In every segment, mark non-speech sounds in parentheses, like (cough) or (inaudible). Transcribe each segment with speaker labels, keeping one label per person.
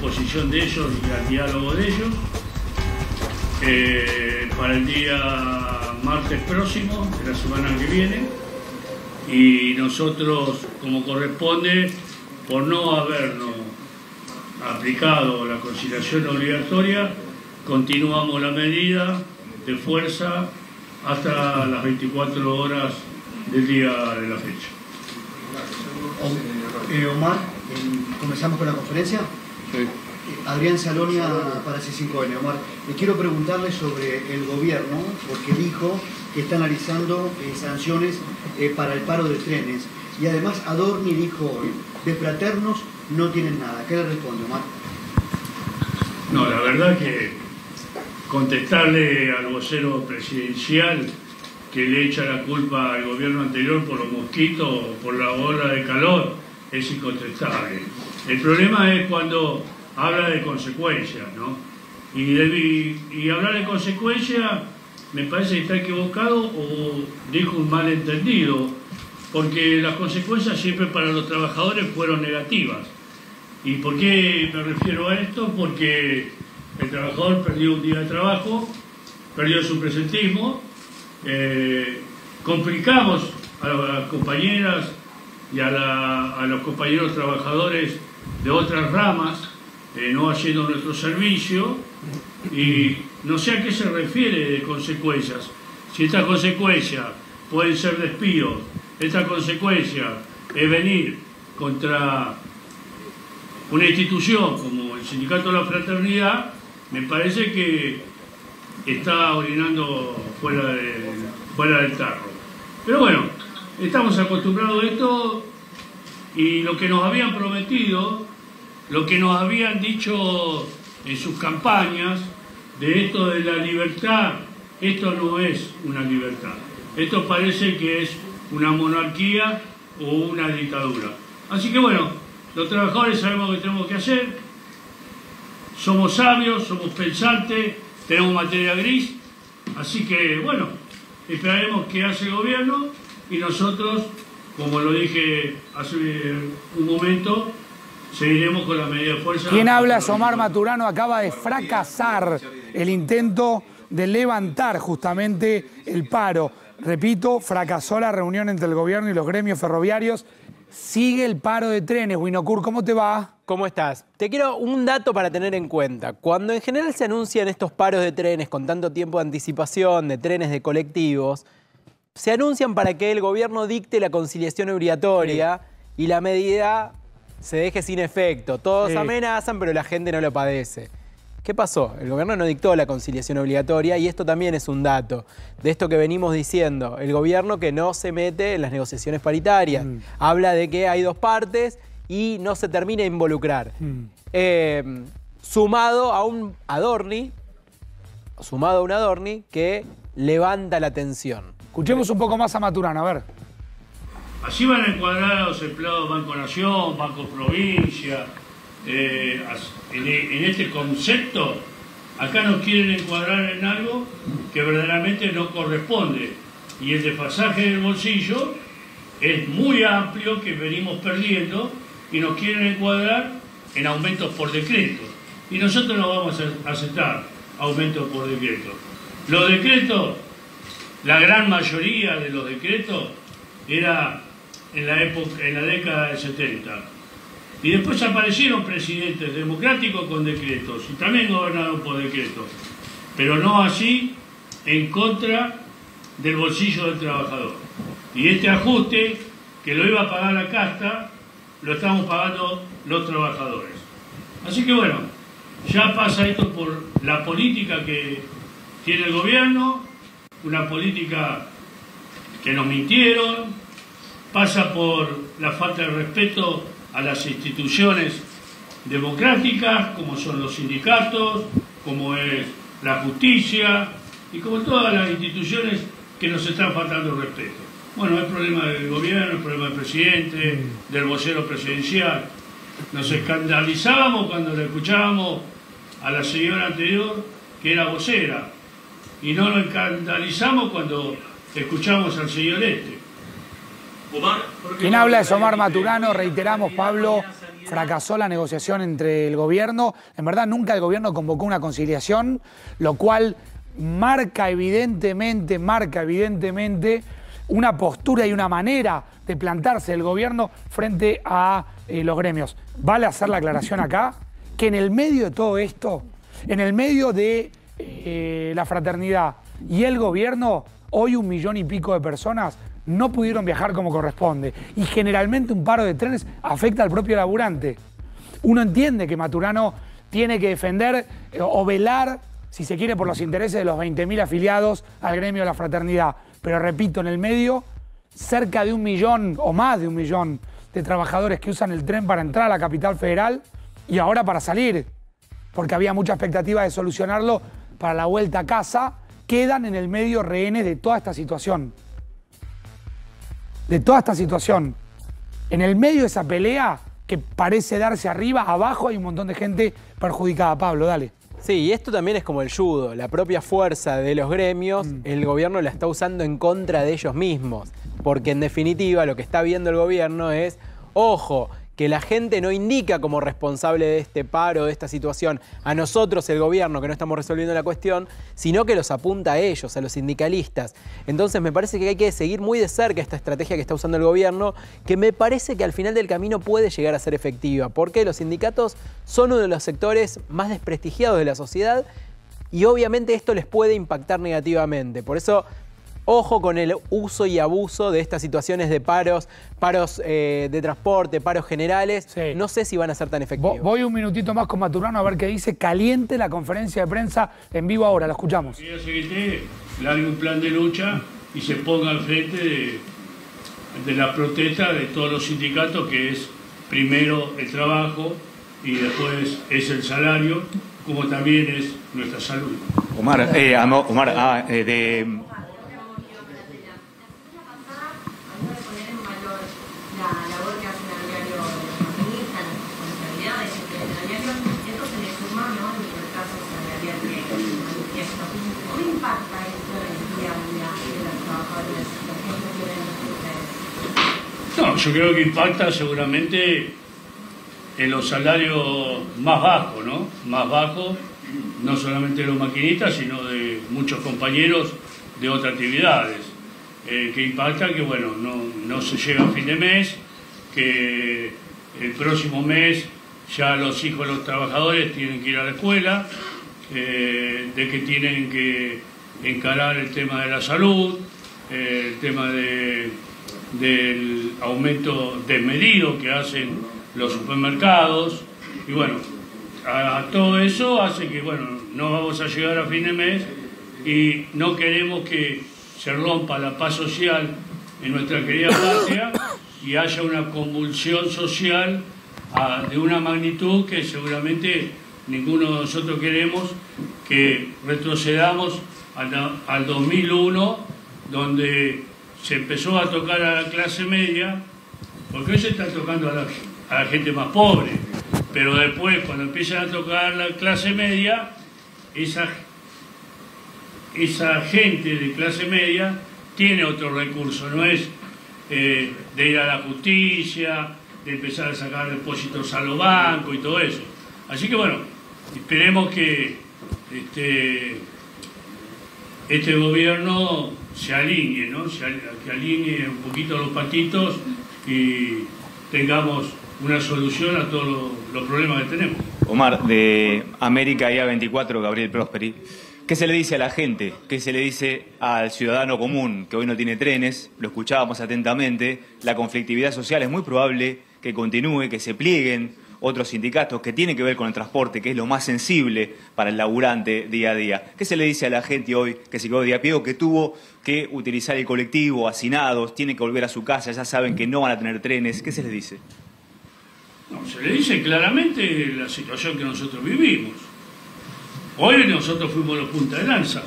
Speaker 1: disposición de ellos y al diálogo de ellos. Eh, para el día martes próximo, de la semana que viene, y nosotros, como corresponde, por no habernos aplicado la conciliación obligatoria, continuamos la medida de fuerza hasta las 24 horas del día de la fecha.
Speaker 2: Eh, Omar, eh, comenzamos con la conferencia.
Speaker 1: Sí.
Speaker 2: Adrián Salonia para C5N. Omar, le quiero preguntarle sobre el gobierno, porque dijo que está analizando eh, sanciones eh, para el paro de trenes. Y además Adorni dijo hoy, de fraternos no tienen nada. ¿Qué le responde, Omar?
Speaker 1: No, la verdad que contestarle al vocero presidencial que le echa la culpa al gobierno anterior por los mosquitos o por la ola de calor es incontestable. El problema es cuando habla de consecuencias, ¿no? Y, hablar de consecuencias me parece que está equivocado o dijo un malentendido, porque las consecuencias siempre para los trabajadores fueron negativas. ¿Y por qué me refiero a esto? Porque el trabajador perdió un día de trabajo, perdió su presentismo, eh, complicamos a las compañeras y a los compañeros trabajadores de otras ramas, eh, no haciendo nuestro servicio, y no sé a qué se refiere de consecuencias. Si estas consecuencias pueden ser despidos, esta consecuencia es venir contra una institución como el Sindicato de la Fraternidad, me parece que está orinando fuera, de- fuera del tarro. Pero bueno, estamos acostumbrados a esto y lo que nos habían prometido, lo que nos habían dicho en sus campañas, de esto de la libertad, esto no es una libertad. Esto parece que es una monarquía o una dictadura. Así que bueno, los trabajadores sabemos lo que tenemos que hacer, somos sabios, somos pensantes, tenemos materia gris, así que bueno, esperaremos qué hace el gobierno y nosotros, como lo dije hace un momento, seguiremos con la medida de fuerza.
Speaker 3: Quien habla es Omar Maturano, acaba de fracasar el intento de levantar justamente el paro. Repito, fracasó la reunión entre el gobierno y los gremios ferroviarios. Sigue el paro de trenes. Winocur, ¿cómo te va?
Speaker 4: ¿Cómo estás? Te quiero un dato para tener en cuenta. Cuando en general se anuncian estos paros de trenes con tanto tiempo de anticipación, de trenes de colectivos, se anuncian para que el gobierno dicte la conciliación obligatoria y la medida se deje sin efecto. Todos
Speaker 3: Sí.
Speaker 4: amenazan, pero la gente no lo padece. ¿Qué pasó? El gobierno no dictó la conciliación obligatoria y esto también es un dato de esto que venimos diciendo. El gobierno que no se mete en las negociaciones paritarias. Habla de que hay dos partes y no se termina de involucrar. Eh, sumado a un Adorni, sumado a un Adorni que levanta la tensión.
Speaker 3: Escuchemos un poco más a Maturano, a ver.
Speaker 1: Así van a encuadrar los empleados Banco Nación, Banco Provincia. eh, e- en este concepto, acá nos quieren encuadrar en algo que verdaderamente no corresponde. Y el desfasaje del bolsillo es muy amplio que venimos perdiendo y nos quieren encuadrar en aumentos por decreto. Y nosotros no vamos a aceptar aumentos por decreto. Los decretos la gran mayoría de los decretos era en la época, en la década del 70. Y después aparecieron presidentes democráticos con decretos y también gobernaron por decretos, pero no así en contra del bolsillo del trabajador. Y este ajuste que lo iba a pagar la casta, lo estamos pagando los trabajadores. Así que bueno, ya pasa esto por la política que tiene el gobierno, una política que nos mintieron, pasa por la falta de respeto a las instituciones democráticas, como son los sindicatos, como es la justicia y como todas las instituciones que nos están faltando el respeto. Bueno, es problema del gobierno, es problema del presidente, del vocero presidencial. Nos escandalizábamos cuando le escuchábamos a la señora anterior que era vocera y no nos escandalizamos cuando escuchamos al señor este.
Speaker 3: Quien habla es Omar Maturano, reiteramos, Pablo, fracasó la negociación entre el gobierno. En verdad, nunca el gobierno convocó una conciliación, lo cual marca evidentemente, marca evidentemente una postura y una manera de plantarse el gobierno frente a eh, los gremios. Vale hacer la aclaración acá que en el medio de todo esto, en el medio de eh, la fraternidad y el gobierno, hoy un millón y pico de personas no pudieron viajar como corresponde. Y generalmente un paro de trenes afecta al propio laburante. Uno entiende que Maturano tiene que defender eh, o velar, si se quiere, por los intereses de los 20.000 afiliados al gremio de la fraternidad. Pero repito, en el medio, cerca de un millón o más de un millón de trabajadores que usan el tren para entrar a la capital federal y ahora para salir, porque había mucha expectativa de solucionarlo para la vuelta a casa, quedan en el medio rehenes de toda esta situación de toda esta situación, en el medio de esa pelea que parece darse arriba, abajo hay un montón de gente perjudicada. Pablo, dale.
Speaker 4: Sí, y esto también es como el judo, la propia fuerza de los gremios, mm. el gobierno la está usando en contra de ellos mismos, porque en definitiva lo que está viendo el gobierno es, ojo, que la gente no indica como responsable de este paro, de esta situación, a nosotros, el gobierno, que no estamos resolviendo la cuestión, sino que los apunta a ellos, a los sindicalistas. Entonces me parece que hay que seguir muy de cerca esta estrategia que está usando el gobierno, que me parece que al final del camino puede llegar a ser efectiva, porque los sindicatos son uno de los sectores más desprestigiados de la sociedad y obviamente esto les puede impactar negativamente. Por eso Ojo con el uso y abuso de estas situaciones de paros, paros eh, de transporte, paros generales. No sé si van a ser tan efectivos.
Speaker 3: Voy un minutito más con Maturano a ver qué dice. Caliente la conferencia de prensa en vivo ahora, la escuchamos.
Speaker 1: Que largue un plan de lucha y se ponga al frente de, de la protesta de todos los sindicatos, que es primero el trabajo y después es el salario, como también es nuestra salud.
Speaker 5: Omar, eh, Omar ah, eh, de
Speaker 1: No, yo creo que impacta seguramente en los salarios más bajos, ¿no? Más bajos, no solamente de los maquinistas, sino de muchos compañeros de otras actividades. Eh, que impacta que, bueno, no, se llega a fin de mes, que el próximo mes ya los hijos de los trabajadores tienen que ir a la escuela, eh, de que tienen que encarar el tema de la salud, eh, el tema de del aumento desmedido que hacen los supermercados. Y bueno, a, todo eso hace que bueno, no vamos a llegar a fin de mes y no queremos que se rompa la paz social en nuestra querida patria y haya una convulsión social de una magnitud que seguramente ninguno de nosotros queremos que retrocedamos al, al 2001 donde se empezó a tocar a la clase media, porque hoy se está tocando a la, gente más pobre, pero después cuando empiezan a tocar la clase media, esa, esa gente de clase media tiene otro recurso, no es eh, de ir a la justicia, de empezar a sacar depósitos a los bancos y todo eso. Así que bueno, esperemos que este, este gobierno se alinee, ¿no? que alinee un poquito los patitos y tengamos una solución a todos los, problemas que tenemos.
Speaker 5: Omar, de América y A24, Gabriel Prosperi, ¿qué se le dice a la gente? ¿Qué se le dice al ciudadano común que hoy no tiene trenes? Lo escuchábamos atentamente. La conflictividad social es muy probable que continúe, que se plieguen otros sindicatos que tienen que ver con el transporte, que es lo más sensible para el laburante día a día. ¿Qué se le dice a la gente hoy que se quedó de a pie o que tuvo que utilizar el colectivo, hacinados, tiene que volver a su casa, ya saben que no van a tener trenes? ¿Qué se les dice?
Speaker 1: No, se le dice claramente la situación que nosotros vivimos. Hoy nosotros fuimos los punta de lanza.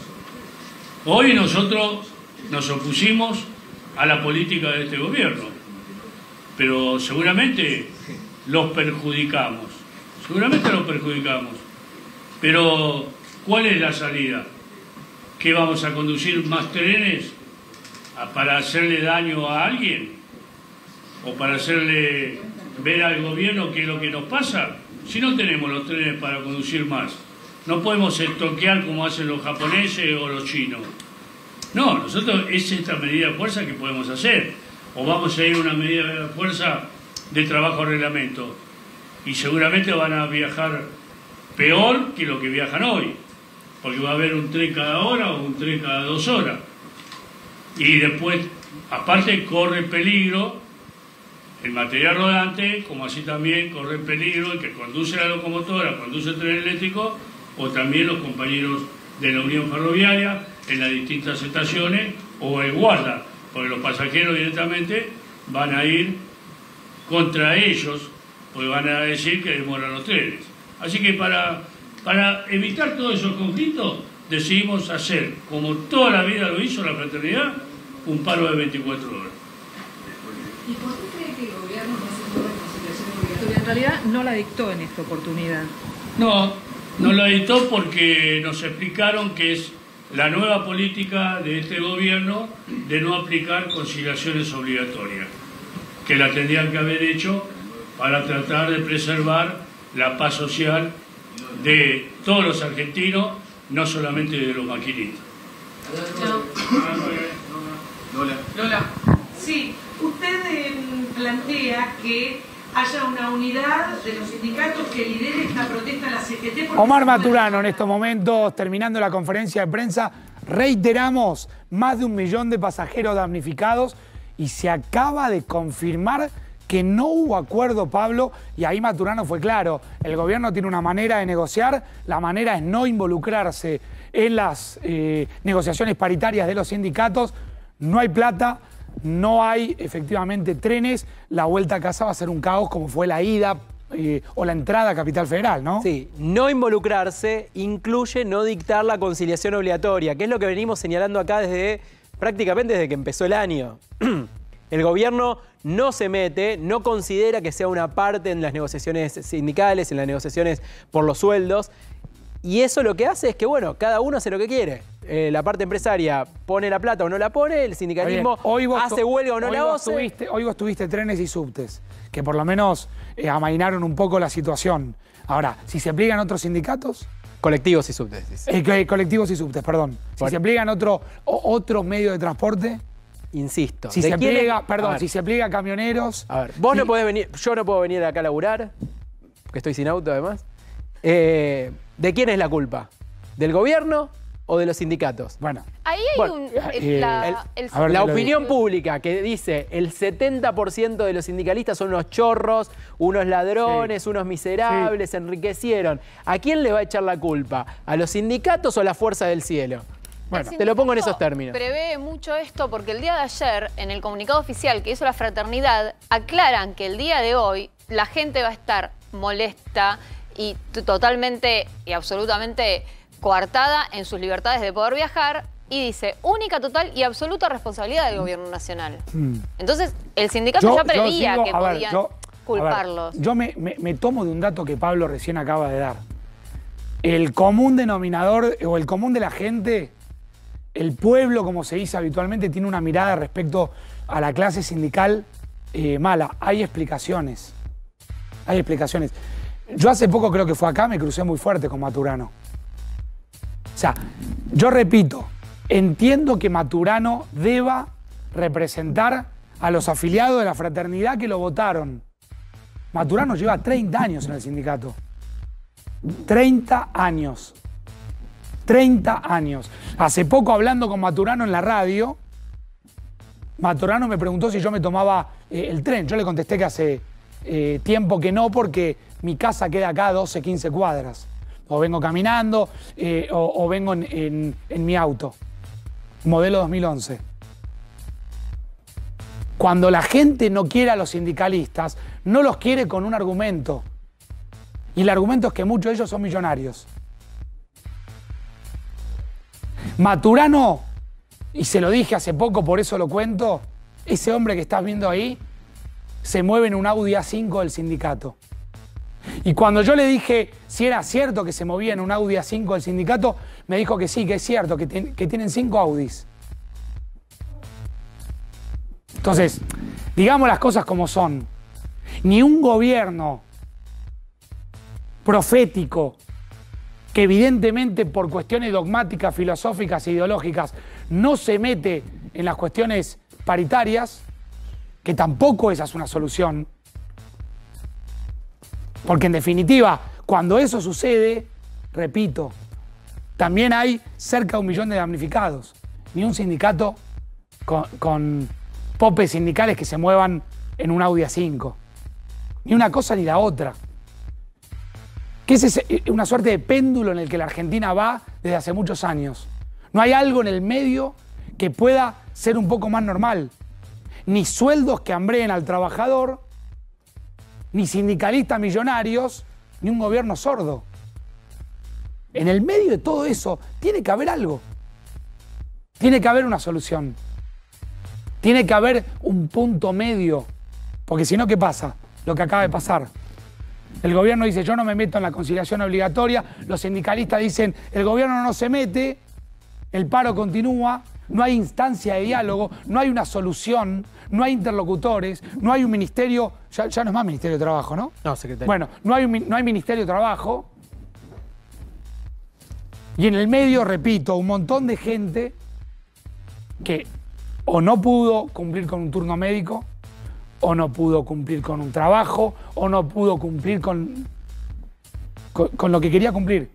Speaker 1: Hoy nosotros nos opusimos a la política de este gobierno. Pero seguramente los perjudicamos. Seguramente los perjudicamos. Pero, ¿cuál es la salida? ¿Que vamos a conducir más trenes para hacerle daño a alguien? o para hacerle ver al gobierno qué es lo que nos pasa, si no tenemos los trenes para conducir más. No podemos estoquear como hacen los japoneses o los chinos. No, nosotros es esta medida de fuerza que podemos hacer. O vamos a ir a una medida de fuerza de trabajo reglamento. Y seguramente van a viajar peor que lo que viajan hoy. Porque va a haber un tren cada hora o un tren cada dos horas. Y después, aparte, corre peligro el material rodante, como así también corre peligro el que conduce la locomotora, conduce el tren eléctrico, o también los compañeros de la Unión Ferroviaria en las distintas estaciones o el guarda, porque los pasajeros directamente van a ir contra ellos, porque van a decir que demoran los trenes. Así que para, para evitar todos esos conflictos, decidimos hacer, como toda la vida lo hizo la fraternidad, un paro de 24 horas.
Speaker 6: ¿Y por qué cree que el gobierno no hace la conciliación obligatoria? En realidad no la dictó en esta oportunidad.
Speaker 1: No, no la dictó porque nos explicaron que es la nueva política de este gobierno de no aplicar conciliaciones obligatorias, que la tendrían que haber hecho para tratar de preservar la paz social de todos los argentinos, no solamente de los maquinistas.
Speaker 7: Lola. Lola. Sí, usted eh, plantea que haya una unidad de los sindicatos que lidere esta protesta a la CGT.
Speaker 3: Omar Maturano, en estos momentos, terminando la conferencia de prensa, reiteramos más de un millón de pasajeros damnificados y se acaba de confirmar que no hubo acuerdo, Pablo, y ahí Maturano fue claro, el gobierno tiene una manera de negociar, la manera es no involucrarse en las eh, negociaciones paritarias de los sindicatos, no hay plata, no hay efectivamente trenes, la vuelta a casa va a ser un caos como fue la ida eh, o la entrada a Capital Federal, ¿no?
Speaker 4: Sí, no involucrarse incluye no dictar la conciliación obligatoria, que es lo que venimos señalando acá desde prácticamente desde que empezó el año. (clears throat) El gobierno no se mete, no considera que sea una parte en las negociaciones sindicales, en las negociaciones por los sueldos, y eso lo que hace es que, bueno, cada uno hace lo que quiere. Eh, la parte empresaria pone la plata o no la pone, el sindicalismo hace huelga o no la hace.
Speaker 3: hoy vos tuviste trenes y subtes, que por lo menos eh, amainaron un poco la situación. Ahora, si se pliegan otros sindicatos...
Speaker 4: Colectivos y subtes.
Speaker 3: Eh, colectivos y subtes, perdón. Si se pliegan otro, otro medio de transporte...
Speaker 4: Insisto.
Speaker 3: Si se pliega, perdón, si se pliega camioneros...
Speaker 4: A ver, vos no podés venir, yo no puedo venir acá a laburar, porque estoy sin auto además. Eh, ¿De quién es la culpa? ¿Del gobierno o de los sindicatos?
Speaker 3: Bueno.
Speaker 8: Ahí hay un. (laughs)
Speaker 4: Eh, la, opinión pública que dice el 70% de los sindicalistas son unos chorros, unos ladrones, unos miserables, se enriquecieron. ¿A quién le va a echar la culpa? ¿A los sindicatos o a la fuerza del cielo? Bueno, te lo pongo en esos términos.
Speaker 8: Prevé mucho esto porque el día de ayer, en el comunicado oficial que hizo la fraternidad, aclaran que el día de hoy la gente va a estar molesta, y totalmente y absolutamente coartada en sus libertades de poder viajar y dice única, total y absoluta responsabilidad del gobierno nacional. Hmm. Entonces, el sindicato ya prevía que podían culparlos.
Speaker 3: yo me, tomo de un dato que Pablo recién acaba de dar. El común denominador o el común de la gente, el pueblo, como se dice habitualmente, tiene una mirada respecto a la clase sindical eh, mala. Hay explicaciones. Hay explicaciones. Yo hace poco creo que fue acá, me crucé muy fuerte con Maturano. O sea, yo repito, entiendo que Maturano deba representar a los afiliados de la fraternidad que lo votaron. Maturano lleva 30 años en el sindicato. 30 años. 30 años. Hace poco hablando con Maturano en la radio, Maturano me preguntó si yo me tomaba eh, el tren. Yo le contesté que hace eh, tiempo que no porque mi casa queda acá a 12, 15 cuadras. O vengo caminando eh, o, vengo en, mi auto. Modelo 2011. Cuando la gente no quiere a los sindicalistas, no los quiere con un argumento. Y el argumento es que muchos de ellos son millonarios. Maturano, y se lo dije hace poco, por eso lo cuento, ese hombre que estás viendo ahí, se mueve en un Audi A5 del sindicato. Y cuando yo le dije si era cierto que se movía en un Audi A5 del sindicato, me dijo que sí, que es cierto, que, que tienen cinco Audis. Entonces, Digamos las cosas como son. Ni un gobierno profético que evidentemente por cuestiones dogmáticas, filosóficas e ideológicas no se mete en las cuestiones paritarias, que tampoco esa es una solución, porque en definitiva, cuando eso sucede, repito, también hay cerca de un millón de damnificados. Ni un sindicato con, popes sindicales que se muevan en un Audi A5. Ni una cosa ni la otra. Que es eh, una suerte de péndulo en el que la Argentina va desde hace muchos años. No hay algo en el medio que pueda ser un poco más normal. Ni sueldos que hambreen al trabajador, ni sindicalistas millonarios, ni un gobierno sordo. En el medio de todo eso tiene que haber algo. Tiene que haber una solución. Tiene que haber un punto medio. Porque si no, ¿qué pasa? Lo que acaba de pasar. El gobierno dice, yo no me meto en la conciliación obligatoria. Los sindicalistas dicen, el gobierno no se mete. El paro continúa. No hay instancia de diálogo. No hay una solución. No hay interlocutores. No hay un ministerio. Ya, no es más Ministerio de Trabajo, ¿no?
Speaker 4: No, secretario.
Speaker 3: Bueno, no hay, no hay Ministerio de Trabajo. Y en el medio, repito, un montón de gente que o no pudo cumplir con un turno médico, o no pudo cumplir con un trabajo, o no pudo cumplir con, con, lo que quería cumplir.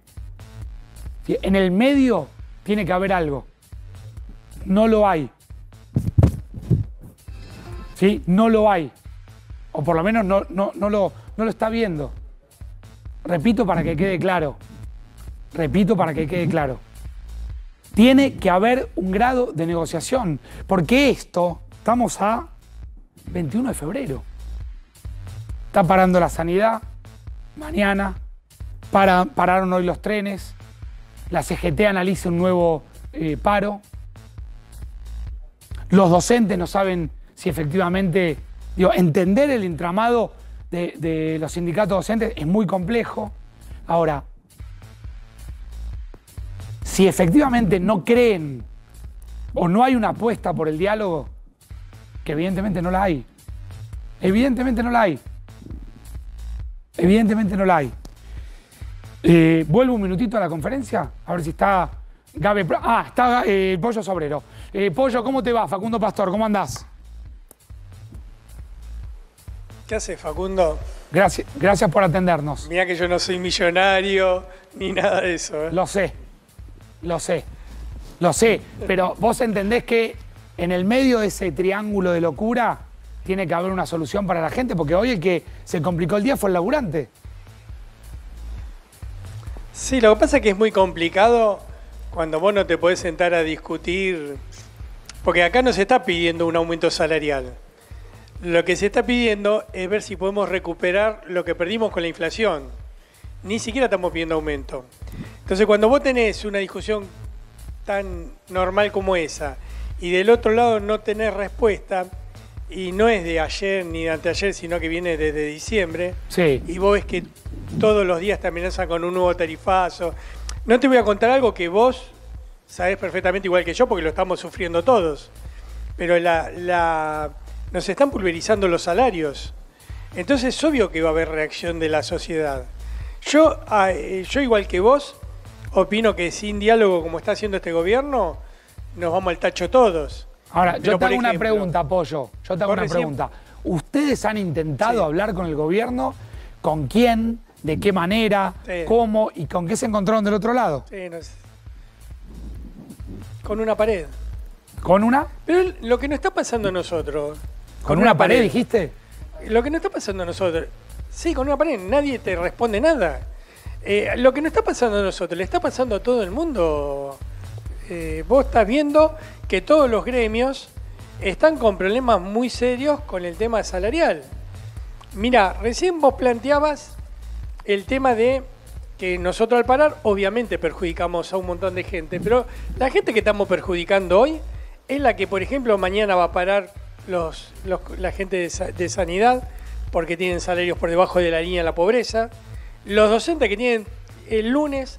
Speaker 3: En el medio tiene que haber algo. No lo hay. ¿Sí? No lo hay. O por lo menos no, no, no, lo, no lo está viendo. Repito para que quede claro. Repito para que quede claro. Tiene que haber un grado de negociación, porque esto, estamos a 21 de febrero. Está parando la sanidad, mañana, para, pararon hoy los trenes, la CGT analiza un nuevo eh, paro, los docentes no saben si efectivamente, entender el entramado de, los sindicatos docentes es muy complejo. Ahora, si efectivamente no creen o no hay una apuesta por el diálogo, que evidentemente no la hay, evidentemente no la hay, evidentemente no la hay. Eh, vuelvo un minutito a la conferencia, a ver si está Gabe. Ah, está eh, Pollo Sobrero. Eh, Pollo, ¿cómo te va? Facundo Pastor, ¿cómo andás?
Speaker 9: ¿Qué haces, Facundo?
Speaker 3: Gracias, gracias por atendernos.
Speaker 9: Mira que yo no soy millonario ni nada de eso.
Speaker 3: Lo sé. Lo sé, lo sé, pero vos entendés que en el medio de ese triángulo de locura tiene que haber una solución para la gente, porque hoy el que se complicó el día fue el laburante.
Speaker 9: Sí, lo que pasa es que es muy complicado cuando vos no te podés sentar a discutir, porque acá no se está pidiendo un aumento salarial. Lo que se está pidiendo es ver si podemos recuperar lo que perdimos con la inflación. Ni siquiera estamos pidiendo aumento. Entonces, cuando vos tenés una discusión tan normal como esa y del otro lado no tenés respuesta, y no es de ayer ni de anteayer, sino que viene desde diciembre, y vos ves que todos los días te amenazan con un nuevo tarifazo. No te voy a contar algo que vos sabés perfectamente igual que yo, porque lo estamos sufriendo todos. Pero la, la, nos están pulverizando los salarios. Entonces es obvio que va a haber reacción de la sociedad. Yo, ah, eh, yo igual que vos, opino que sin diálogo como está haciendo este gobierno, nos vamos al tacho todos.
Speaker 3: Ahora, yo te hago una pregunta, Pollo. Yo te hago una pregunta. ¿Ustedes han intentado hablar con el gobierno? ¿Con quién? ¿De qué manera? ¿Cómo? ¿Y con qué se encontraron del otro lado?
Speaker 9: Sí, no sé. Con una pared.
Speaker 3: ¿Con una?
Speaker 9: Pero lo que nos está pasando a nosotros.
Speaker 3: ¿Con, una, pared, dijiste?
Speaker 9: Lo que nos está pasando a nosotros. Sí, con una pared. Nadie te responde nada. Eh, lo que nos está pasando a nosotros, le está pasando a todo el mundo. Eh, vos estás viendo que todos los gremios están con problemas muy serios con el tema salarial. Mira, recién vos planteabas el tema de que nosotros al parar obviamente perjudicamos a un montón de gente, pero la gente que estamos perjudicando hoy es la que, por ejemplo, mañana va a parar los, la gente de, sanidad porque tienen salarios por debajo de la línea de la pobreza los docentes que tienen el lunes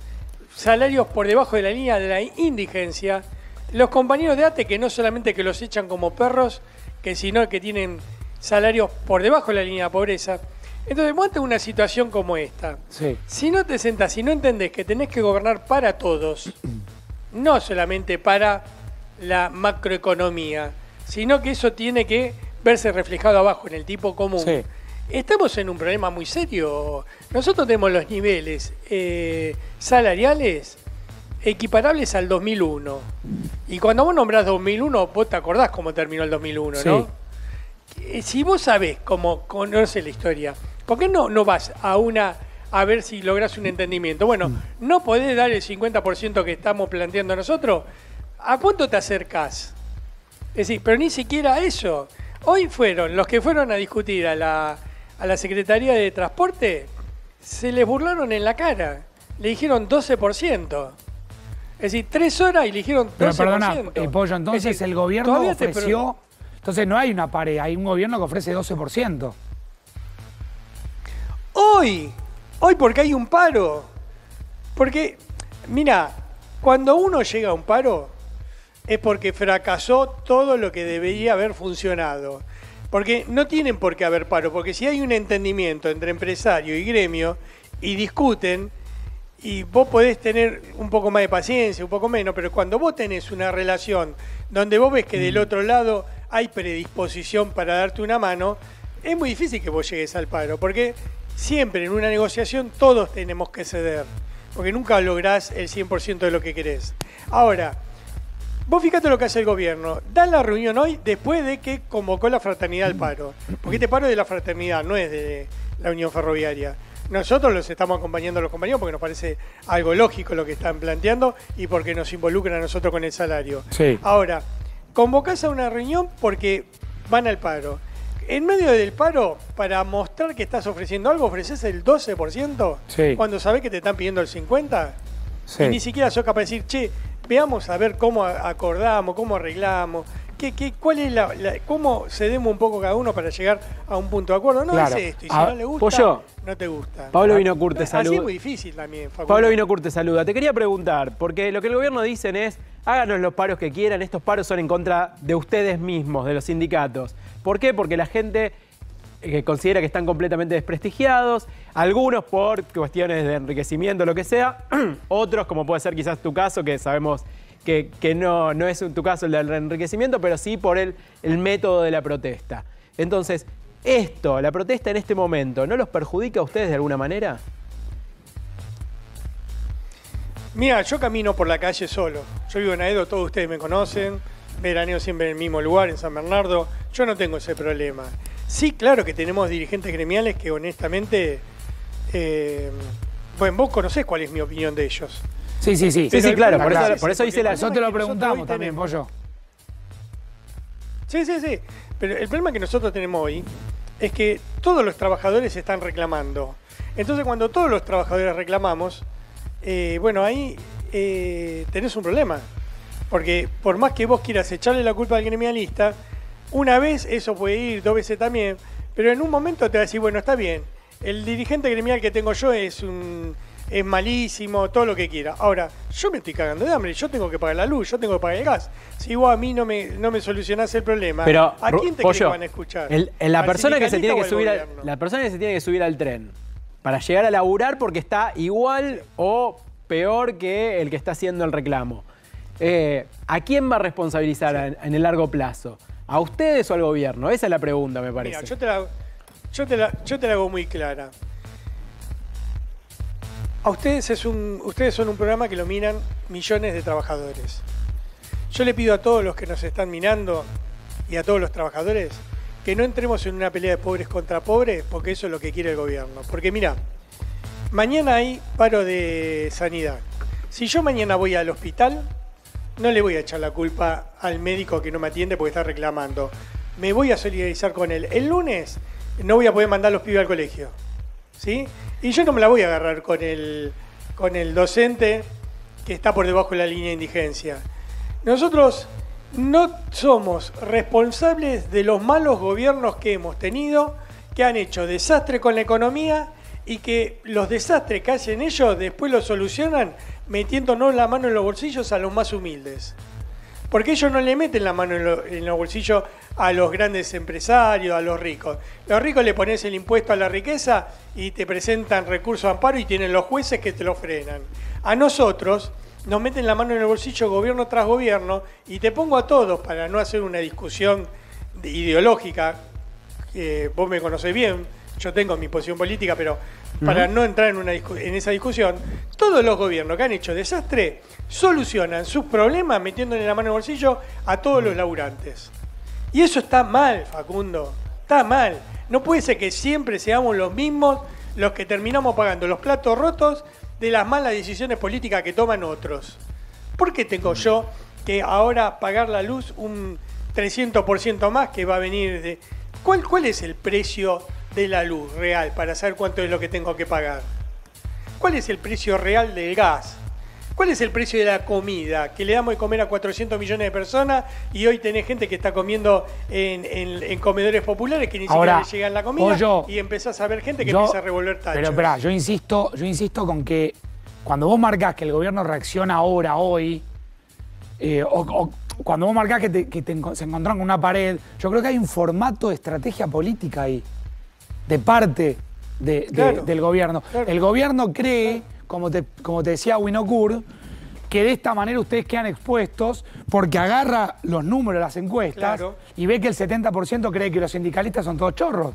Speaker 9: salarios por debajo de la línea de la indigencia, los compañeros de ATE que no solamente que los echan como perros, que sino que tienen salarios por debajo de la línea de pobreza. Entonces, vos ante una situación como esta,
Speaker 3: Sí.
Speaker 9: si no te sentás, si no entendés que tenés que gobernar para todos, (clears throat) no solamente para la macroeconomía, sino que eso tiene que verse reflejado abajo en el tipo común.
Speaker 3: Sí.
Speaker 9: Estamos en un problema muy serio. Nosotros tenemos los niveles eh, salariales equiparables al 2001. Y cuando vos nombrás 2001, vos te acordás cómo terminó el 2001,
Speaker 3: Sí.
Speaker 9: ¿no? Eh, Si vos sabés cómo conoces la historia, ¿por qué no, no vas a una a ver si lográs un entendimiento? Bueno, ¿no podés dar el 50% que estamos planteando nosotros? ¿A cuánto te acercás? Es decir, pero ni siquiera eso. Hoy fueron los que fueron a discutir a la, a la Secretaría de Transporte, se les burlaron en la cara. Le dijeron 12%. Es decir, tres horas y le dijeron 12%.
Speaker 3: Pero perdona, eh, Pollo,
Speaker 9: Es
Speaker 3: entonces
Speaker 9: decir,
Speaker 3: el gobierno
Speaker 9: te
Speaker 3: ofreció... Entonces no hay una pared, hay un gobierno que ofrece 12%.
Speaker 9: Hoy, hoy porque hay un paro. Porque, mira, cuando uno llega a un paro es porque fracasó todo lo que debería haber funcionado. Porque no tienen por qué haber paro, porque si hay un entendimiento entre empresario y gremio y discuten, y vos podés tener un poco más de paciencia, un poco menos, pero cuando vos tenés una relación donde vos ves que del otro lado hay predisposición para darte una mano, es muy difícil que vos llegues al paro, porque siempre en una negociación todos tenemos que ceder, porque nunca lográs el 100% de lo que querés. Ahora, vos fíjate lo que hace el gobierno, da la reunión hoy después de que convocó la fraternidad al paro, porque este paro es de la fraternidad, no es de la Unión Ferroviaria. Nosotros los estamos acompañando a los compañeros porque nos parece algo lógico lo que están planteando y porque nos involucran a nosotros con el salario.
Speaker 3: Sí.
Speaker 9: Ahora, convocás a una reunión porque van al paro. En medio del paro, para mostrar que estás ofreciendo algo, ofreces el 12%
Speaker 3: Sí.
Speaker 9: cuando sabés que te están pidiendo el 50%.
Speaker 3: Sí.
Speaker 9: Y ni siquiera sos capaz de decir, che, veamos a ver cómo acordamos, cómo arreglamos, qué, qué, cuál es la, la- cómo cedemos un poco cada uno para llegar a un punto de acuerdo. No
Speaker 3: Claro.
Speaker 9: es esto, y si
Speaker 3: A-
Speaker 9: no le gusta,
Speaker 4: Pollo.
Speaker 9: no te gusta.
Speaker 4: Pablo Vinocurt te
Speaker 9: Así
Speaker 4: saluda.
Speaker 9: es muy difícil también, Facundo.
Speaker 4: Pablo Vinocurt te saluda. Te quería preguntar, porque lo que el gobierno dicen es, háganos los paros que quieran, estos paros son en contra de ustedes mismos, de los sindicatos. ¿Por qué? Porque la gente eh, considera que están completamente desprestigiados, algunos por cuestiones de enriquecimiento, lo que sea, (clears throat) otros, como puede ser quizás tu caso, que sabemos que, que no, no es tu caso el del enriquecimiento, pero sí por el, el método de la protesta. Entonces, esto, la protesta en este momento, ¿no los perjudica a ustedes de alguna manera?
Speaker 9: Mira, yo camino por la calle solo. Yo vivo en Aedo, todos ustedes me conocen. Veraneo siempre en el mismo lugar, en San Bernardo. Yo no tengo ese problema. Sí, claro que tenemos dirigentes gremiales que honestamente... eh, bueno, vos conocés cuál es mi opinión de ellos.
Speaker 3: Sí, sí, sí.
Speaker 4: Sí,
Speaker 9: Pero
Speaker 4: sí, claro, por
Speaker 9: es
Speaker 4: eso, por hice la...
Speaker 9: problema
Speaker 3: lo
Speaker 9: nosotros
Speaker 3: preguntamos también,
Speaker 9: tenemos-
Speaker 3: Pollo.
Speaker 9: Sí, sí, sí. Pero el problema que nosotros tenemos hoy es que todos los trabajadores están reclamando. Entonces, cuando todos los trabajadores reclamamos, eh, bueno, ahí eh, tenés un problema. Porque por más que vos quieras echarle la culpa al gremialista, una vez eso puede ir, dos veces también, pero en un momento te va a decir, bueno, está bien, el dirigente gremial que tengo yo es un es malísimo, todo lo que quiera. Ahora, yo me estoy cagando de hambre, yo tengo que pagar la luz, yo tengo que pagar el gas. Si vos a mí no me, no me solucionás el problema,
Speaker 4: Pero,
Speaker 9: ¿a quién te
Speaker 4: Pollo,
Speaker 9: que van a escuchar?
Speaker 4: el- el- la
Speaker 9: ¿Al
Speaker 4: persona que se tiene que subir
Speaker 9: al
Speaker 4: la persona que se tiene que subir al tren para llegar a laburar porque está igual o peor que el que está haciendo el reclamo. Eh, ¿A quién va a responsabilizar en, en el largo plazo? ¿A ustedes o al gobierno? Esa es la pregunta, me parece.
Speaker 9: Mira, yo te, la, yo, te la, yo te la hago muy clara. A ustedes, es un, ustedes son un programa que lo miran millones de trabajadores. Yo le pido a todos los que nos están mirando y a todos los trabajadores que no entremos en una pelea de pobres contra pobres, porque eso es lo que quiere el gobierno. Porque mira, mañana hay paro de sanidad. Si yo mañana voy al hospital, no le voy a echar la culpa al médico que no me atiende porque está reclamando. Me voy a solidarizar con él. El lunes no voy a poder mandar a los pibes al colegio. ¿Sí? Y yo no me la voy a agarrar con el, con el docente que está por debajo de la línea de indigencia. Nosotros no somos responsables de los malos gobiernos que hemos tenido, que han hecho desastre con la economía y que los desastres que hacen ellos después los solucionan metiéndonos la mano en los bolsillos a los más humildes. Porque ellos no le meten la mano en, lo- en los bolsillos a los grandes empresarios, a los ricos. Los ricos le pones el impuesto a la riqueza y te presentan recursos de amparo y tienen los jueces que te lo frenan. A nosotros nos meten la mano en el bolsillo gobierno tras gobierno y te pongo a todos para no hacer una discusión de- ideológica. que vos me conocés bien, yo tengo mi posición política, pero para no entrar en, una en esa discusión, todos los gobiernos que han hecho desastre solucionan sus problemas metiéndole la mano en el bolsillo a todos los laburantes. Y eso está mal, Facundo. Está mal. No puede ser que siempre seamos los mismos los que terminamos pagando los platos rotos de las malas decisiones políticas que toman otros. ¿Por qué tengo yo que ahora pagar la luz un 300% más que va a venir de... ¿Cuál, ¿Cuál es el precio de la luz real para saber cuánto es lo que tengo que pagar? ¿Cuál es el precio real del gas? ¿Cuál es el precio de la comida? Que le damos de comer a 400 millones de personas y hoy tenés gente que está comiendo en, en- en comedores populares que ni
Speaker 3: Ahora,
Speaker 9: siquiera le llegan la comida
Speaker 3: Pollo,
Speaker 9: y empezás a ver gente que
Speaker 3: Yo-
Speaker 9: empieza a revolver tachos.
Speaker 3: Pero espera, yo insisto, yo insisto con que cuando vos marcás que el gobierno reacciona ahora, hoy, eh, o, o cuando vos marcás que, te- que te enco- se encontraron con una pared, yo creo que hay un formato de estrategia política ahí, de parte de- de-
Speaker 9: Claro,
Speaker 3: del gobierno.
Speaker 9: claro.
Speaker 3: El gobierno cree, como te, como te decía Winocur, que de esta manera ustedes quedan expuestos porque agarra los números, las encuestas,
Speaker 9: Claro.
Speaker 3: y ve que el 70% cree que los sindicalistas son todos chorros.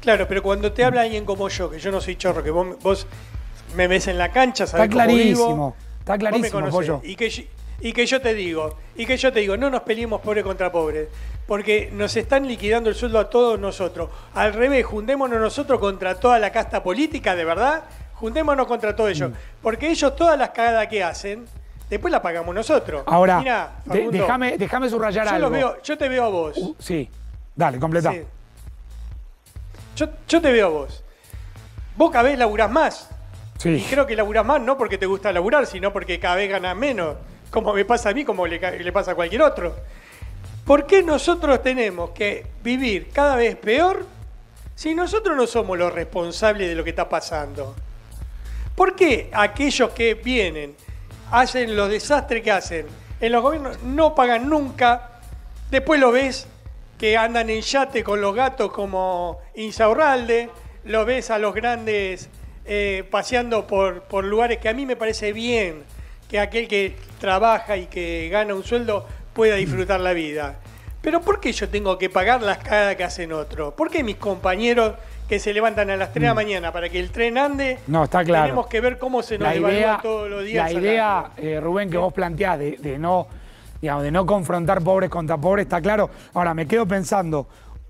Speaker 9: Claro, pero cuando te habla alguien como yo, que yo no soy chorro, que vos, vos me ves en la cancha,
Speaker 3: Está
Speaker 9: cómo vivo,
Speaker 3: clarísimo, está
Speaker 9: vos me
Speaker 3: clarísimo,
Speaker 9: conocés. Y que, yo- y que yo te digo, y que yo te digo, no nos peleemos pobre contra pobre, porque nos están liquidando el sueldo a todos nosotros. Al revés, juntémonos nosotros contra toda la casta política, de verdad, juntémonos contra todo
Speaker 3: Mm.
Speaker 9: ellos. Porque ellos todas las cagadas que hacen, después las pagamos nosotros.
Speaker 3: Ahora, de- déjame subrayar
Speaker 9: yo,
Speaker 3: algo.
Speaker 9: veo, yo te veo a vos.
Speaker 3: Uh, sí, dale, completa.
Speaker 9: Sí. Yo, yo te veo a vos. Vos cada vez laburás más.
Speaker 3: Sí.
Speaker 9: Y creo que laburás más no porque te gusta laburar, sino porque cada vez ganás menos. Como me pasa a mí, como le, pasa a cualquier otro. ¿Por qué nosotros tenemos que vivir cada vez peor si nosotros no somos los responsables de lo que está pasando? ¿Por qué aquellos que vienen, hacen los desastres que hacen en los gobiernos, no pagan nunca? Después lo ves que andan en yate con los gatos como Insaurralde, lo ves a los grandes eh, paseando por, por lugares que a mí me parece bien que aquel que trabaja y que gana un sueldo pueda disfrutar la vida. Pero ¿por qué yo tengo que pagar las cagadas que hacen otros? ¿Por qué mis compañeros que se levantan a las 3 de la mañana para que el tren ande,
Speaker 3: Mm. No, está claro.
Speaker 9: tenemos que ver cómo se nos
Speaker 3: la
Speaker 9: evalúa
Speaker 3: idea,
Speaker 9: todos los días?
Speaker 3: la idea eh, Rubén, que vos planteás de, de no, digamos, de no confrontar pobres contra pobres, está claro. Ahora, me quedo pensando,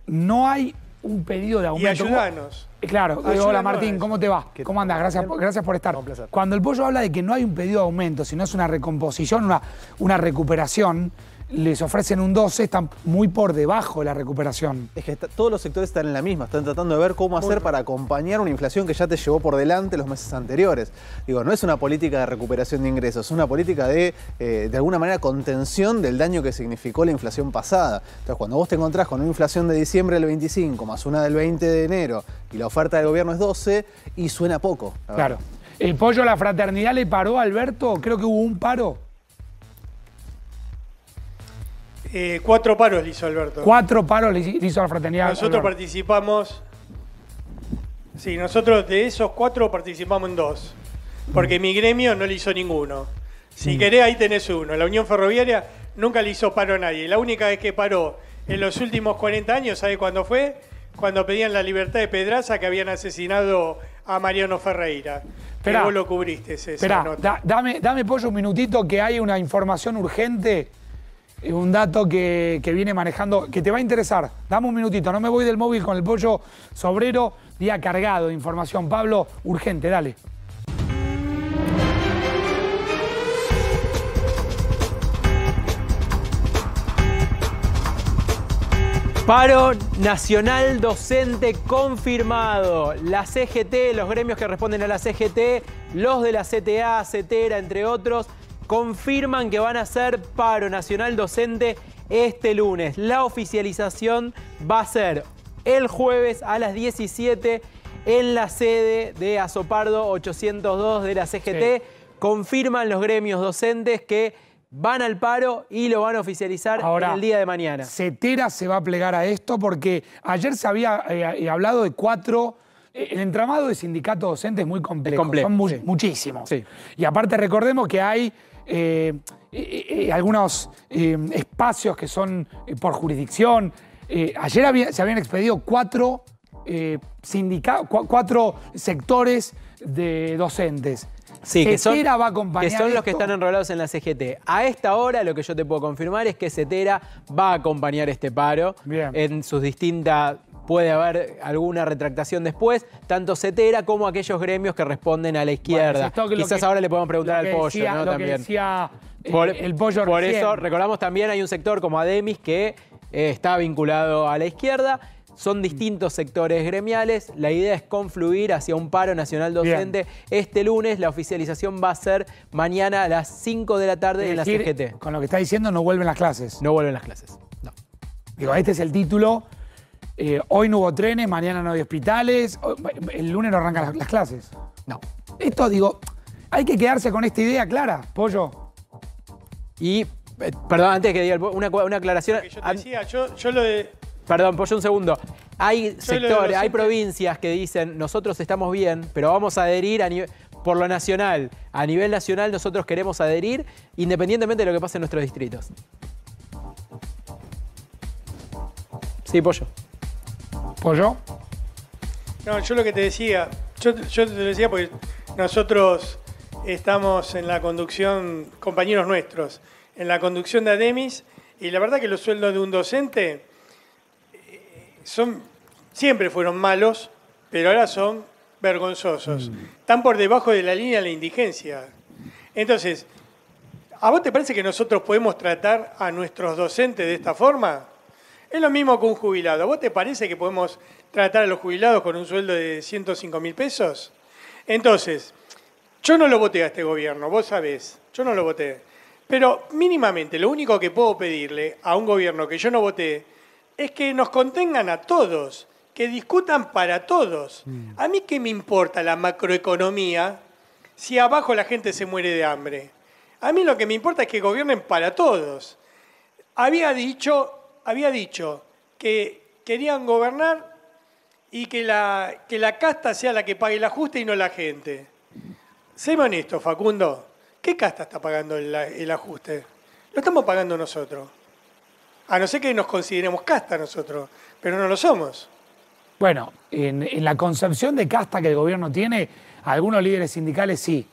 Speaker 3: no hay un pedido de
Speaker 9: Y
Speaker 3: aumento.
Speaker 9: ayudanos.
Speaker 3: Eh, Claro, eh,
Speaker 9: Ayúdanos
Speaker 3: hola Martín. ¿cómo te va? ¿Cómo andas? Gracias, por- gracias por estar. Cuando el pollo habla de que no hay un pedido de aumento, sino es una recomposición, una, una recuperación, les ofrecen un 12, están muy por debajo de la recuperación.
Speaker 10: Es que está- todos los sectores están en la misma, están tratando de ver cómo hacer para acompañar una inflación que ya te llevó por delante los meses anteriores. Digo, no es una política de recuperación de ingresos, es una política de, eh, de alguna manera, contención del daño que significó la inflación pasada. Entonces, cuando vos te encontrás con una inflación de diciembre del 25 más una del 20 de enero y la oferta del gobierno es 12, y suena poco. la
Speaker 3: Claro. ¿El pollo la fraternidad le paró a Alberto? Creo que hubo un paro.
Speaker 9: Eh, cuatro paros le hizo Alberto.
Speaker 3: Cuatro paros le hizo a la fraternidad.
Speaker 9: Nosotros
Speaker 3: Alberto.
Speaker 9: participamos. Sí, nosotros de esos cuatro participamos en dos. Porque mi gremio no le hizo ninguno. Si querés, ahí tenés uno. La Unión Ferroviaria nunca le hizo paro a nadie. La única vez que paró en los últimos 40 años, ¿sabe cuándo fue? Cuando pedían la libertad de Pedraza que habían asesinado a Mariano Ferreira. Que vos lo cubriste esa
Speaker 3: Esperá,
Speaker 9: nota.
Speaker 3: da- dame, dame pollo un minutito que hay una información urgente, un dato que, viene manejando, que te va a interesar. Dame un minutito, no me voy del móvil con el pollo sobrero, día cargado de información. Pablo, urgente, dale.
Speaker 4: Paro nacional docente confirmado. La CGT, los gremios que responden a la CGT, los de la CTA, CETERA, entre otros, confirman que van a hacer paro nacional docente este lunes. La oficialización va a ser el jueves a las 17 en la sede de Azopardo 802 de la CGT.
Speaker 3: Sí.
Speaker 4: Confirman los gremios docentes que van al paro y lo van a oficializar
Speaker 3: Ahora,
Speaker 4: en el día de mañana.
Speaker 3: Cetera se va a plegar a esto porque ayer se había eh, hablado de cuatro. eh, El entramado de sindicatos docentes es muy complejo.
Speaker 4: complejo,
Speaker 3: son mu-
Speaker 4: sí.
Speaker 3: muchísimos.
Speaker 4: Sí.
Speaker 3: Y aparte recordemos que hay eh, eh, eh, algunos espacios que son por jurisdicción. Ayer había- se habían expedido cuatro, cua- cuatro sectores de docentes.
Speaker 4: Sí, que son,
Speaker 3: va a
Speaker 4: que son los que están enrolados en la CGT. A esta hora lo que yo te puedo confirmar es que Cetera va a acompañar este paro
Speaker 3: Bien.
Speaker 4: en sus distintas... Puede haber alguna retractación después, tanto Cetera como aquellos gremios que responden a la izquierda. Quizás
Speaker 3: que-
Speaker 4: ahora le podemos preguntar al pollo,
Speaker 3: decía-
Speaker 4: ¿no? También.
Speaker 3: decía eh,
Speaker 4: Por,
Speaker 3: el pollo
Speaker 4: por
Speaker 3: recién.
Speaker 4: eso, recordamos también hay un sector como Ademis que eh, está vinculado a la izquierda. Son distintos sectores gremiales. La idea es confluir hacia un paro nacional docente este lunes. La oficialización va a ser mañana a las 5 de la tarde en la CGT.
Speaker 3: Con lo que está diciendo, no vuelven las clases.
Speaker 4: No vuelven las clases. No.
Speaker 3: Digo, este es el título. Eh, hoy no hubo trenes, mañana no hay hospitales, el lunes no arrancan las, las clases.
Speaker 4: No.
Speaker 3: Esto, digo, hay que quedarse con esta idea clara, Pollo.
Speaker 4: Y, eh, perdón, antes que diga una, una aclaración.
Speaker 9: Yo te decía, yo, yo lo de.
Speaker 4: Perdón, pollo un segundo. Hay sectores, hay provincias que dicen nosotros estamos bien, pero vamos a adherir a nive- por lo nacional. A nivel nacional nosotros queremos adherir independientemente de lo que pase en nuestros distritos. Sí, pollo.
Speaker 3: Pollo.
Speaker 9: No, yo lo que te decía, yo, yo te lo decía porque nosotros estamos en la conducción, compañeros nuestros, en la conducción de Ademis, y la verdad que los sueldos de un docente eh, son, siempre fueron malos, pero ahora son vergonzosos. Están por debajo de la línea de la indigencia. Entonces, ¿a vos te parece que nosotros podemos tratar a nuestros docentes de esta forma? Es lo mismo que un jubilado. ¿A vos te parece que podemos tratar a los jubilados con un sueldo de 105 mil pesos? Entonces, yo no lo voté a este gobierno, vos sabés, yo no lo voté. Pero mínimamente, lo único que puedo pedirle a un gobierno que yo no voté es que nos contengan a todos, que discutan para todos. A mí qué me importa la macroeconomía si abajo la gente se muere de hambre. A mí lo que me importa es que gobiernen para todos. Había dicho, había dicho que querían gobernar y que la, que la casta sea la que pague el ajuste y no la gente. Séme honesto, Facundo. ¿Qué casta está pagando el, el ajuste? Lo estamos pagando nosotros. A no ser que nos consideremos casta nosotros, pero no lo somos.
Speaker 3: Bueno, en, en la concepción de casta que el gobierno tiene, algunos líderes sindicales sí.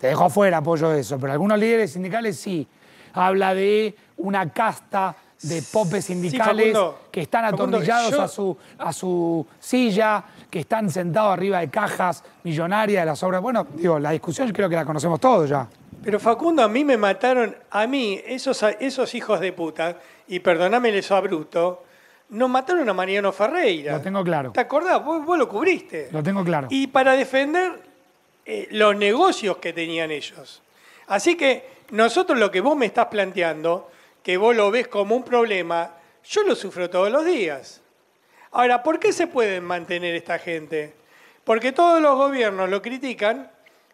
Speaker 3: Te dejo afuera, apoyo de eso, pero algunos líderes sindicales sí. Habla de una casta de popes sindicales
Speaker 9: Facundo.
Speaker 3: que están
Speaker 9: Facundo,
Speaker 3: atornillados
Speaker 9: yo-
Speaker 3: a, su, a su silla, que están sentados arriba de cajas millonarias de las obras. Bueno, digo, la discusión yo creo que la conocemos todos ya.
Speaker 9: Pero Facundo, a mí me mataron, a mí, esos, esos hijos de puta, y perdoname eso a bruto, nos mataron a Mariano Ferreira.
Speaker 3: Lo tengo claro.
Speaker 9: ¿Te acordás? Vos, vos lo cubriste.
Speaker 3: Lo tengo claro.
Speaker 9: Y para defender eh, los negocios que tenían ellos. Así que nosotros lo que vos me estás planteando, que vos lo ves como un problema, yo lo sufro todos los días. Ahora, ¿por qué se pueden mantener esta gente? Porque todos los gobiernos lo critican,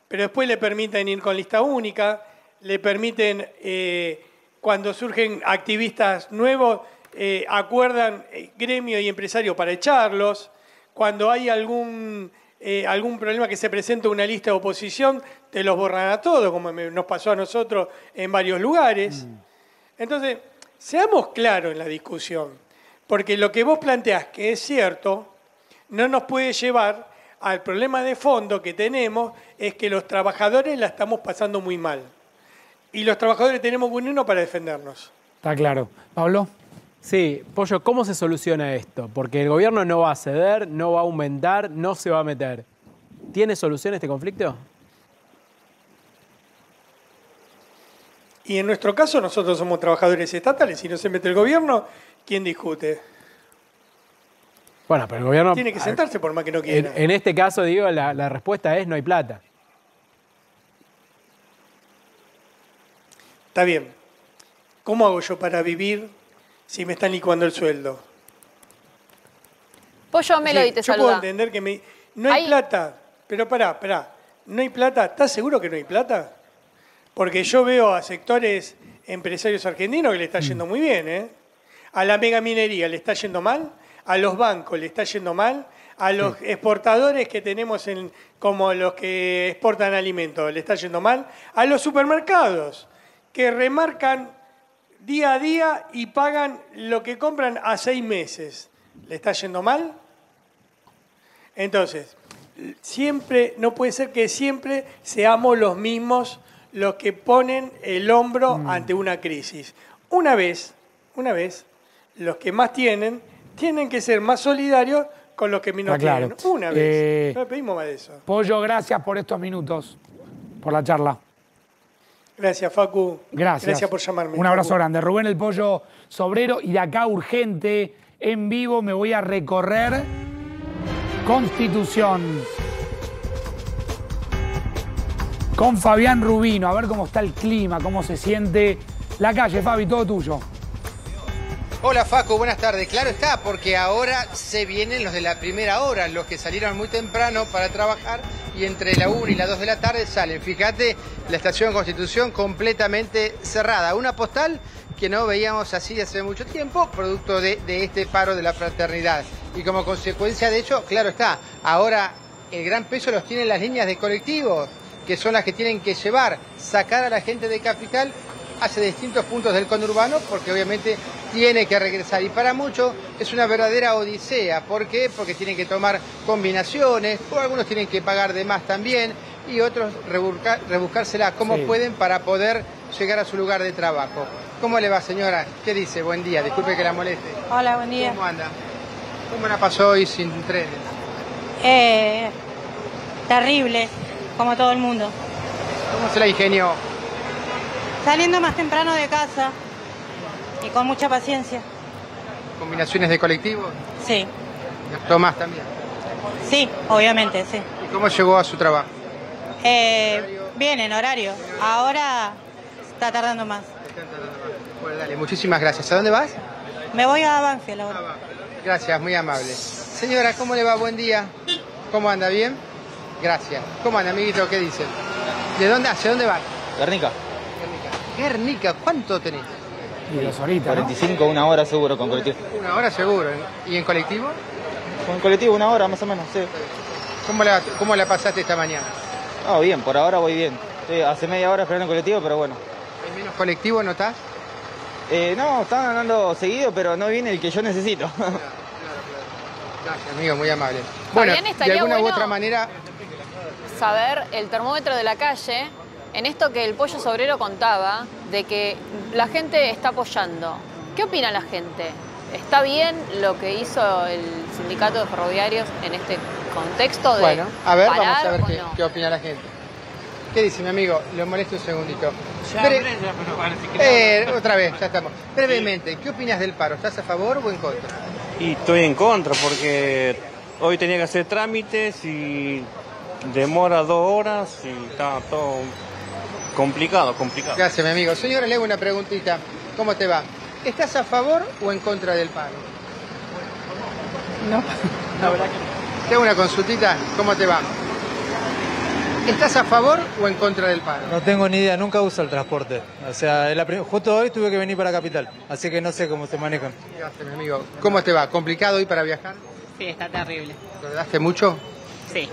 Speaker 9: pero después le permiten ir con lista única, le permiten, eh, cuando surgen activistas nuevos, eh, acuerdan eh, gremio y empresario para echarlos. Cuando hay algún, algún problema que se presenta una lista de oposición, te los borran a todos, como nos pasó a nosotros en varios lugares. Entonces, seamos claros en la discusión, porque lo que vos planteás que es cierto, no nos puede llevar al problema de fondo que tenemos, es que los trabajadores la estamos pasando muy mal. Y los trabajadores tenemos que unirnos para defendernos.
Speaker 3: Está claro. Pablo.
Speaker 4: Sí, Pollo, ¿cómo se soluciona esto? Porque el gobierno no va a ceder, no va a aumentar, no se va a meter. ¿Tiene solución este conflicto?
Speaker 9: Y en nuestro caso nosotros somos trabajadores estatales, si no se mete el gobierno, ¿quién discute?
Speaker 4: Bueno, pero el gobierno...
Speaker 9: Tiene que sentarse por más que no quiera.
Speaker 4: en este caso, digo, la, la respuesta es no hay plata.
Speaker 9: Está bien. ¿Cómo hago yo para vivir si me están licuando el sueldo?
Speaker 8: Pollo Melody
Speaker 9: Sí,
Speaker 8: te
Speaker 9: yo puedo
Speaker 8: saluda.
Speaker 9: entender que me... No hay
Speaker 8: Ahí-
Speaker 9: plata, pero pará, pará. No hay plata, ¿estás seguro que no hay plata? Porque yo veo a sectores empresarios argentinos que le está yendo muy bien, ¿eh? A la mega minería le está yendo mal, a los bancos le está yendo mal, a los exportadores que tenemos en, como los que exportan alimentos le está yendo mal, a los supermercados que remarcan día a día y pagan lo que compran a seis meses. ¿Le está yendo mal? Entonces, siempre, no puede ser que siempre seamos los mismos los que ponen el hombro ante una crisis. Una vez, una vez, los que más tienen, tienen que ser más solidarios con los que menos
Speaker 3: claro.
Speaker 9: tienen. Una vez.
Speaker 3: Eh,
Speaker 9: no pedimos más de eso.
Speaker 3: Pollo, gracias por estos minutos, por la charla.
Speaker 9: Gracias, Facu.
Speaker 3: Gracias.
Speaker 9: Gracias por llamarme.
Speaker 3: Un abrazo
Speaker 9: Facu.
Speaker 3: grande. Rubén el Pollo Sobrero y de acá urgente, en vivo, me voy a recorrer Constitución. Con Fabián Rubino, a ver cómo está el clima, cómo se siente la calle. Fabi, todo tuyo.
Speaker 11: Hola Facu, buenas tardes. Claro está, porque ahora se vienen los de la primera hora, los que salieron muy temprano para trabajar y entre la 1 y las 2 de la tarde salen. Fíjate, la estación Constitución completamente cerrada. Una postal que no veíamos así hace mucho tiempo, producto de, de este paro de la fraternidad. Y como consecuencia de hecho, claro está, ahora el gran peso los tienen las líneas de colectivos, que son las que tienen que llevar, sacar a la gente de capital hacia distintos puntos del conurbano, porque obviamente tiene que regresar. Y para muchos es una verdadera odisea. ¿Por qué? Porque tienen que tomar combinaciones, o algunos tienen que pagar de más también, y otros rebuscar, rebuscársela como
Speaker 3: Sí.
Speaker 11: pueden para poder llegar a su lugar de trabajo. ¿Cómo le va, señora? ¿Qué dice? Buen día, disculpe que la moleste.
Speaker 12: Hola, buen día.
Speaker 11: ¿Cómo anda? ¿Cómo la pasó hoy sin trenes?
Speaker 12: Eh, terrible, como todo el mundo.
Speaker 11: ¿Cómo se la ingenió?
Speaker 12: Saliendo más temprano de casa y con mucha paciencia.
Speaker 11: ¿Combinaciones de colectivos?
Speaker 12: Sí,
Speaker 11: ¿Gastó más también?
Speaker 12: sí, obviamente, sí.
Speaker 11: ¿Y cómo llegó a su trabajo?
Speaker 12: Eh, bien, en horario. Ahora está tardando más.
Speaker 11: Bueno, dale, muchísimas gracias. ¿A dónde vas?
Speaker 12: Me voy a Banfield ahora.
Speaker 11: Gracias, muy amable. Señora, ¿cómo le va? Buen día. ¿Cómo anda? ¿Bien? Gracias. ¿Cómo anda, amiguito? ¿Qué dice? ¿De dónde? ¿Hacia dónde va?
Speaker 13: Guernica.
Speaker 11: Guernica, ¿cuánto tenés?
Speaker 3: Y dos horitas, ¿no?
Speaker 13: 45, una hora seguro con colectivo.
Speaker 11: Una hora seguro. ¿Y en colectivo?
Speaker 13: Con colectivo una hora más o menos, sí.
Speaker 11: ¿Cómo la, cómo la pasaste esta mañana?
Speaker 13: Ah, bien, por ahora voy bien. Sí, hace media hora esperando colectivo, pero bueno.
Speaker 11: ¿Hay menos colectivo, notás?
Speaker 13: Eh, no, están andando seguido, pero no viene el que yo necesito.
Speaker 11: Gracias, amigo, muy amable. Bueno, de alguna u otra manera,
Speaker 8: saber el termómetro de la calle en esto que el pollo sobrero contaba, de que la gente está apoyando. ¿Qué opina la gente? ¿Está bien lo que hizo el sindicato de ferroviarios en este contexto de
Speaker 11: bueno, a ver, vamos a ver qué,
Speaker 8: no?
Speaker 11: qué opina la gente. ¿Qué dice mi amigo? Lo molesto un segundito.
Speaker 14: Ya
Speaker 11: Bre-
Speaker 14: ya, pero
Speaker 11: Eh, otra vez, ya estamos. Brevemente, ¿qué opinas del paro? ¿Estás a favor o en contra?
Speaker 14: Y estoy en contra porque hoy tenía que hacer trámites y demora dos horas y está todo complicado, complicado.
Speaker 11: Gracias, mi amigo. Señora, le hago una preguntita. ¿Cómo te va? ¿Estás a favor o en contra del paro?
Speaker 12: No.
Speaker 11: La verdad que Te hago una consultita. ¿Cómo te va? ¿Estás a favor o en contra del paro?
Speaker 15: No tengo ni idea, nunca uso el transporte. O sea, es la justo hoy tuve que venir para Capital, así que no sé cómo se manejan.
Speaker 11: Gracias, mi amigo. ¿Cómo te va? ¿Complicado hoy para viajar?
Speaker 16: Sí, está terrible.
Speaker 11: ¿Tardaste mucho?
Speaker 16: Sí.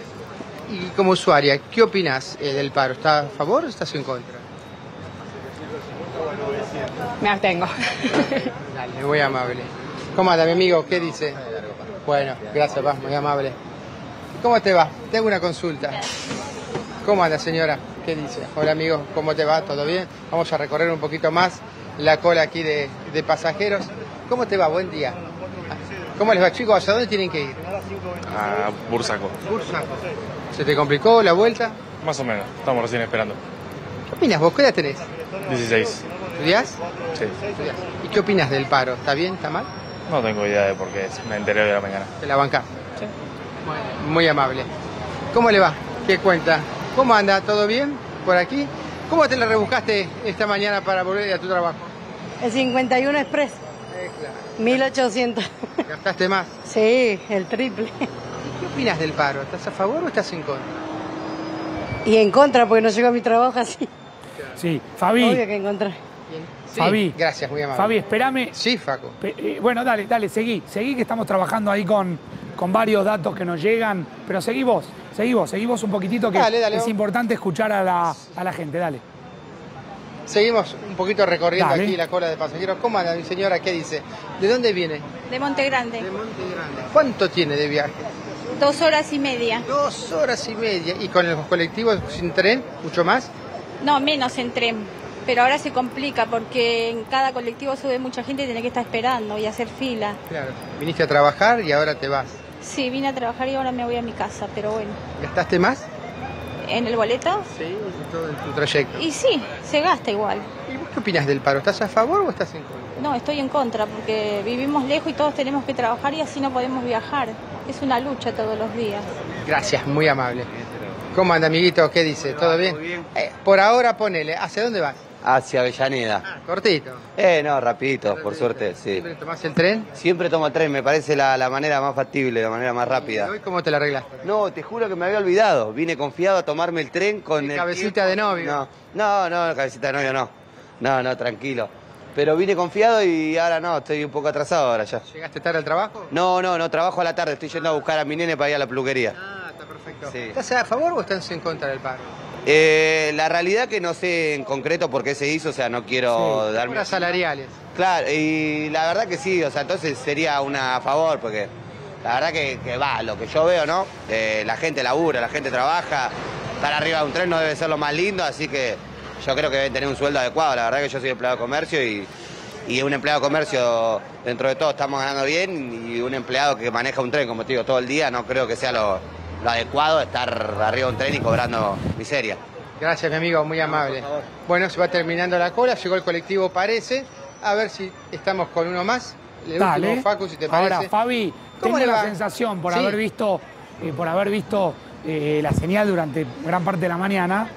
Speaker 11: Y como usuaria, ¿qué opinas eh, del paro? ¿Estás a favor o estás en contra?
Speaker 16: Me abstengo. (laughs)
Speaker 11: Dale, muy amable. ¿Cómo anda, mi amigo? ¿Qué dice? Bueno, gracias, Paz, muy amable. ¿Cómo te va? Tengo una consulta. ¿Cómo anda, señora? ¿Qué dice? Hola, amigo, ¿cómo te va? ¿Todo bien? Vamos a recorrer un poquito más la cola aquí de, de pasajeros. ¿Cómo te va? Buen día. ¿Cómo les va, chicos? ¿Hacia dónde tienen que ir?
Speaker 17: A Bursaco.
Speaker 11: Bursaco. ¿Se te complicó la vuelta?
Speaker 17: Más o menos, estamos recién esperando.
Speaker 11: ¿Qué opinas vos? ¿Qué edad tenés?
Speaker 17: 16.
Speaker 11: ¿Estudiás?
Speaker 17: Sí.
Speaker 11: Estudiás. ¿Y qué opinas del paro? ¿Está bien? ¿Está mal?
Speaker 17: No tengo idea de por qué es. Me enteré de la mañana.
Speaker 11: De la banca. Muy amable. ¿Cómo le va? ¿Qué cuenta? ¿Cómo anda? ¿Todo bien por aquí? ¿Cómo te la rebuscaste esta mañana para volver a tu trabajo?
Speaker 12: El 51 Express. 1800.
Speaker 11: ¿Gastaste más?
Speaker 12: Sí, el triple.
Speaker 11: ¿Qué opinas del paro? ¿Estás a favor o estás en contra?
Speaker 12: Y en contra, porque no llego a mi trabajo así.
Speaker 3: Sí, Fabi.
Speaker 12: Obvio que en contra.
Speaker 11: Sí,
Speaker 3: Fabi.
Speaker 11: Gracias, muy amable.
Speaker 3: Fabi, espérame.
Speaker 11: Sí, Facu.
Speaker 3: Pe- eh, bueno, dale, dale, seguí. Seguí que estamos trabajando ahí con, con varios datos que nos llegan. Pero seguí vos, seguí vos, seguí vos un poquitito que
Speaker 11: Dale, dale,
Speaker 3: es importante escuchar a la, a la gente. Dale.
Speaker 11: Seguimos un poquito recorriendo
Speaker 3: Dale.
Speaker 11: aquí la cola de pasajeros. ¿Cómo anda mi señora? ¿Qué dice? ¿De dónde viene?
Speaker 12: De Monte Grande.
Speaker 11: De Monte Grande. ¿Cuánto tiene de viaje?
Speaker 12: Dos horas y media.
Speaker 11: Dos horas y media. ¿Y con los colectivos sin tren? ¿Mucho más?
Speaker 12: No, menos en tren. Pero ahora se complica porque en cada colectivo sube mucha gente y tiene que estar esperando y hacer fila.
Speaker 11: Claro. Viniste a trabajar y ahora te vas.
Speaker 12: Sí, vine a trabajar y ahora me voy a mi casa, pero bueno.
Speaker 11: ¿Gastaste más?
Speaker 12: ¿En el boleto?
Speaker 11: Sí, en todo en tu trayecto.
Speaker 12: Y sí, se gasta igual.
Speaker 11: ¿Y vos qué opinas del paro? ¿Estás a favor o estás en contra?
Speaker 12: No, estoy en contra porque vivimos lejos y todos tenemos que trabajar y así no podemos viajar. Es una lucha todos los días.
Speaker 11: Gracias, muy amable. ¿Cómo anda, amiguito? ¿Qué dice? ¿Todo bien? Eh, por ahora ponele. ¿Hacia dónde vas?
Speaker 18: Hacia Avellaneda.
Speaker 11: Cortito.
Speaker 18: Eh, no, rapidito, por suerte, sí.
Speaker 11: ¿Siempre tomás el tren?
Speaker 18: Siempre tomo tren, me parece la, la manera más factible, la manera más rápida.
Speaker 11: ¿Y hoy cómo te la arreglaste?
Speaker 18: No, te juro que me había olvidado. Vine confiado a tomarme el tren con
Speaker 11: ¿Y
Speaker 18: el
Speaker 11: cabecita de novio?
Speaker 18: No, no, no, cabecita de novio no. No, no, tranquilo. Pero vine confiado y ahora no, estoy un poco atrasado ahora ya.
Speaker 11: ¿Llegaste tarde al trabajo?
Speaker 18: No, no, no, trabajo a la tarde, estoy yendo a buscar a mi nene para ir a la peluquería.
Speaker 11: Ah, está perfecto.
Speaker 18: Sí.
Speaker 11: ¿Estás a favor o estás en contra del paro?
Speaker 18: Eh, la realidad que no sé en concreto por qué se hizo, o sea, no quiero darme...
Speaker 11: Horas salariales.
Speaker 18: Claro, y la verdad que sí, o sea, entonces sería una a favor, porque la verdad que, que va, lo que yo veo, ¿no? Eh, la gente labura, la gente trabaja, estar arriba de un tren no debe ser lo más lindo, así que yo creo que deben tener un sueldo adecuado. La verdad que yo soy empleado de comercio y, y un empleado de comercio, dentro de todo, estamos ganando bien, y un empleado que maneja un tren, como te digo, todo el día, no creo que sea lo, lo adecuado estar arriba de un tren y cobrando miseria.
Speaker 11: Gracias, mi amigo, muy amable. Bueno, se va terminando la cola, llegó el colectivo, parece. A ver si estamos con uno más. El
Speaker 3: Dale.
Speaker 11: último, Facu, si te parece.
Speaker 3: Ahora, Fabi,
Speaker 11: ¿Cómo
Speaker 3: tengo
Speaker 11: le
Speaker 3: la
Speaker 11: va?
Speaker 3: sensación, por
Speaker 11: Sí.
Speaker 3: haber visto, eh, por haber visto eh, la señal durante gran parte de la mañana,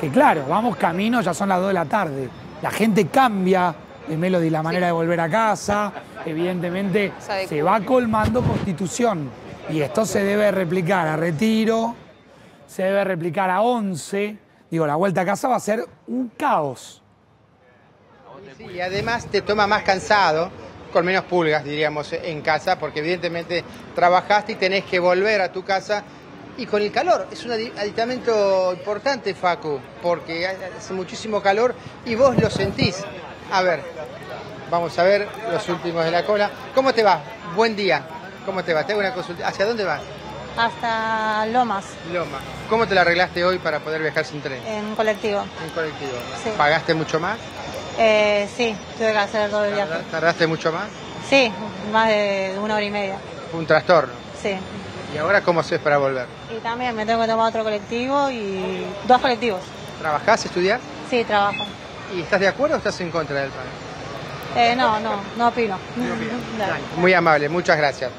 Speaker 3: que claro, vamos camino, ya son las 2 de la tarde. La gente cambia de Melody la manera de volver a casa, evidentemente Se va colmando constitución. Y esto se debe replicar a retiro, se debe replicar a 11. Digo, la vuelta a casa va a ser un caos.
Speaker 11: Sí, y además te toma más cansado, con menos pulgas, diríamos, en casa, porque evidentemente trabajaste y tenés que volver a tu casa. Y con el calor, es un adi- aditamento importante, Facu, porque hace muchísimo calor y vos lo sentís. A ver, vamos a ver los últimos de la cola. ¿Cómo te va? Buen día. ¿Cómo te va? Te hago una consulta. ¿Hacia dónde vas?
Speaker 12: Hasta Lomas,
Speaker 11: Loma. ¿Cómo te la arreglaste hoy para poder viajar sin tren?
Speaker 12: en colectivo.
Speaker 11: En colectivo.
Speaker 12: Sí.
Speaker 11: ¿Pagaste mucho más?
Speaker 12: Eh, sí, tuve que hacer todo el viaje.
Speaker 11: ¿Tardaste mucho más?
Speaker 12: Sí, más de una hora y media.
Speaker 11: Fue un trastorno.
Speaker 12: Sí.
Speaker 11: ¿Y ahora cómo haces para volver?
Speaker 12: Y también me tengo que tomar otro colectivo y dos colectivos.
Speaker 11: ¿Trabajás, estudiás?
Speaker 12: Sí, trabajo.
Speaker 11: ¿Y estás de acuerdo o estás en contra del paro?
Speaker 12: Eh, no, no, no opino. (laughs) Dale.
Speaker 11: Muy amable, muchas gracias.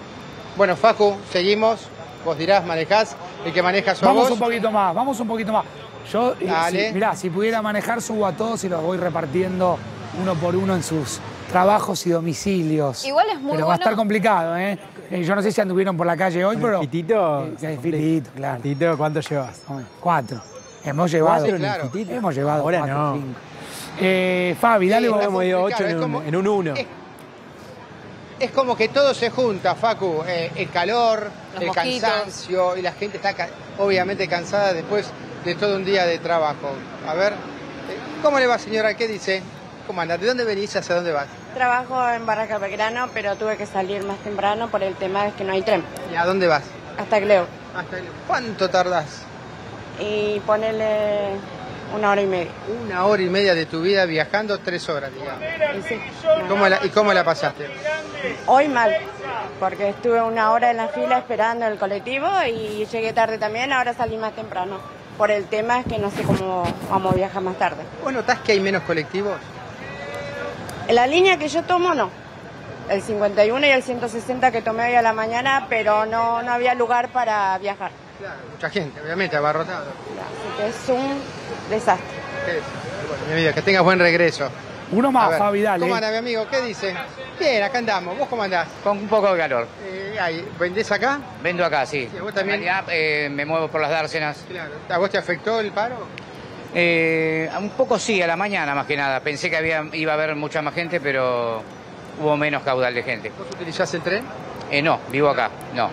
Speaker 11: Bueno, Facu, seguimos. Vos dirás, manejás. El que maneja sos
Speaker 3: Vamos
Speaker 11: vos.
Speaker 3: un poquito más, vamos un poquito más. Yo, eh, si, mirá, si pudiera manejar, subo a todos y los voy repartiendo uno por uno en sus trabajos y domicilios.
Speaker 8: Igual es muy
Speaker 3: Pero va a estar complicado, ¿eh? Eh, Yo no sé si anduvieron por la calle hoy, pero...
Speaker 4: ¿Pitito?
Speaker 3: Eh, Pitito, claro.
Speaker 4: Pitito, ¿cuánto llevas?
Speaker 3: Cuatro. Hemos llevado...
Speaker 4: ¿Cuatro
Speaker 3: claro. Hemos llevado
Speaker 4: Ahora
Speaker 3: cuatro,
Speaker 4: no.
Speaker 3: cinco. Eh, Fabi, dale
Speaker 11: Sí,
Speaker 3: vos.
Speaker 4: Hemos ido ocho en un,
Speaker 11: como-
Speaker 4: en un uno.
Speaker 11: Es, es como que todo se junta, Facu. Eh, el calor,
Speaker 8: Los
Speaker 11: el
Speaker 8: mosquitos.
Speaker 11: cansancio y la gente está obviamente cansada después de todo un día de trabajo. A ver, ¿cómo le va señora? ¿Qué dice? ¿Cómo anda? ¿De dónde venís? ¿Hacia dónde vas?
Speaker 19: Trabajo en Barraca Belgrano, pero tuve que salir más temprano por el tema de que no hay tren.
Speaker 11: ¿Y a dónde vas?
Speaker 19: Hasta Gleu.
Speaker 11: Hasta el- ¿Cuánto tardás?
Speaker 19: Y ponele una hora y media.
Speaker 11: Una hora y media de tu vida viajando, tres horas, digamos.
Speaker 19: Y sí,
Speaker 11: ¿Cómo la- ¿Y cómo la pasaste?
Speaker 19: Hoy mal, porque estuve una hora en la fila esperando el colectivo y llegué tarde también, ahora salí más temprano. Por el tema es que no sé cómo vamos a viajar más tarde.
Speaker 11: ¿Vos notás que hay menos colectivos?
Speaker 19: En la línea que yo tomo, no. El 51 y el 160 que tomé hoy a la mañana, pero no, no había lugar para viajar.
Speaker 11: Mucha gente, obviamente, abarrotado.
Speaker 19: Así que es un desastre.
Speaker 11: Bueno, mi vida, que tengas buen regreso.
Speaker 3: Uno más,
Speaker 11: ver,
Speaker 3: Fabi, dale.
Speaker 11: ¿Cómo anda, mi amigo? ¿Qué dice? Bien, acá andamos. ¿Vos cómo andás?
Speaker 20: Con un poco de calor.
Speaker 11: Eh, ahí, ¿Vendés acá?
Speaker 20: Vendo acá, sí.
Speaker 11: Sí, ¿vos también?
Speaker 20: En realidad, eh, me muevo por las dársenas.
Speaker 11: Claro. ¿A vos te afectó el paro?
Speaker 20: Eh, un poco sí, a la mañana más que nada. Pensé que había, iba a haber mucha más gente, pero hubo menos caudal de gente.
Speaker 11: ¿Vos utilizás el tren?
Speaker 20: Eh, no, vivo acá, no.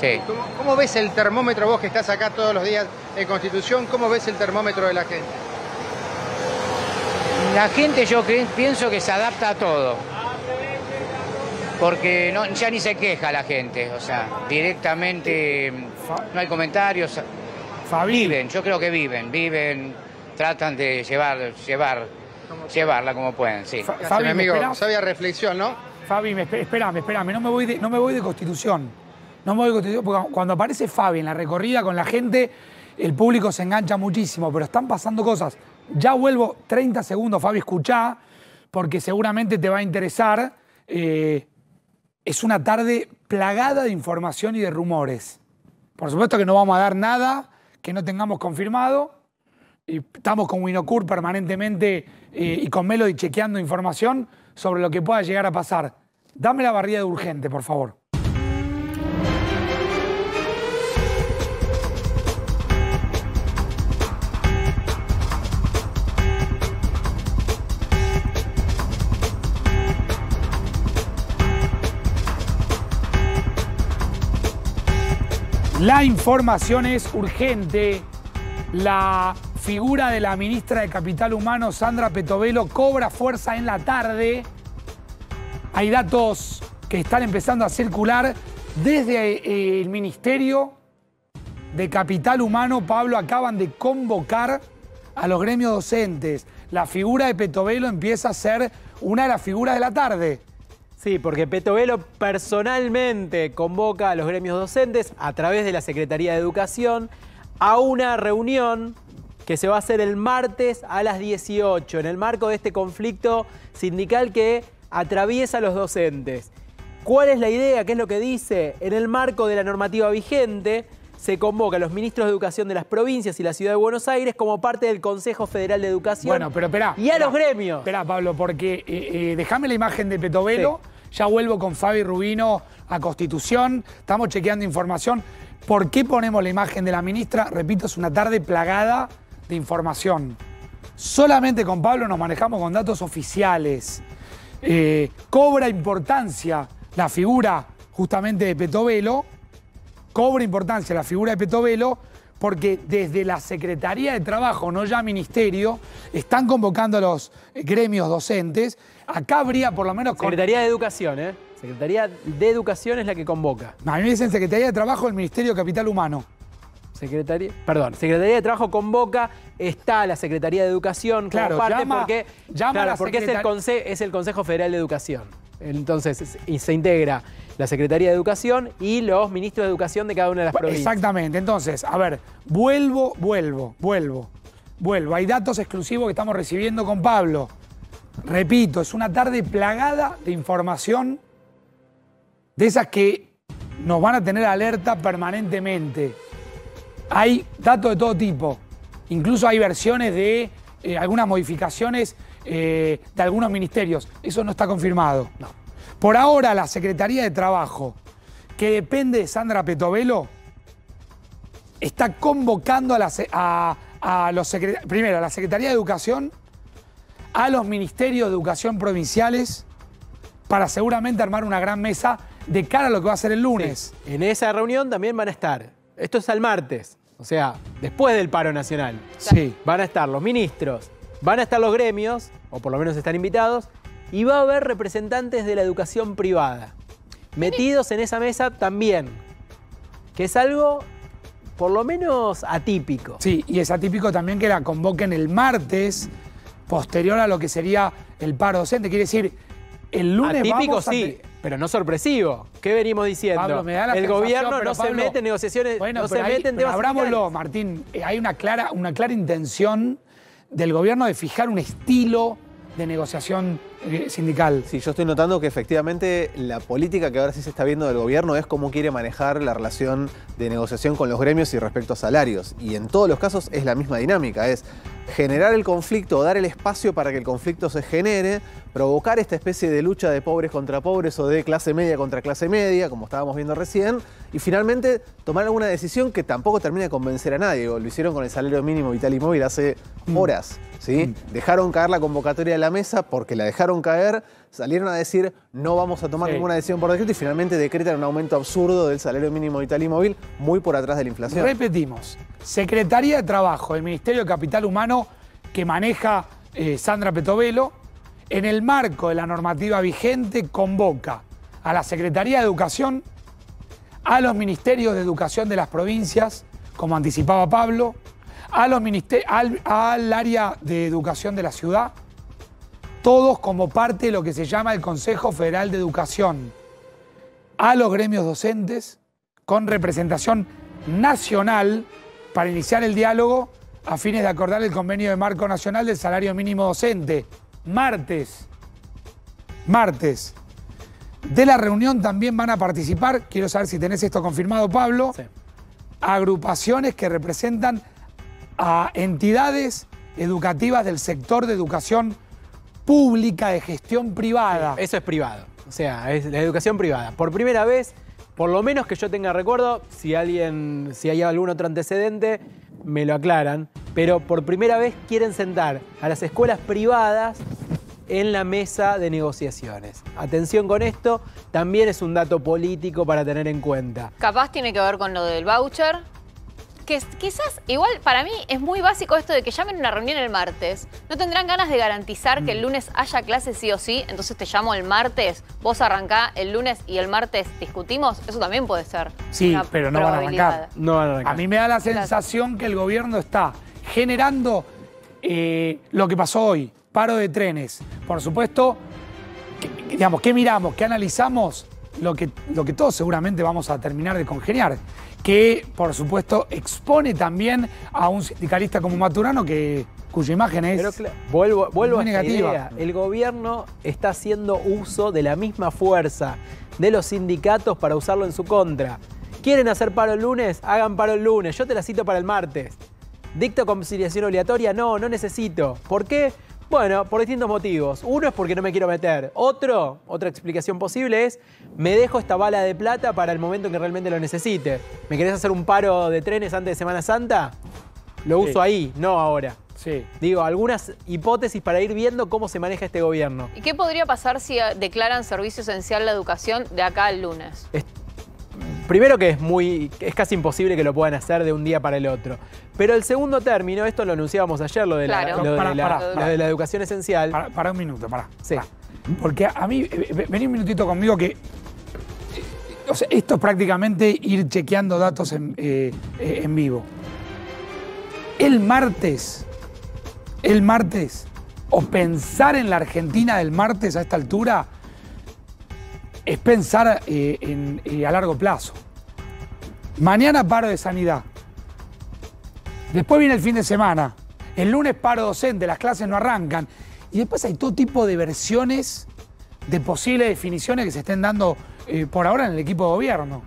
Speaker 20: Sí.
Speaker 11: ¿Cómo, cómo ves el termómetro vos que estás acá todos los días en Constitución? ¿Cómo ves el termómetro de la gente?
Speaker 20: La gente yo pienso que se adapta a todo. Porque no, ya ni se queja la gente, o sea, directamente no hay comentarios. Viven, yo creo que viven, viven, tratan de llevar, llevar, llevarla como pueden, sí.
Speaker 2: Fabi, ¿me
Speaker 11: amigo, sabia reflexión, ¿no?
Speaker 3: Fabi, me, espérame, espérame, no me, voy de, no me voy de Constitución. No me voy de Constitución, porque cuando aparece Fabi en la recorrida con la gente, el público se engancha muchísimo, pero están pasando cosas. Ya vuelvo 30 segundos, Fabi, escuchá, porque seguramente te va a interesar. Eh, es una tarde plagada de información y de rumores. Por supuesto que no vamos a dar nada que no tengamos confirmado. Estamos con Winocur permanentemente eh, y con Melody chequeando información sobre lo que pueda llegar a pasar. Dame la barrida de urgente, por favor. La información es urgente. La figura de la ministra de Capital Humano, Sandra Petovelo, cobra fuerza en la tarde. Hay datos que están empezando a circular desde eh, el Ministerio de Capital Humano. Pablo, acaban de convocar a los gremios docentes. La figura de Petovelo empieza a ser una de las figuras de la tarde.
Speaker 4: Sí, porque Petovelo personalmente convoca a los gremios docentes a través de la Secretaría de Educación a una reunión que se va a hacer el martes a las 18 en el marco de este conflicto sindical que atraviesa a los docentes. ¿Cuál es la idea? ¿Qué es lo que dice? En el marco de la normativa vigente se convoca a los ministros de Educación de las provincias y la Ciudad de Buenos Aires como parte del Consejo Federal de Educación.
Speaker 3: Bueno, pero espera.
Speaker 4: Y a los gremios.
Speaker 3: Espera, Pablo, porque eh, eh, déjame la imagen de Petovelo. Ya vuelvo con Fabi Rubino a Constitución. Estamos chequeando información. ¿Por qué ponemos la imagen de la ministra? Repito, es una tarde plagada de información. Solamente con Pablo nos manejamos con datos oficiales. Eh, cobra importancia la figura justamente de Petovelo. Cobra importancia la figura de Petovelo porque desde la Secretaría de Trabajo, no ya Ministerio, están convocando a los gremios docentes. Acá habría por lo menos... con-
Speaker 4: Secretaría de Educación, ¿eh? Secretaría de Educación es la que convoca.
Speaker 3: A mí me dicen Secretaría de Trabajo del Ministerio de Capital Humano.
Speaker 4: Secretaría, perdón, Secretaría de Trabajo convoca, está la Secretaría de Educación como
Speaker 3: Claro,
Speaker 4: parte
Speaker 3: llama-
Speaker 4: porque,
Speaker 3: llama
Speaker 4: claro, porque es, el conse- es el Consejo Federal de Educación. Entonces, es- y se integra la Secretaría de Educación y los ministros de Educación de cada una de las provincias.
Speaker 3: Exactamente. Entonces, a ver, vuelvo, vuelvo, vuelvo, vuelvo. Hay datos exclusivos que estamos recibiendo con Pablo. Repito, es una tarde plagada de información de esas que nos van a tener alerta permanentemente. Hay datos de todo tipo. Incluso hay versiones de eh, algunas modificaciones eh, de algunos ministerios. Eso no está confirmado. Por ahora, la Secretaría de Trabajo, que depende de Sandra Petovelo, está convocando a, la se- a- a los primero a la Secretaría de Educación, a los ministerios de educación provinciales, para seguramente armar una gran mesa de cara a lo que va a ser el lunes.
Speaker 4: En esa reunión también van a estar, esto es al martes, o sea, después del paro nacional.
Speaker 3: Sí.
Speaker 4: Van a estar los ministros, van a estar los gremios, o por lo menos están invitados, y va a haber representantes de la educación privada. Metidos en esa mesa también, que es algo por lo menos atípico.
Speaker 3: Sí, y es atípico también que la convoquen el martes, posterior a lo que sería el paro docente. Quiere decir, el lunes
Speaker 4: Atípico
Speaker 3: vamos a
Speaker 4: sí, pero no sorpresivo. ¿Qué venimos diciendo?
Speaker 3: Pablo, me da la
Speaker 4: el gobierno no se mete en negociaciones,
Speaker 3: Bueno,
Speaker 4: no se
Speaker 3: pero ahí-
Speaker 4: mete en temas
Speaker 3: abrámoslo. Martín. Eh, Hay una clara, una clara intención del gobierno de fijar un estilo de negociación sindical.
Speaker 10: Sí, yo estoy notando que efectivamente la política que ahora sí se está viendo del gobierno es cómo quiere manejar la relación de negociación con los gremios y respecto a salarios. Y en todos los casos es la misma dinámica, es generar el conflicto dar el espacio para que el conflicto se genere, provocar esta especie de lucha de pobres contra pobres o de clase media contra clase media, como estábamos viendo recién, y finalmente tomar alguna decisión que tampoco termina de convencer a nadie. Lo hicieron con el salario mínimo vital y móvil hace horas. ¿sí? Dejaron caer la convocatoria de la mesa porque la dejaron caer, salieron a decir no vamos a tomar
Speaker 3: Sí.
Speaker 10: ninguna decisión por decreto y finalmente decretan un aumento absurdo del salario mínimo vital y móvil muy por atrás de la inflación.
Speaker 3: Repetimos, Secretaría de Trabajo del Ministerio de Capital Humano que maneja eh, Sandra Petovelo, en el marco de la normativa vigente, convoca a la Secretaría de Educación, a los Ministerios de Educación de las provincias, como anticipaba Pablo, a los al, al área de educación de la ciudad, todos como parte de lo que se llama el Consejo Federal de Educación, a los gremios docentes, con representación nacional para iniciar el diálogo a fines de acordar el convenio de marco nacional del salario mínimo docente. Martes, martes. De la reunión también van a participar, quiero saber si tenés esto confirmado, Pablo, agrupaciones que representan a entidades educativas del sector de educación pública de gestión privada.
Speaker 4: Eso es privado. O sea, es la educación privada. Por primera vez, por lo menos que yo tenga recuerdo, si alguien, si hay algún otro antecedente, me lo aclaran. Pero por primera vez quieren sentar a las escuelas privadas en la mesa de negociaciones. Atención con esto, también es un dato político para tener en cuenta.
Speaker 8: Capaz tiene que ver con lo del voucher. Que quizás, igual para mí es muy básico esto de que llamen una reunión el martes. ¿No tendrán ganas de garantizar
Speaker 3: Mm.
Speaker 8: que el lunes haya clases sí o sí? Entonces te llamo el martes, vos arrancá el lunes y el martes discutimos. Eso también puede ser.
Speaker 3: Sí, pero no van a arrancar.
Speaker 4: No van a arrancar.
Speaker 3: A mí me da la sensación que el gobierno está generando eh, lo que pasó hoy, paro de trenes. Por supuesto, que, digamos, ¿qué miramos? ¿Qué analizamos? Lo que, lo que todos seguramente vamos a terminar de congeniar. Que, por supuesto, expone también a un sindicalista como Maturano, que, cuya imagen es
Speaker 4: Pero vuelvo, vuelvo a
Speaker 3: negativa.
Speaker 4: idea. El gobierno está haciendo uso de la misma fuerza de los sindicatos para usarlo en su contra. ¿Quieren hacer paro el lunes? Hagan paro el lunes. Yo te la cito para el martes. ¿Dicto conciliación obligatoria? No, no necesito. ¿Por qué? Bueno, por distintos motivos. Uno es porque no me quiero meter. Otro, otra explicación posible es, me dejo esta bala de plata para el momento en que realmente lo necesite. ¿Me querés hacer un paro de trenes antes de Semana Santa? Lo
Speaker 3: Sí.
Speaker 4: uso ahí, no ahora.
Speaker 3: Sí.
Speaker 4: Digo, algunas hipótesis para ir viendo cómo se maneja este gobierno.
Speaker 8: ¿Y qué podría pasar si eh, declaran servicio esencial la educación de acá al lunes?
Speaker 4: Primero que es muy. es casi imposible que lo puedan hacer de un día para el otro. Pero el segundo término, esto lo anunciábamos ayer, lo de, la,
Speaker 8: Claro.
Speaker 4: lo de
Speaker 3: Pará,
Speaker 4: la-
Speaker 3: pará,
Speaker 4: lo
Speaker 3: pará.
Speaker 4: de la educación esencial.
Speaker 3: Para, para un minuto, para.
Speaker 4: Sí.
Speaker 3: Porque a mí, eh, vení un minutito conmigo que. eh, O sea, esto es prácticamente ir chequeando datos en, eh, eh, en vivo. El martes, el martes, o pensar en la Argentina del martes a esta altura, es pensar eh, en- eh, a largo plazo. Mañana paro de sanidad. Después viene el fin de semana. El lunes paro docente, las clases no arrancan. Y después hay todo tipo de versiones de posibles definiciones que se estén dando eh, por ahora en el equipo de gobierno.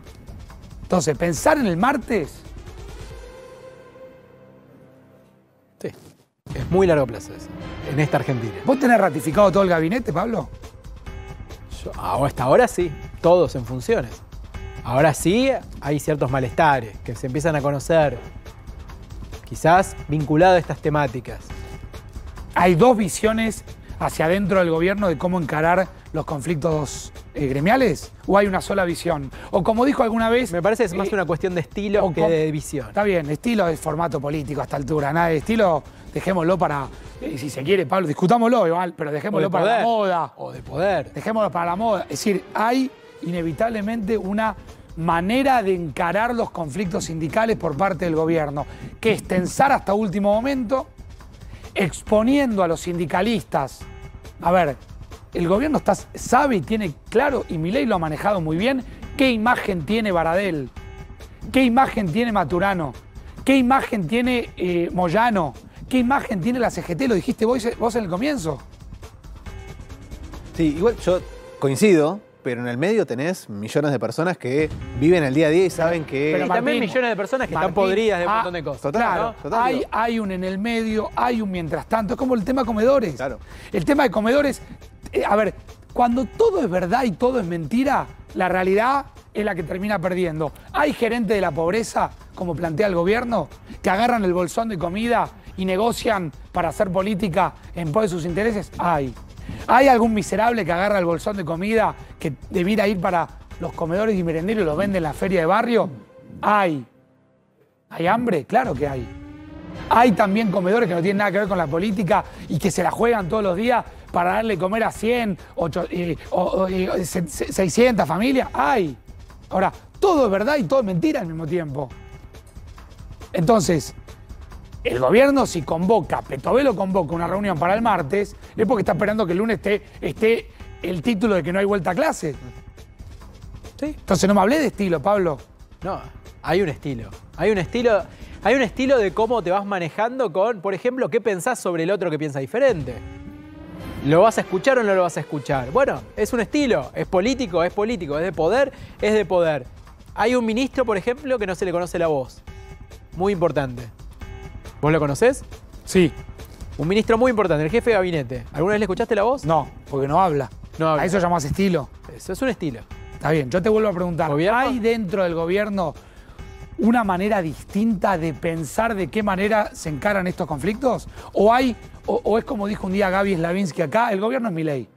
Speaker 3: Entonces, pensar en el martes,
Speaker 4: Sí. Es muy largo plazo eso, en esta Argentina.
Speaker 3: ¿vos tenés ratificado todo el gabinete, Pablo?
Speaker 4: Yo- hasta ahora sí, todos en funciones. Ahora sí hay ciertos malestares que se empiezan a conocer, quizás vinculados a estas temáticas.
Speaker 3: ¿Hay dos visiones hacia adentro del gobierno de cómo encarar los conflictos eh, gremiales? ¿O hay una sola visión? O como dijo alguna vez...
Speaker 4: Me parece que es más
Speaker 3: eh,
Speaker 4: una cuestión de estilo
Speaker 3: o
Speaker 4: que de visión.
Speaker 3: Está bien, estilo es formato político a esta altura. Nada de estilo, dejémoslo para, eh, si se quiere, Pablo, discutámoslo igual, pero dejémoslo para la moda.
Speaker 4: O de poder.
Speaker 3: Dejémoslo para la moda. Es decir, hay inevitablemente una manera de encarar los conflictos sindicales por parte del gobierno, que es tensar hasta último momento, exponiendo a los sindicalistas. A ver, el gobierno está, sabe y tiene claro, y Milei lo ha manejado muy bien, qué imagen tiene Baradel, qué imagen tiene Maturano, qué imagen tiene eh, Moyano, qué imagen tiene la CGT, lo dijiste vos, vos en el comienzo.
Speaker 10: Sí, igual yo coincido, pero en el medio tenés millones de personas que viven el día a día y saben que...
Speaker 4: y también millones de personas que están podridas de un
Speaker 3: ah,
Speaker 4: montón de cosas.
Speaker 10: Total,
Speaker 3: Claro,
Speaker 10: total,
Speaker 3: hay, un en el medio, hay un mientras tanto. Es como el tema comedores. El tema de comedores, eh, a ver, cuando todo es verdad y todo es mentira, la realidad es la que termina perdiendo. Hay gerentes de la pobreza, como plantea el gobierno, que agarran el bolsón de comida y negocian para hacer política en pos de sus intereses. Hay. ¿Hay algún miserable que agarra el bolsón de comida que debiera ir para los comedores y merenderos y los vende en la feria de barrio? Hay. ¿Hay hambre? Claro que hay. Hay también comedores que no tienen nada que ver con la política y que se la juegan todos los días para darle comer a 100, ocho- eh, o- eh, se- se- 600 familias. Hay. Ahora, todo es verdad y todo es mentira al mismo tiempo. Entonces, el gobierno si convoca, Petovelo convoca una reunión para el martes, es porque está esperando que el lunes esté, esté el título de que no hay vuelta a clase. Entonces no me hablé de estilo, Pablo.
Speaker 4: No, hay un estilo. Hay un estilo. Hay un estilo de cómo te vas manejando con, por ejemplo, qué pensás sobre el otro que piensa diferente. ¿Lo vas a escuchar o no lo vas a escuchar? Bueno, es un estilo, es político, es político, es de poder, es de poder. Hay un ministro, por ejemplo, que no se le conoce la voz. Muy importante. ¿Vos lo conocés?
Speaker 3: Sí.
Speaker 4: Un ministro muy importante, el jefe de gabinete. ¿Alguna vez le escuchaste la voz?
Speaker 3: No, porque no habla.
Speaker 4: No habla.
Speaker 3: A eso llamás estilo.
Speaker 4: Eso es un estilo.
Speaker 3: Está bien, yo te vuelvo a preguntar. ¿Hay dentro del gobierno una manera distinta de pensar de qué manera se encaran estos conflictos? ¿O hay, o, o es como dijo un día Gaby Slavinsky acá, el gobierno es mi ley?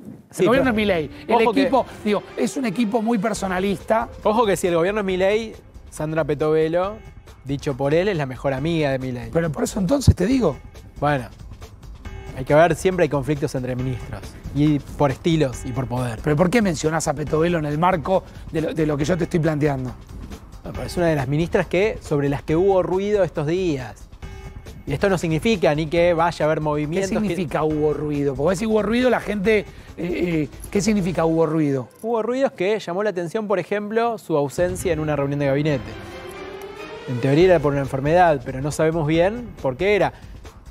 Speaker 3: El
Speaker 4: Sí,
Speaker 3: gobierno
Speaker 4: pero-
Speaker 3: es mi ley. El
Speaker 4: que-
Speaker 3: equipo, digo, es un equipo muy personalista.
Speaker 4: Ojo que si el gobierno es Milei, Sandra Petovelo, dicho por él, es la mejor amiga de Milei.
Speaker 3: Pero por eso entonces te digo.
Speaker 4: Bueno, hay que ver, siempre hay conflictos entre ministros. Y por estilos y por poder.
Speaker 3: ¿Pero por qué mencionás a Petovelo en el marco de lo, de lo que yo te estoy planteando?
Speaker 4: No, pero es una de las ministras que, sobre las que hubo ruido estos días. Y esto no significa ni que vaya a haber
Speaker 3: ¿Qué
Speaker 4: movimientos. que-
Speaker 3: significa hubo ruido? Porque si hubo ruido, la gente. eh, eh, ¿Qué significa hubo ruido?
Speaker 4: Hubo ruidos que llamó la atención, por ejemplo, su ausencia en una reunión de gabinete. En teoría era por una enfermedad, pero no sabemos bien por qué era.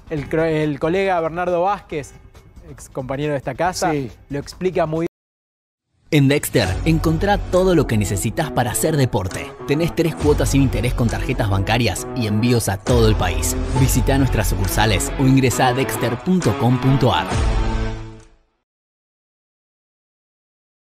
Speaker 4: El, colega Bernardo Vázquez, ex compañero de esta casa, lo explica muy
Speaker 21: En Dexter, encontrá todo lo que necesitas para hacer deporte. Tenés tres cuotas sin interés con tarjetas bancarias y envíos a todo el país. Visita nuestras sucursales o ingresa a dexter.com.ar.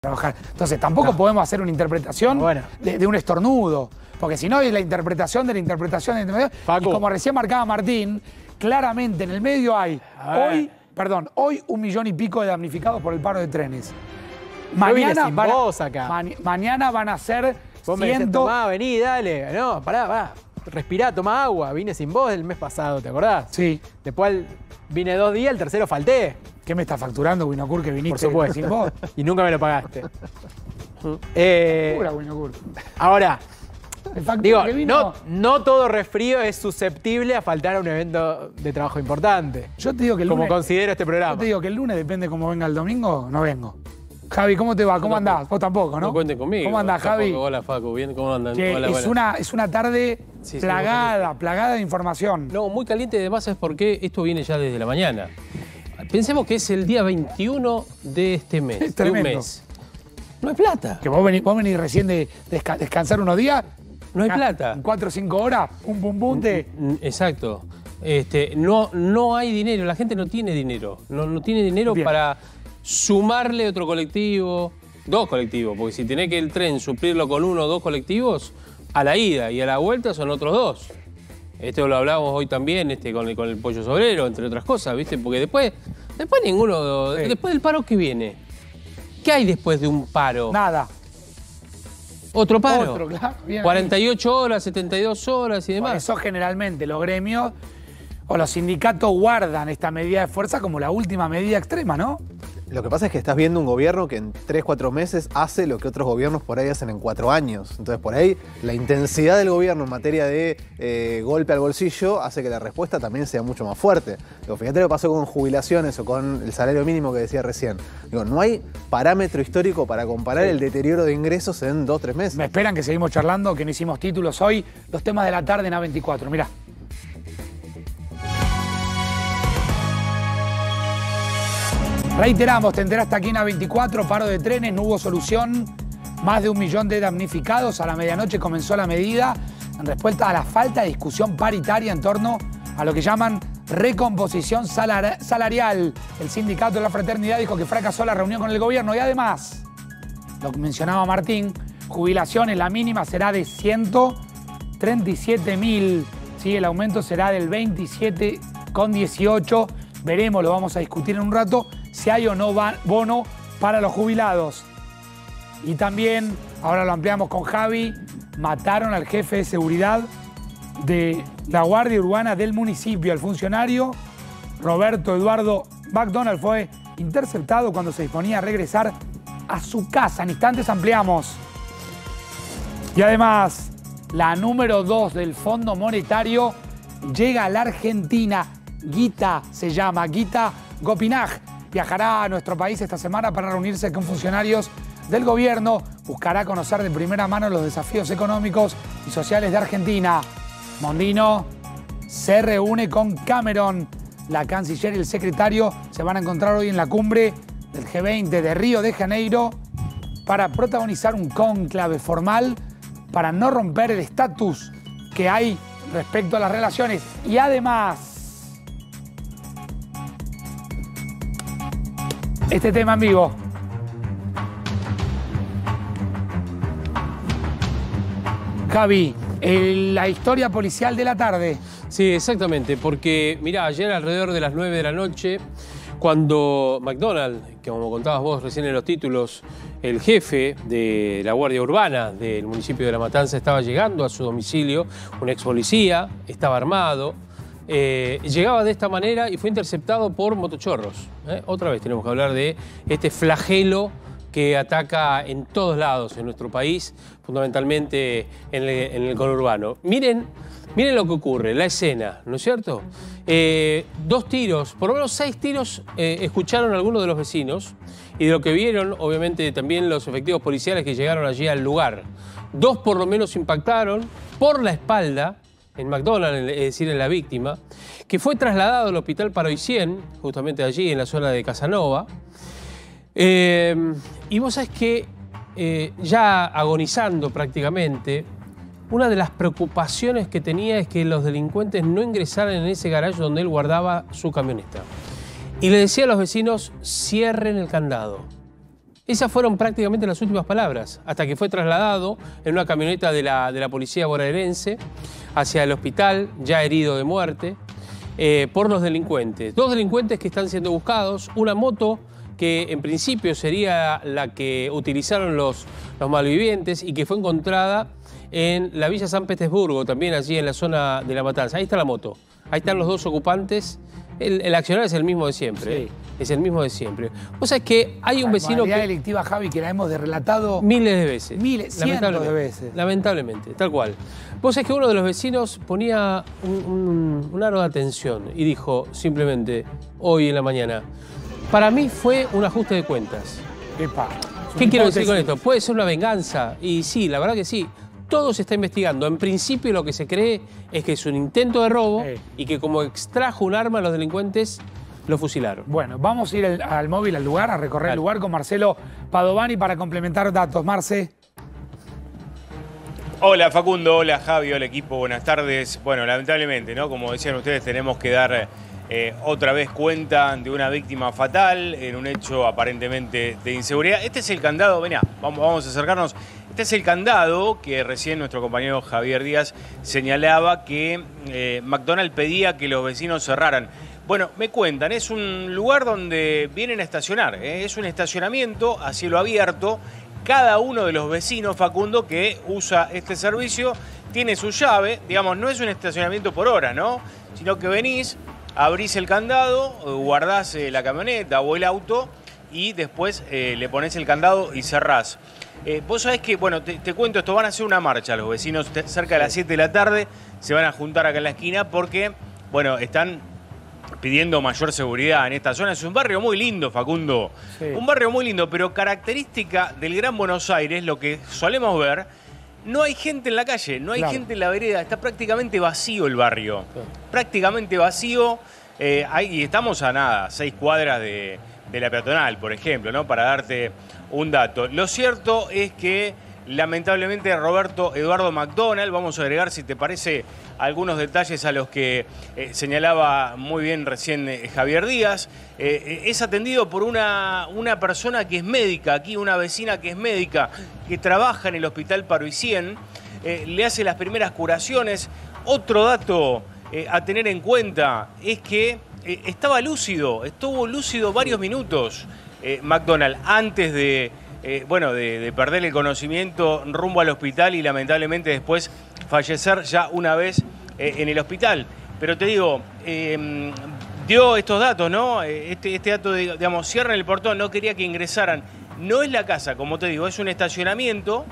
Speaker 3: trabajar. Entonces, tampoco podemos hacer una interpretación de, de un estornudo. Porque si no, es la interpretación de la interpretación de la interpretación. Y como recién marcaba Martín, claramente en el medio hay hoy, perdón, hoy un millón y pico de damnificados por el paro de trenes. Mañana,
Speaker 4: sin
Speaker 3: van a,
Speaker 4: vos acá.
Speaker 3: mañana van a ser
Speaker 4: Vos me
Speaker 3: ciento-
Speaker 4: tomá, vení, dale. No, pará, pará. Respirá, toma agua. Vine sin vos el mes pasado, ¿te acordás?
Speaker 3: Sí.
Speaker 4: Después vine dos días, el tercero falté.
Speaker 3: ¿Qué me está facturando, Winocur, que viniste
Speaker 4: Por supuesto.
Speaker 3: sin vos? (laughs)
Speaker 4: y nunca me lo pagaste. (laughs) Eh,
Speaker 3: Pura Winocur.
Speaker 4: ahora, digo,
Speaker 3: que vino-
Speaker 4: no, no todo resfrío es susceptible a faltar a un evento de trabajo importante.
Speaker 3: Yo te digo que el
Speaker 4: Como
Speaker 3: lunes-
Speaker 4: considero este
Speaker 3: Yo
Speaker 4: programa.
Speaker 3: te digo que el lunes, depende cómo venga el domingo, no vengo. Javi, ¿cómo te va? ¿Cómo andás? Vos tampoco, ¿no?
Speaker 22: No cuenten conmigo.
Speaker 3: ¿Cómo andás,
Speaker 22: Tampoco.
Speaker 3: Javi?
Speaker 22: Hola, Facu. Bien, ¿cómo andan?
Speaker 3: Che,
Speaker 22: Hola,
Speaker 3: es,
Speaker 22: buenas.
Speaker 3: una, es una tarde
Speaker 22: Sí, sí,
Speaker 3: plagada, plagada de información.
Speaker 22: No, muy caliente además es porque esto viene ya desde la mañana. Pensemos que es el día 21 de este mes, (laughs) de un mes. No hay plata.
Speaker 3: Que vos venís, vos venís recién de desca- descansar unos días.
Speaker 22: No hay
Speaker 3: ah,
Speaker 22: plata.
Speaker 3: Cuatro o cinco horas, pum, pum, pum, te...
Speaker 22: Exacto. Este, no, no hay dinero, la gente no tiene dinero. No, no tiene dinero para sumarle otro colectivo, dos colectivos, porque si tenés que el tren suplirlo con uno o dos colectivos, a la ida y a la vuelta son otros dos. Esto lo hablamos hoy también este, con, el, con el pollo sobrero, entre otras cosas, ¿viste? Porque después, después ninguno, después del paro que viene. ¿Qué hay después de un paro?
Speaker 3: Nada.
Speaker 22: Otro paro.
Speaker 3: Otro, claro, bien.
Speaker 22: 48 horas, 72 horas y
Speaker 3: Por
Speaker 22: demás.
Speaker 3: eso generalmente los gremios o los sindicatos guardan esta medida de fuerza como la última medida extrema, ¿no?
Speaker 10: Lo que pasa es que estás viendo un gobierno que en 3, 4 meses hace lo que otros gobiernos por ahí hacen en 4 años. Entonces, por ahí, la intensidad del gobierno en materia de eh, golpe al bolsillo hace que la respuesta también sea mucho más fuerte. Digo, fíjate lo que pasó con jubilaciones o con el salario mínimo que decía recién. Digo, no hay parámetro histórico para comparar el deterioro de ingresos en 2, 3 meses.
Speaker 3: Me esperan que seguimos charlando, que no hicimos títulos hoy. Los temas de la tarde en A24. Mirá. Reiteramos, te enteraste aquí en A24, paro de trenes, no hubo solución. Más de un millón de damnificados. A la medianoche comenzó la medida en respuesta a la falta de discusión paritaria en torno a lo que llaman recomposición salar- salarial. El sindicato de la fraternidad dijo que fracasó la reunión con el gobierno y además, lo que mencionaba Martín, jubilaciones, la mínima será de 137 mil. ¿sí? El aumento será del 27,18. Veremos, lo vamos a discutir en un rato, si hay o no bono para los jubilados. Y también, ahora lo ampliamos con Javi, mataron al jefe de seguridad de la Guardia Urbana del municipio. El funcionario Roberto Eduardo McDonald fue interceptado cuando se disponía a regresar a su casa. En instantes ampliamos. Y además, la número 2 del Fondo Monetario llega a la Argentina. Guita se llama, Guita Gopinaj. Viajará a nuestro país esta semana para reunirse con funcionarios del gobierno. Buscará conocer de primera mano los desafíos económicos y sociales de Argentina. Mondino se reúne con Cameron. La canciller y el secretario se van a encontrar hoy en la cumbre del G20 de Río de Janeiro para protagonizar un cónclave formal para no romper el estatus que hay respecto a las relaciones. Y además, este tema en vivo. Javi, la historia policial de la tarde.
Speaker 22: Sí, exactamente, porque mirá, ayer alrededor de las 9 de la noche, cuando McDonald, que como contabas vos recién en los títulos, el jefe de la Guardia Urbana del municipio de La Matanza estaba llegando a su domicilio, un ex policía, estaba armado, eh, llegaba de esta manera y fue interceptado por motochorros. ¿eh? Otra vez tenemos que hablar de este flagelo que ataca en todos lados en nuestro país, fundamentalmente en el, en el conurbano. Miren, miren lo que ocurre, la escena, ¿no es cierto? Eh, dos tiros, por lo menos seis tiros eh, escucharon algunos de los vecinos y de lo que vieron, obviamente, también los efectivos policiales que llegaron allí al lugar. Dos por lo menos impactaron por la espalda en McDonald's, es decir, en la víctima, que fue trasladado al hospital Paroicien, justamente allí en la zona de Casanova. Eh, y vos sabés que eh, ya agonizando prácticamente, una de las preocupaciones que tenía es que los delincuentes no ingresaran en ese garaje donde él guardaba su camioneta. Y le decía a los vecinos, cierren el candado. Esas fueron prácticamente las últimas palabras, hasta que fue trasladado en una camioneta de la, de la policía bonaerense hacia el hospital, ya herido de muerte, eh, por los delincuentes. Dos delincuentes que están siendo buscados, una moto que en principio sería la que utilizaron los, los malvivientes y que fue encontrada en la Villa San Petersburgo, también allí en la zona de La Matanza. Ahí está la moto, ahí están los dos ocupantes. El, el accionar es el mismo de siempre. ¿eh? Es el mismo de siempre. O sea, es que hay un vecino que...
Speaker 3: delictiva, Javi, que la hemos relatado
Speaker 22: Miles de veces.
Speaker 3: Miles, cientos de veces.
Speaker 22: Lamentablemente, tal cual. Vos es que uno de los vecinos ponía un, un- un aro de atención y dijo simplemente hoy en la mañana, para mí fue un ajuste de cuentas.
Speaker 3: Epa,
Speaker 22: ¿Qué quiero decir con esto? Puede ser una venganza. Y sí, la verdad que sí. Todo se está investigando. En principio lo que se cree es que es un intento de robo y que como extrajo un arma los delincuentes lo fusilaron.
Speaker 3: Bueno, vamos a ir al, al móvil, al lugar, a recorrer el lugar con Marcelo Padovani para complementar datos. Marce.
Speaker 23: Hola Facundo, hola Javi, hola equipo, buenas tardes. Bueno, lamentablemente, ¿no? Como decían ustedes, tenemos que dar eh, otra vez cuenta de una víctima fatal en un hecho aparentemente de inseguridad. Este es el candado, venía, vamos, vamos a acercarnos. Este es el candado que recién nuestro compañero Javier Díaz señalaba que eh, McDonald's pedía que los vecinos cerraran. Bueno, me cuentan, es un lugar donde vienen a estacionar, ¿eh? es un estacionamiento a cielo abierto. Cada uno de los vecinos, Facundo, que usa este servicio, tiene su llave, digamos, no es un estacionamiento por hora, ¿no? Sino que venís, abrís el candado, guardás eh, la camioneta o el auto y después eh, le pones el candado y cerrás. Eh, vos sabés que, bueno, te, te cuento esto, van a hacer una marcha los vecinos cerca de las 7 de la tarde, se van a juntar acá en la esquina porque, bueno, están pidiendo mayor seguridad en esta zona. Es un barrio muy lindo, Facundo.
Speaker 3: Sí.
Speaker 23: Un barrio muy lindo, pero característica del Gran Buenos Aires, lo que solemos ver, no hay gente en la calle, no hay
Speaker 3: Claro.
Speaker 23: gente en la vereda, está prácticamente vacío el barrio. Prácticamente vacío. eh, hay- y estamos a nada, seis cuadras de, de la peatonal, por ejemplo, ¿no? Para darte un dato. Lo cierto es que lamentablemente Roberto Eduardo McDonald, vamos a agregar si te parece algunos detalles a los que eh, señalaba muy bien recién eh, Javier Díaz, eh, es atendido por una, una persona que es médica, aquí una vecina que es médica, que trabaja en el Hospital Paroicien, le hace las primeras curaciones. Otro dato a tener en cuenta es que estaba lúcido, estuvo lúcido varios minutos McDonald antes de eh, bueno, de, perder el conocimiento rumbo al hospital y lamentablemente después fallecer ya una vez eh, en el hospital. Pero te digo, em, dio estos datos, ¿no? Eh, este, este dato, de, digamos, cierran el portón, no quería que ingresaran. No es la casa, como te digo, es un estacionamiento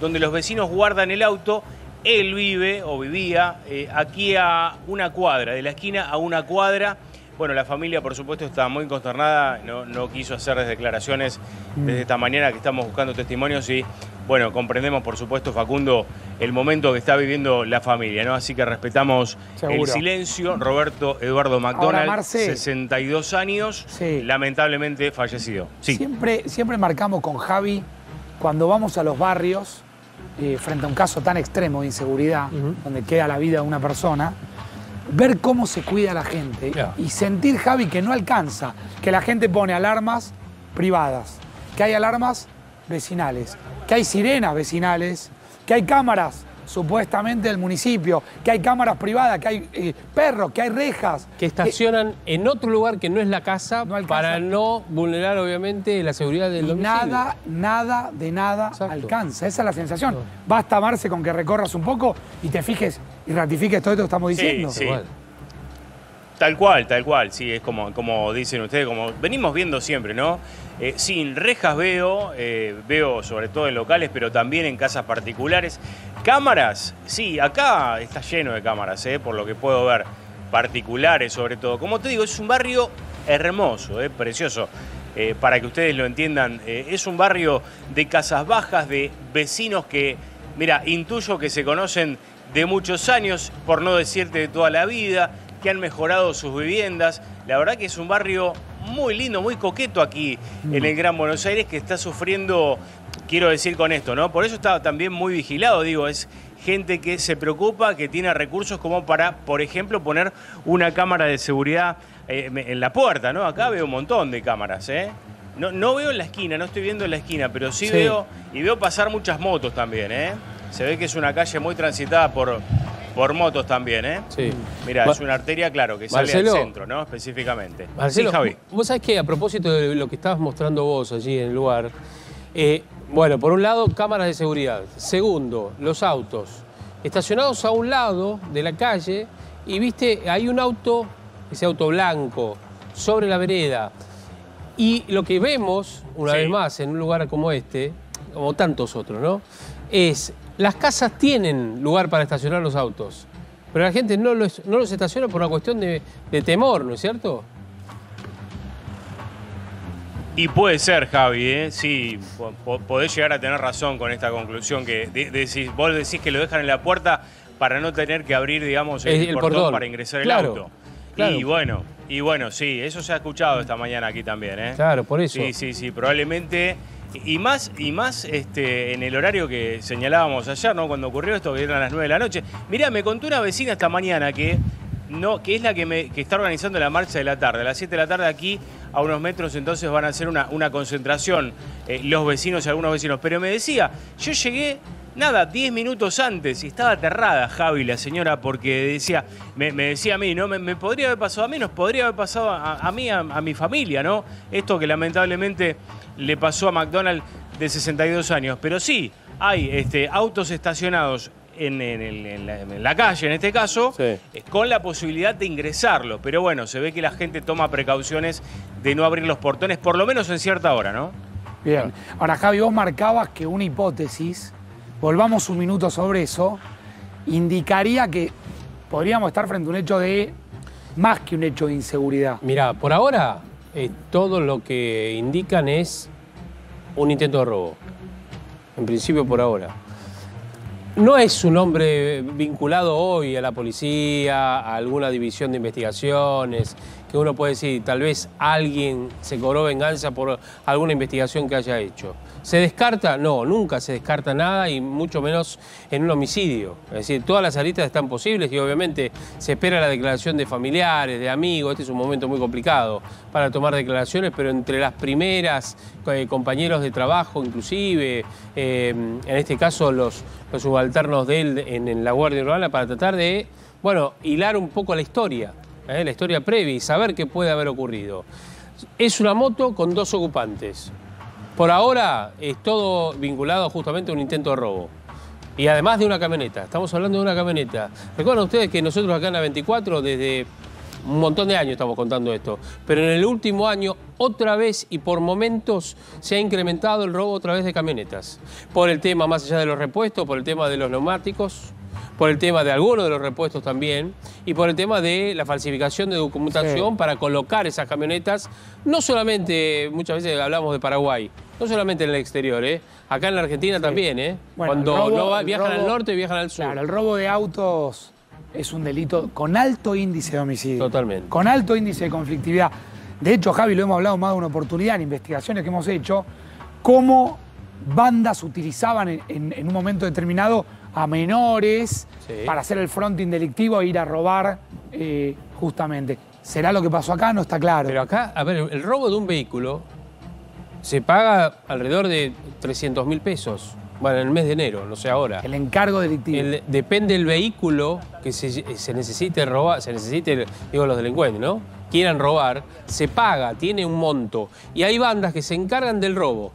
Speaker 23: donde los vecinos guardan el auto. Él vive o vivía aquí a una cuadra, de la esquina a una cuadra bueno, la familia, por supuesto, está muy consternada, no, quiso hacer declaraciones mm. desde esta mañana que estamos buscando testimonios y, bueno, comprendemos, por supuesto, Facundo, el momento que está viviendo la familia, ¿no? Así que respetamos el silencio. Roberto Eduardo McDonald, 62 años, lamentablemente fallecido.
Speaker 3: Siempre, siempre marcamos con Javi, cuando vamos a los barrios, eh, frente a un caso tan extremo de inseguridad, donde queda la vida de una persona, ver cómo se cuida la gente y sentir, Javi, que no alcanza, que la gente pone alarmas privadas, que hay alarmas vecinales, que hay sirenas vecinales, que hay cámaras supuestamente del municipio, que hay cámaras privadas, que hay eh, perros, que hay rejas.
Speaker 22: Que estacionan en otro lugar que no es la casa para no vulnerar obviamente la seguridad del domicilio.
Speaker 3: Nada, nada de nada alcanza, esa es la sensación. Basta amarse con que recorras un poco y te fijes y ratifiques todo esto que estamos diciendo.
Speaker 23: Sí, Tal cual, tal cual, sí, es como, como dicen ustedes, como venimos viendo siempre, ¿no? Eh, sin rejas veo, eh, veo sobre todo en locales, pero también en casas particulares. Cámaras, sí, acá está lleno de cámaras, eh, por lo que puedo ver, particulares sobre todo. Como te digo, es un barrio hermoso, precioso. para que ustedes lo entiendan, es un barrio de casas bajas, de vecinos que, mira, intuyo que se conocen de muchos años, por no decirte de toda la vida, que han mejorado sus viviendas. La verdad que es un barrio muy lindo, muy coqueto aquí en el Gran Buenos Aires que está sufriendo, quiero decir con esto, ¿no? Por eso está también muy vigilado, digo, es gente que se preocupa, que tiene recursos como para, por ejemplo, poner una cámara de seguridad eh, en la puerta, ¿no? Acá veo un montón de cámaras, ¿eh? No, no veo en la esquina, no estoy viendo en la esquina, pero sí, veo y veo pasar muchas motos también, ¿eh? Se ve que es una calle muy transitada por, por motos también, ¿eh? Sí. Mira, es una arteria, claro, que sale al centro, ¿no? Específicamente.
Speaker 22: Marcelo, Javi. Vos sabés que a propósito de lo que estabas mostrando vos allí en el lugar, eh, bueno, por un lado, cámaras de seguridad. Segundo, los autos. Estacionados a un lado de la calle y viste, hay un auto, ese auto blanco, sobre la vereda. Y lo que vemos, una vez más, en un lugar como este, como tantos otros, ¿no? Es las casas tienen lugar para estacionar los autos, pero la gente no los, no los estaciona por una cuestión de, temor, ¿no es cierto?
Speaker 23: Y puede ser, Javi, ¿eh? sí, podés llegar a tener razón con esta conclusión que decís, vos decís que lo dejan en la puerta para no tener que abrir, digamos, el, portón, para ingresar el auto. Y bueno, y bueno, sí, eso se ha escuchado esta mañana aquí también, ¿eh?
Speaker 22: Claro, por eso.
Speaker 23: Sí, sí, sí, probablemente y más, y más este, en el horario que señalábamos ayer, ¿no? Cuando ocurrió esto, que eran las 9 de la noche. Mirá, me contó una vecina esta mañana que, no, que es la que, me, que está organizando la marcha de la tarde. A las 7 de la tarde aquí, a unos metros, entonces van a hacer una, una concentración eh, los vecinos y algunos vecinos. Pero me decía, yo llegué nada, 10 minutos antes y estaba aterrada Javi, la señora, porque decía, me, decía a mí, ¿no? Me, podría haber pasado a mí, nos podría haber pasado a, mí, a, a, mi familia, ¿no? Esto que lamentablemente le pasó a McDonald's de 62 años. Pero sí, hay este, autos estacionados en, la, calle, en este caso, eh, con la posibilidad de ingresarlo. Pero bueno, se ve que la gente toma precauciones de no abrir los portones, por lo menos en cierta hora, ¿no?
Speaker 3: Bien. Ahora, Javi, vos marcabas que una hipótesis, volvamos un minuto sobre eso, indicaría que podríamos estar frente a un hecho de más que un hecho de inseguridad.
Speaker 22: Mira, por ahora eh, todo lo que indican es un intento de robo. En principio por ahora. No es un hombre vinculado hoy a la policía, a alguna división de investigaciones, que uno puede decir, tal vez alguien se cobró venganza por alguna investigación que haya hecho. ¿Se descarta? No, nunca se descarta nada y mucho menos en un homicidio. Es decir, todas las aristas están posibles y obviamente se espera la declaración de familiares, de amigos. Este es un momento muy complicado para tomar declaraciones, pero entre las primeras, eh, compañeros de trabajo inclusive, eh, en este caso los, subalternos de él en, en la Guardia Urbana para tratar de, bueno, hilar un poco la historia, eh, la historia previa y saber qué puede haber ocurrido. Es una moto con dos ocupantes. Por ahora es todo vinculado justamente a un intento de robo. Y además de una camioneta. Estamos hablando de una camioneta. Recuerdan ustedes que nosotros acá en la 24 desde un montón de años estamos contando esto. Pero en el último año, otra vez y por momentos, se ha incrementado el robo otra vez de camionetas. Por el tema, más allá de los repuestos, por el tema de los neumáticos, por el tema de algunos de los repuestos también, y por el tema de la falsificación de documentación para colocar esas camionetas, no solamente, muchas veces hablamos de Paraguay, no solamente en el exterior, ¿eh? acá en la Argentina también, ¿eh?
Speaker 3: Bueno,
Speaker 22: cuando
Speaker 3: robo-
Speaker 22: no va- viajan al norte, viajan al sur.
Speaker 3: Claro, el robo de autos es un delito con alto índice de homicidio.
Speaker 22: Totalmente.
Speaker 3: Con alto índice de conflictividad. De hecho, Javi, lo hemos hablado más de una oportunidad en investigaciones que hemos hecho, cómo bandas utilizaban en, en- en un momento determinado a menores
Speaker 22: Sí.
Speaker 3: para hacer el fronting delictivo e ir a robar eh, justamente. ¿Será lo que pasó acá? No está claro.
Speaker 22: Pero acá, a ver, el robo de un vehículo se paga alrededor de 300 mil pesos. Bueno, en el mes de enero, no sé ahora.
Speaker 3: El encargo delictivo.
Speaker 22: El- depende del vehículo que se, se necesite robar, se necesite, digo los delincuentes, ¿no? Quieran robar, se paga, tiene un monto. Y hay bandas que se encargan del robo.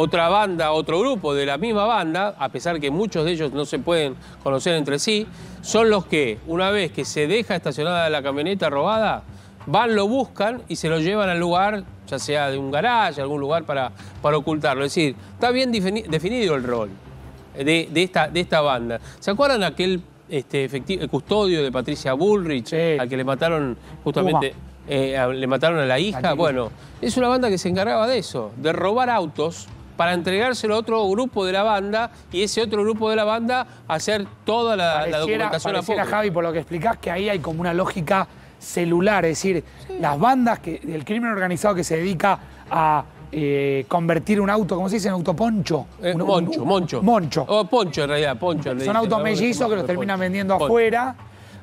Speaker 22: Otra banda, otro grupo de la misma banda, a pesar que muchos de ellos no se pueden conocer entre sí, son los que, una vez que se deja estacionada la camioneta robada, van, lo buscan y se lo llevan al lugar, ya sea de un garaje, algún lugar para, para ocultarlo. Es decir, está bien defini- definido el rol de, de esta, de esta banda. ¿Se acuerdan aquel este, efecti- el custodio de Patricia Bullrich, al que le mataron justamente, eh, le mataron a la hija? Bueno, es una banda que se encargaba de eso, de robar autos para entregárselo a otro grupo de la banda y ese otro grupo de la banda hacer toda la, la
Speaker 3: Pareciera,
Speaker 22: documentación a poco.
Speaker 3: Javi, por lo que explicás, que ahí hay como una lógica celular, es decir, las bandas que, del crimen organizado que se dedica a eh, convertir un auto, ¿cómo se dice? En autoponcho.
Speaker 22: Eh,
Speaker 3: Un-
Speaker 22: moncho,
Speaker 3: un-
Speaker 22: moncho.
Speaker 3: Moncho.
Speaker 22: O poncho en realidad, poncho.
Speaker 3: Son autos mellizos que los
Speaker 22: Poncho.
Speaker 3: terminan vendiendo
Speaker 22: Poncho.
Speaker 3: afuera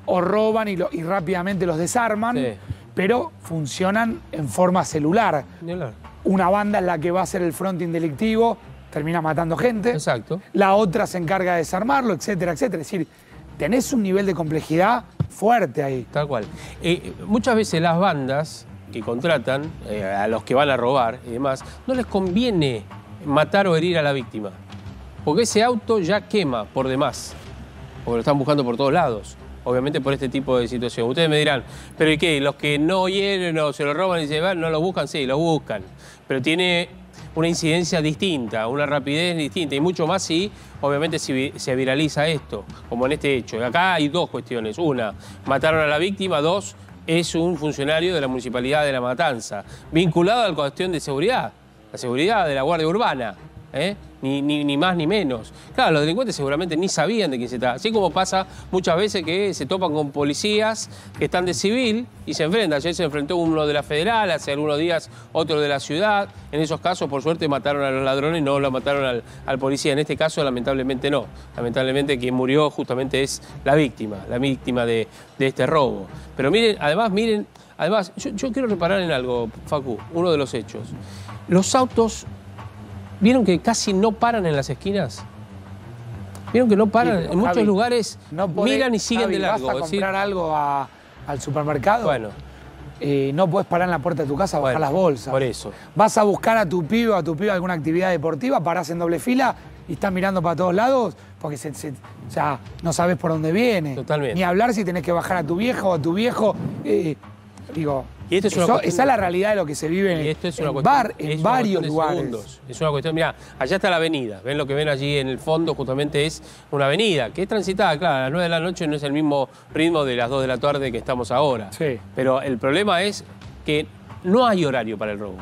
Speaker 3: o roban y, lo- y rápidamente los desarman,
Speaker 22: Sí.
Speaker 3: pero funcionan en forma celular. Una banda es la que va a hacer el fronting delictivo, termina matando gente.
Speaker 22: Exacto.
Speaker 3: La otra se encarga de desarmarlo, etcétera, etcétera. Es decir, tenés un nivel de complejidad fuerte ahí.
Speaker 22: Tal cual. Eh, muchas veces las bandas que contratan eh, a los que van a robar y demás, no les conviene matar o herir a la víctima. Porque ese auto ya quema por demás. Porque lo están buscando por todos lados. Obviamente por este tipo de situación. Ustedes me dirán, ¿pero y qué? ¿Los que no hieren o se lo roban y se van, no lo buscan? Sí, lo buscan. Pero tiene una incidencia distinta, una rapidez distinta. Y mucho más si, obviamente, si se viraliza esto, como en este hecho. Acá hay dos cuestiones. Una, mataron a la víctima. Dos, es un funcionario de la Municipalidad de La Matanza, vinculado a la cuestión de seguridad, la seguridad de la Guardia Urbana. ¿Eh? Ni, ni- más ni menos. Claro, los delincuentes seguramente ni sabían de quién se trata. Así como pasa muchas veces que se topan con policías que están de civil y se enfrentan. Ayer se enfrentó uno de la federal, hace algunos días otro de la ciudad. En esos casos, por suerte, mataron a los ladrones, no lo mataron al, policía. En este caso, lamentablemente no. Lamentablemente quien murió justamente es la víctima, la víctima de, de este robo. Pero miren, además, miren, además, yo, yo quiero reparar en algo, Facu, uno de los hechos. Los autos ¿Vieron que casi no paran en las esquinas? ¿Vieron que no paran?
Speaker 3: Sí,
Speaker 22: en muchos
Speaker 3: Javi,
Speaker 22: lugares
Speaker 3: no podés-
Speaker 22: miran y siguen
Speaker 3: Javi,
Speaker 22: de largo.
Speaker 3: Vas a comprar algo a- al supermercado.
Speaker 22: Bueno.
Speaker 3: eh, no puedes parar en la puerta de tu casa a bajar las bolsas.
Speaker 22: por eso.
Speaker 3: Vas a buscar a tu pibe o a tu pibe alguna actividad deportiva, parás en doble fila y estás mirando para todos lados porque se, se- o sea, no sabes por dónde viene.
Speaker 22: Totalmente.
Speaker 3: Ni hablar si tenés que bajar a tu viejo o a tu viejo. eh, digo,
Speaker 22: Y esto es una
Speaker 3: eso-
Speaker 22: cuestión-
Speaker 3: esa es la realidad de lo que se vive en,
Speaker 22: esto es una
Speaker 3: en
Speaker 22: cuestión-
Speaker 3: bar- en
Speaker 22: es una
Speaker 3: varios
Speaker 22: cuestión
Speaker 3: lugares.
Speaker 22: segundos. Es una cuestión, mira, allá está la avenida. Ven lo que ven allí en el fondo, justamente es una avenida que es transitada, claro, a las 9 de la noche no es el mismo ritmo de las 2 de la tarde que estamos ahora.
Speaker 3: Sí.
Speaker 22: Pero el problema es que no hay horario para el robo.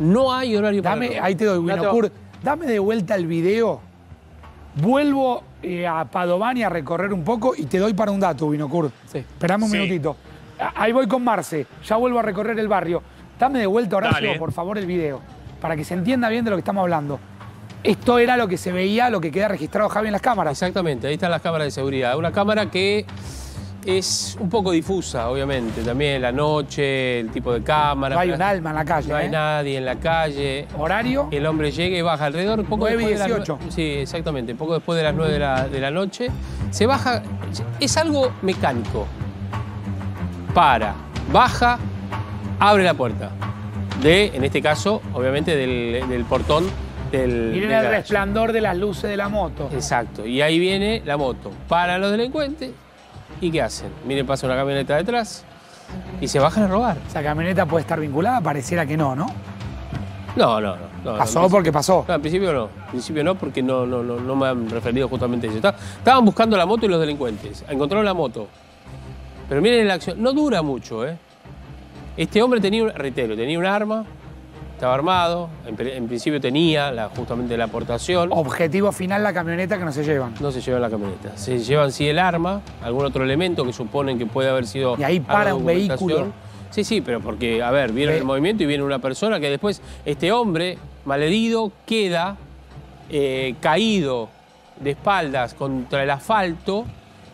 Speaker 22: No hay horario para el
Speaker 3: Dame,
Speaker 22: robo.
Speaker 3: ahí te doy, Winocur. Dame de vuelta el video. Vuelvo eh, a Padovani a recorrer un poco y te doy para un dato, Winocur.
Speaker 22: Sí.
Speaker 3: Esperame un
Speaker 23: Sí.
Speaker 3: minutito. Ahí voy con Marce, ya vuelvo a recorrer el barrio. Dame de vuelta, Horacio,
Speaker 22: Dale.
Speaker 3: por favor, el video, para que se entienda bien de lo que estamos hablando. Esto era lo que se veía, lo que queda registrado, Javi, en las cámaras.
Speaker 22: Exactamente, ahí están las cámaras de seguridad. Una cámara que es un poco difusa, obviamente. También la noche, el tipo de cámara.
Speaker 3: No hay un alma en la calle,
Speaker 22: No hay
Speaker 3: ¿eh?
Speaker 22: nadie en la calle.
Speaker 3: ¿Horario?
Speaker 22: El hombre llega y baja alrededor, poco
Speaker 3: 9 y
Speaker 22: después de las
Speaker 3: 18.
Speaker 22: nue- Sí, exactamente, poco después de las 9 de la, de la noche. Se baja, es algo mecánico. Para, baja, abre la puerta. De, en este caso, obviamente, del, del portón del.
Speaker 3: Miren
Speaker 22: del
Speaker 3: el
Speaker 22: garage.
Speaker 3: resplandor de las luces de la moto.
Speaker 22: Exacto. Y ahí viene la moto. Para los delincuentes. ¿Y qué hacen? Miren, pasa una camioneta detrás y se bajan a robar.
Speaker 3: Esa camioneta puede estar vinculada, pareciera que no, ¿no?
Speaker 22: No, no, no. no,
Speaker 3: Pasó
Speaker 22: no, en
Speaker 3: porque pasó.
Speaker 22: No, al principio no. Al principio no, porque no, no, no, no me han referido justamente a eso. Estaban buscando la moto y los delincuentes. Encontraron la moto. Pero miren la acción. No dura mucho, ¿eh? Este hombre tenía, un, reitero, tenía un arma, estaba armado, en, pri- en principio tenía la, justamente la aportación.
Speaker 3: Objetivo final, la camioneta que no se llevan.
Speaker 22: No se llevan la camioneta. Se llevan sí el arma, algún otro elemento que suponen que puede haber sido.
Speaker 3: Y ahí para un vehículo.
Speaker 22: Sí, sí, pero porque, a ver, vieron el movimiento y viene una persona que después, este hombre malherido queda eh, caído de espaldas contra el asfalto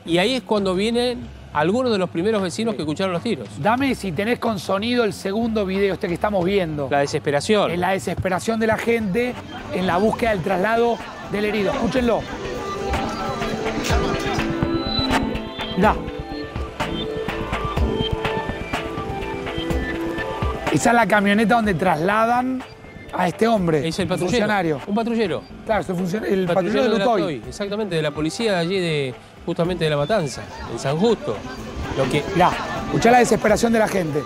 Speaker 22: y ahí es cuando vienen algunos de los primeros vecinos que escucharon los tiros.
Speaker 3: Dame si tenés con sonido el segundo video, este que estamos viendo.
Speaker 22: La desesperación.
Speaker 3: En la desesperación de la gente en la búsqueda del traslado del herido. Escúchenlo. Mirá. Esa es la camioneta donde trasladan a este hombre.
Speaker 22: Es el patrullero.
Speaker 3: funcionario.
Speaker 22: Un patrullero.
Speaker 3: Claro, es el, el
Speaker 22: El
Speaker 3: patrullero de Lutoy.
Speaker 22: Toy, exactamente, de la policía de allí, de, justamente de La Matanza, en San Justo. Lo que,
Speaker 3: Mirá, escuchá la desesperación de la gente.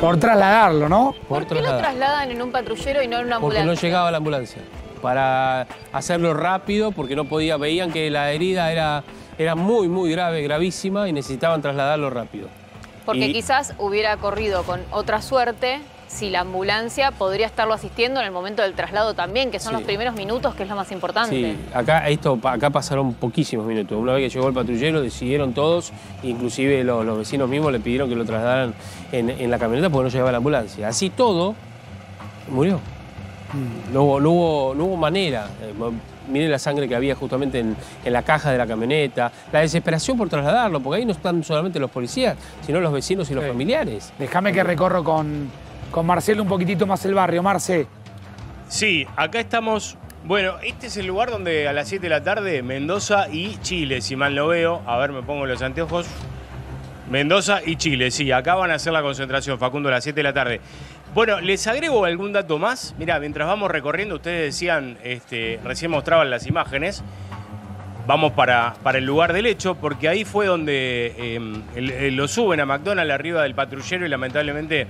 Speaker 3: Por trasladarlo, ¿no?
Speaker 22: por
Speaker 8: ¿Por qué lo trasladan en un patrullero y no en una
Speaker 22: Porque
Speaker 8: ambulancia?
Speaker 22: no llegaba la ambulancia. Para hacerlo rápido, porque no podía, veían que la herida era, era muy, muy grave, gravísima, y necesitaban trasladarlo rápido.
Speaker 8: Porque
Speaker 22: Y-
Speaker 8: quizás hubiera corrido con otra suerte si la ambulancia podría estarlo asistiendo en el momento del traslado también, que son
Speaker 22: Sí.
Speaker 8: los primeros minutos, que es lo más importante.
Speaker 22: Sí, acá, esto, acá pasaron poquísimos minutos. Una vez que llegó el patrullero, decidieron todos, inclusive los, los vecinos mismos le pidieron que lo trasladaran en, en la camioneta porque no llegaba la ambulancia. Así todo, murió. No hubo, no hubo, no hubo manera. Eh, miren la sangre que había justamente en, en la caja de la camioneta. La desesperación por trasladarlo, porque ahí no están solamente los policías, sino los vecinos y los familiares.
Speaker 3: Déjame que recorro con, con Marcelo un poquitito más el barrio. Marce,
Speaker 23: Sí, acá estamos. Bueno, este es el lugar donde a las 7 de la tarde Mendoza y Chile, si mal no veo. A ver, me pongo los anteojos. Mendoza y Chile, sí, acá van a hacer la concentración, Facundo, a las 7 de la tarde. Bueno, les agrego algún dato más. Mira, mientras vamos recorriendo, ustedes decían, este, recién mostraban las imágenes. Vamos para, para el lugar del hecho, porque ahí fue donde eh, el- el- lo suben a McDonald's arriba del patrullero y lamentablemente,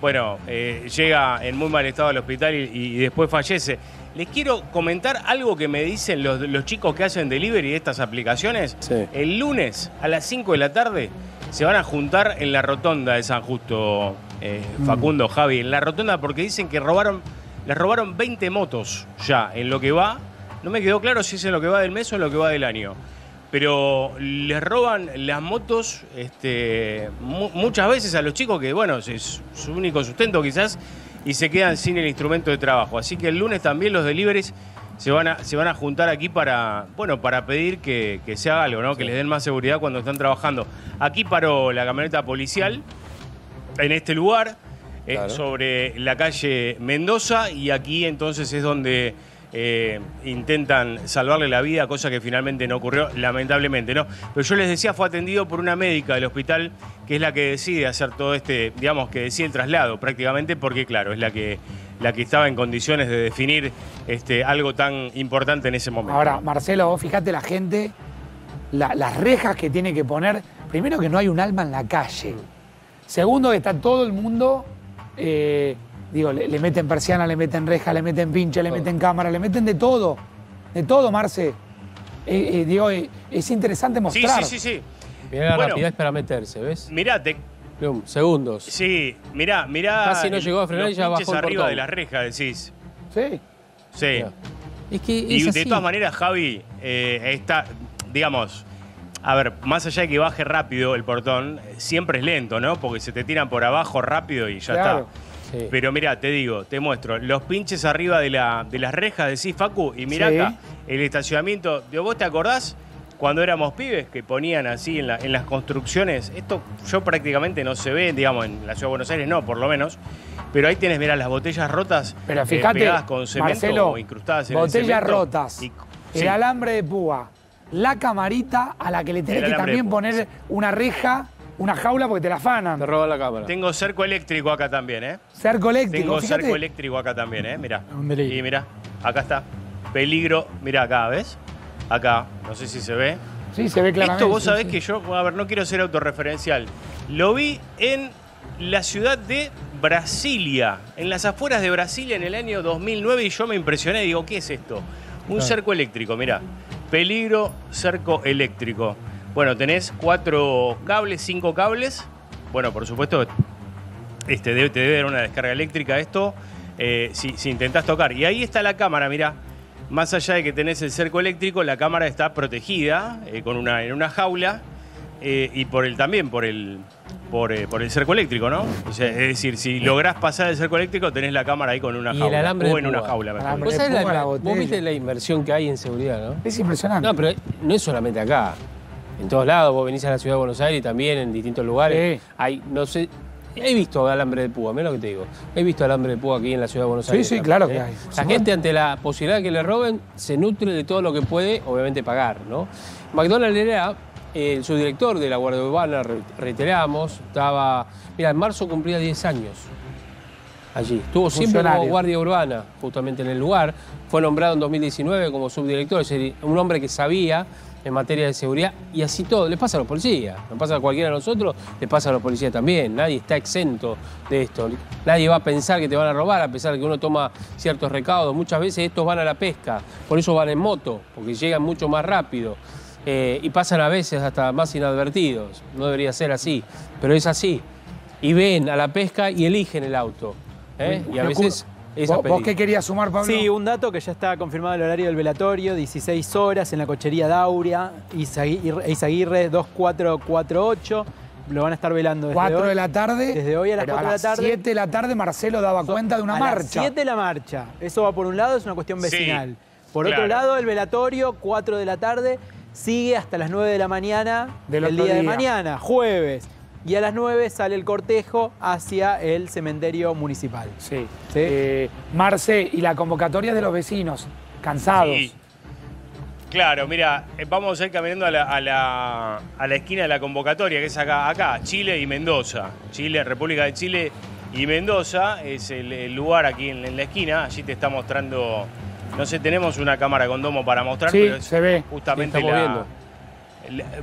Speaker 23: bueno, eh, llega en muy mal estado al hospital y, y después fallece. Les quiero comentar algo que me dicen los, los chicos que hacen delivery de estas aplicaciones. El lunes a las 5 de la tarde se van a juntar en la rotonda de San Justo, eh, Facundo, Javi, en la rotonda porque dicen que robaron, les robaron 20 motos ya en lo que va. No me quedó claro si es en lo que va del mes o en lo que va del año. Pero les roban las motos este, mu- muchas veces a los chicos que, bueno, es su único sustento quizás, y se quedan sin el instrumento de trabajo. Así que el lunes también los deliveries se van a, se van a juntar aquí para, bueno, para pedir que, que se haga algo, ¿no? Que les den más seguridad cuando están trabajando. Aquí paró la camioneta policial en este lugar, eh, sobre la calle Mendoza, y aquí entonces es donde eh, intentan salvarle la vida, cosa que finalmente no ocurrió, lamentablemente, ¿no? Pero yo les decía, fue atendido por una médica del hospital, que es la que decide hacer todo este, digamos, que decide el traslado prácticamente, porque claro, es la que, la que estaba en condiciones de definir este, algo tan importante en ese momento.
Speaker 3: ahora, Marcelo, vos fíjate la gente, la- las rejas que tiene que poner. Primero que no hay un alma en la calle. Segundo que está todo el mundo, eh, digo, le, le meten persiana, le meten reja, le meten pinche, le meten cámara, le meten de todo. De todo, Marce. Eh, eh, digo, eh, es interesante
Speaker 23: Sí,
Speaker 3: mostrar.
Speaker 23: sí, sí, sí.
Speaker 22: Mirá la
Speaker 23: Bueno.
Speaker 22: rapidez para meterse, ¿ves?
Speaker 23: Mirá, te-
Speaker 22: Plum, segundos.
Speaker 23: sí, mirá, mirá.
Speaker 22: Casi no llegó a frenar y ya bajó el
Speaker 23: arriba
Speaker 22: portón.
Speaker 23: de la reja, decís.
Speaker 3: Sí.
Speaker 23: Sí.
Speaker 22: Es que
Speaker 23: Y de
Speaker 22: así.
Speaker 23: todas maneras, Javi, eh, está, digamos, a ver, más allá de que baje rápido el portón, siempre es lento, ¿no? Porque se te tiran por abajo rápido y ya
Speaker 3: Claro.
Speaker 23: está. Pero mira, te digo, te muestro, los pinches arriba de, la, de las rejas, decís, Facu, y mira
Speaker 3: Sí.
Speaker 23: acá, el estacionamiento, digo, ¿vos te acordás cuando éramos pibes que ponían así en, la- en las construcciones? Esto yo prácticamente no se ve, digamos, en la Ciudad de Buenos Aires no, por lo menos, pero ahí tienes, mirá, las botellas rotas
Speaker 3: Pero
Speaker 23: eh,
Speaker 3: fíjate,
Speaker 23: pegadas con cemento
Speaker 3: Marcelo,
Speaker 23: o incrustadas en el
Speaker 3: botellas rotas,
Speaker 23: Y-
Speaker 3: el
Speaker 23: sí.
Speaker 3: alambre de púa, la camarita a la que le tenés que también
Speaker 23: púa,
Speaker 3: poner una reja, una jaula porque te la afanan.
Speaker 22: Te roban la cámara.
Speaker 23: Tengo cerco eléctrico acá también, ¿eh?
Speaker 3: Cerco eléctrico,
Speaker 23: Tengo
Speaker 3: fíjate.
Speaker 23: cerco eléctrico acá también, ¿eh? Mirá. Y mirá, acá está. Peligro, mirá acá, ¿ves? Acá, no sé si se ve.
Speaker 3: Sí, se ve claramente.
Speaker 23: Esto vos
Speaker 3: sí,
Speaker 23: sabés
Speaker 3: sí.
Speaker 23: que yo, a ver, no quiero ser autorreferencial. Lo vi en la ciudad de Brasilia, en las afueras de Brasilia en el año 2009 y yo me impresioné. Digo, ¿qué es esto? Un
Speaker 22: Claro.
Speaker 23: cerco eléctrico, mirá. Peligro, cerco eléctrico. Bueno, tenés cuatro cables, cinco cables. Bueno, por supuesto, este, debe, te debe dar una descarga eléctrica esto eh, si, si intentás tocar. Y ahí está la cámara, mirá. Más allá de que tenés el cerco eléctrico, la cámara está protegida eh, con una, en una jaula eh, y por el, también por el, por, eh, por el cerco eléctrico, ¿no? O sea, es decir, si lográs pasar el cerco eléctrico, tenés la cámara ahí con una
Speaker 22: Y
Speaker 23: jaula.
Speaker 22: el alambre
Speaker 23: o
Speaker 22: de
Speaker 23: en una
Speaker 22: púa.
Speaker 23: jaula, mejor
Speaker 22: ¿Vos,
Speaker 23: dicho.
Speaker 22: sabés la-
Speaker 3: púa, la
Speaker 22: vos
Speaker 3: botella.
Speaker 22: viste la inversión que hay en seguridad, ¿no?
Speaker 3: Es impresionante.
Speaker 22: No, pero no es solamente acá. En todos lados, vos venís a la ciudad de Buenos Aires y también en distintos lugares. Hay, no sé, he visto alambre de púa, mira lo que te digo. He visto alambre de púa aquí en la ciudad de Buenos
Speaker 3: Sí,
Speaker 22: Aires.
Speaker 3: sí,
Speaker 22: también,
Speaker 3: claro que
Speaker 22: ¿eh?
Speaker 3: hay.
Speaker 22: La gente ante la posibilidad de que le roben se nutre de todo lo que puede, obviamente, pagar, ¿no? McDonald's era el subdirector de la Guardia Urbana, re- reiteramos, estaba, mira, en marzo cumplía 10 años allí. Estuvo siempre como guardia urbana, justamente en el lugar. Fue nombrado en 2019 como subdirector, es decir, un hombre que sabía en materia de seguridad y así todo. Le pasa a los policías, nos pasa a cualquiera de nosotros, le pasa a los policías también. Nadie está exento de esto. Nadie va a pensar que te van a robar a pesar de que uno toma ciertos recaudos. Muchas veces estos van a la pesca, por eso van en moto, porque llegan mucho más rápido. Eh, y pasan a veces hasta más inadvertidos. No debería ser así, pero es así. Y ven a la pesca y eligen el auto. ¿eh? Y a veces
Speaker 3: ¿Vos, qué querías sumar, Pablo?
Speaker 4: Sí, un dato que ya está confirmado el horario del velatorio, 16 horas en la cochería Dauria, Isaguirre, Isaguirre 2448. Lo van a estar velando desde
Speaker 3: 4
Speaker 4: hoy.
Speaker 3: de la tarde.
Speaker 4: Desde hoy a las
Speaker 3: pero
Speaker 4: 4 de la
Speaker 3: las
Speaker 4: tarde.
Speaker 3: 7 de la tarde Marcelo daba cuenta de una
Speaker 4: a
Speaker 3: marcha.
Speaker 4: las 7 la marcha. Eso va por un lado, es una cuestión
Speaker 23: Sí,
Speaker 4: vecinal. por
Speaker 23: claro.
Speaker 4: otro lado, el velatorio, 4 de la tarde, sigue hasta las 9 de la mañana
Speaker 3: Del
Speaker 4: el día, de mañana, jueves. Y a las 9 sale el cortejo hacia el cementerio municipal.
Speaker 3: Sí. Eh, Marce, y la convocatoria de los vecinos, cansados.
Speaker 23: Sí. Claro, mira, eh, vamos a ir caminando a la, a la- a la esquina de la convocatoria, que es acá, acá, Chile y Mendoza. Chile, República de Chile y Mendoza es el, el lugar aquí en, en la esquina. Allí te está mostrando, no sé, tenemos una cámara con domo para mostrar,
Speaker 3: Sí,
Speaker 23: pero es
Speaker 3: se ve.
Speaker 23: justamente
Speaker 22: Estamos
Speaker 23: la-
Speaker 22: viendo.
Speaker 23: la-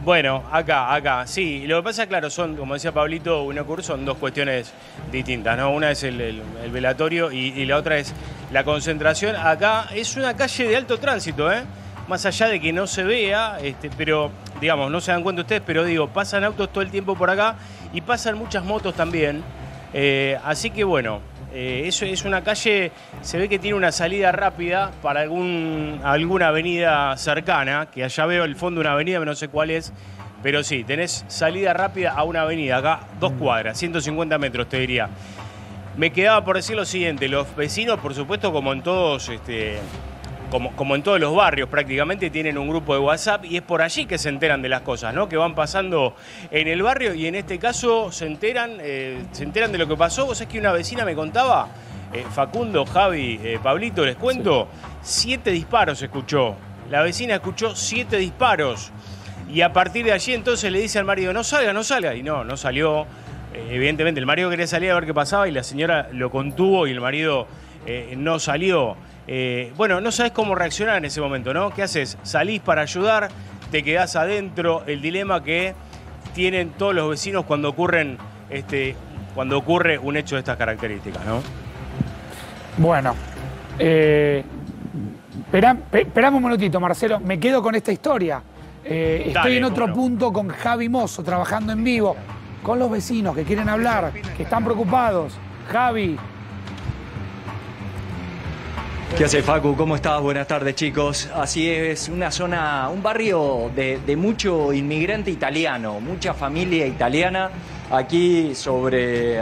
Speaker 23: Bueno, acá, acá, sí. Lo que pasa, claro, son, como decía Pablito Winocur, son dos cuestiones distintas, ¿no? Una es el, el- el velatorio y, y la otra es la concentración. Acá es una calle de alto tránsito, ¿eh? Más allá de que no se vea, este, pero, digamos, no se dan cuenta ustedes, pero digo, pasan autos todo el tiempo por acá y pasan muchas motos también. Eh, así que bueno, eh, eso es una calle, se ve que tiene una salida rápida para algún, alguna avenida cercana, que allá veo el fondo de una avenida, pero no sé cuál es, pero sí, tenés salida rápida a una avenida, acá dos cuadras, 150 metros te diría. Me quedaba por decir lo siguiente, los vecinos, por supuesto, como en todos, este, como, en todos los barrios prácticamente, tienen un grupo de WhatsApp y es por allí que se enteran de las cosas, ¿no? Que van pasando en el barrio y en este caso se enteran, eh, se enteran de lo que pasó. Vos sabés que una vecina me contaba, eh, Facundo, Javi, eh, Pablito, les cuento, siete disparos escuchó. La vecina escuchó siete disparos. Y a partir de allí entonces le dice al marido, no salga, no salga. Y no, no salió. Evidentemente el marido quería salir a ver qué pasaba y la señora lo contuvo y el marido no salió. Eh, bueno, no sabes cómo reaccionar en ese momento, ¿no? ¿Qué haces? Salís para ayudar, te quedás adentro, el dilema que tienen todos los vecinos cuando ocurren este, cuando ocurre un hecho de estas características, ¿no?
Speaker 3: Bueno, eh, espera- pe- esperame un minutito, Marcelo. Me quedo con esta historia. Eh, estoy en otro punto con Javi Mozo, trabajando en vivo, con los vecinos que quieren hablar, que están preocupados. Javi,
Speaker 24: ¿Qué hace Facu? ¿Cómo estás? Buenas tardes chicos. Así es, una zona, un barrio de, de mucho inmigrante italiano, mucha familia italiana aquí sobre,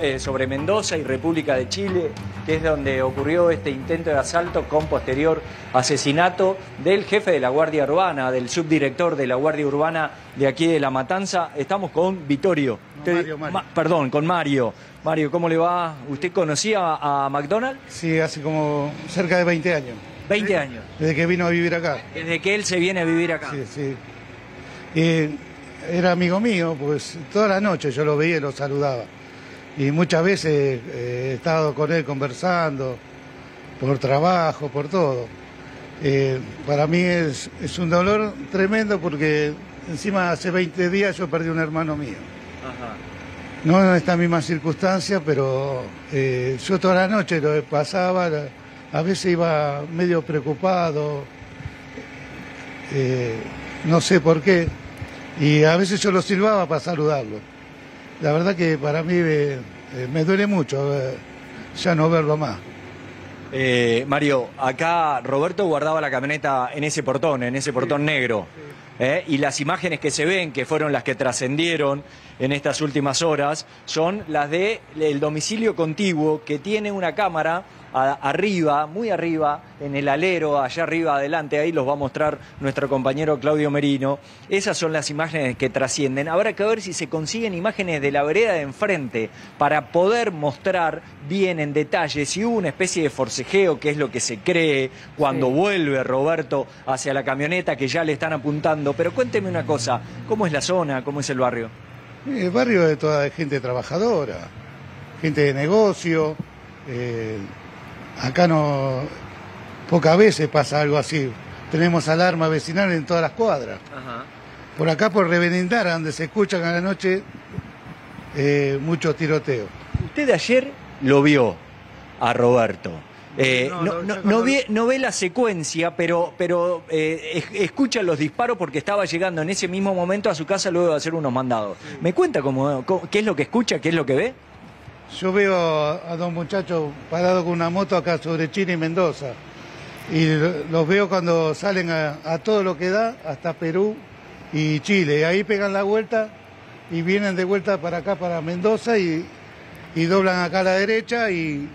Speaker 24: eh, sobre Mendoza y República de Chile, que es donde ocurrió este intento de asalto con posterior asesinato del jefe de la Guardia Urbana, del subdirector de la Guardia Urbana de aquí de La Matanza. Estamos con Vittorio. Te-
Speaker 25: Mario, Mario.
Speaker 24: Ma- perdón, con Mario. Mario, ¿cómo le va? ¿Usted conocía a McDonald?
Speaker 25: Sí, hace como cerca de 20 años.
Speaker 24: 20 años.
Speaker 25: Desde que vino a vivir acá.
Speaker 24: Desde que él se viene a vivir acá.
Speaker 25: Sí, sí. Eh, era amigo mío, pues toda la noche yo lo veía y lo saludaba. Y muchas veces eh, he estado con él conversando, por trabajo, por todo. Eh, para mí es, es un dolor tremendo porque encima hace 20 días yo perdí un hermano mío. No en esta misma circunstancia, pero eh, yo toda la noche lo pasaba, a veces iba medio preocupado, no sé por qué, y a veces yo lo silbaba para saludarlo. La verdad que para mí eh, eh, me duele mucho eh, ya no verlo más.
Speaker 24: Eh, Mario, acá Roberto guardaba la camioneta en ese portón, en ese portón negro. Y las imágenes que se ven, que fueron las que trascendieron en estas últimas horas, son las de el domicilio contiguo que tiene una cámara a- arriba, muy arriba, en el alero, allá arriba adelante, ahí los va a mostrar nuestro compañero Claudio Merino. Esas son las imágenes que trascienden. Habrá que ver si se consiguen imágenes de la vereda de enfrente para poder mostrar bien en detalle si hubo una especie de forcejeo, que es lo que se cree cuando vuelve Roberto hacia la camioneta que ya le están apuntando. Pero cuénteme una cosa, ¿cómo es la zona? ¿Cómo es el barrio?
Speaker 25: El barrio de toda gente trabajadora, gente de negocio. eh, acá no, pocas veces pasa algo así. Tenemos alarma vecinal en todas las cuadras. Por acá, por Revenindar, donde se escuchan a la noche eh, muchos tiroteos.
Speaker 24: Usted ayer lo vio a Roberto. Eh,
Speaker 25: No,
Speaker 24: no,
Speaker 25: no,
Speaker 24: no-
Speaker 25: yo
Speaker 24: no
Speaker 25: no-
Speaker 24: ve, no ve la secuencia, pero, pero eh, es- escucha los disparos porque estaba llegando en ese mismo momento a su casa luego de hacer unos mandados. ¿Me cuenta cómo, cómo- qué es lo que escucha, qué es lo que ve?
Speaker 25: Yo veo a, a dos muchachos parados con una moto acá sobre Chile y Mendoza. Y lo- los veo cuando salen a, a todo lo que da, hasta Perú y Chile. Y ahí pegan la vuelta y vienen de vuelta para acá, para Mendoza, y, y doblan acá a la derecha y,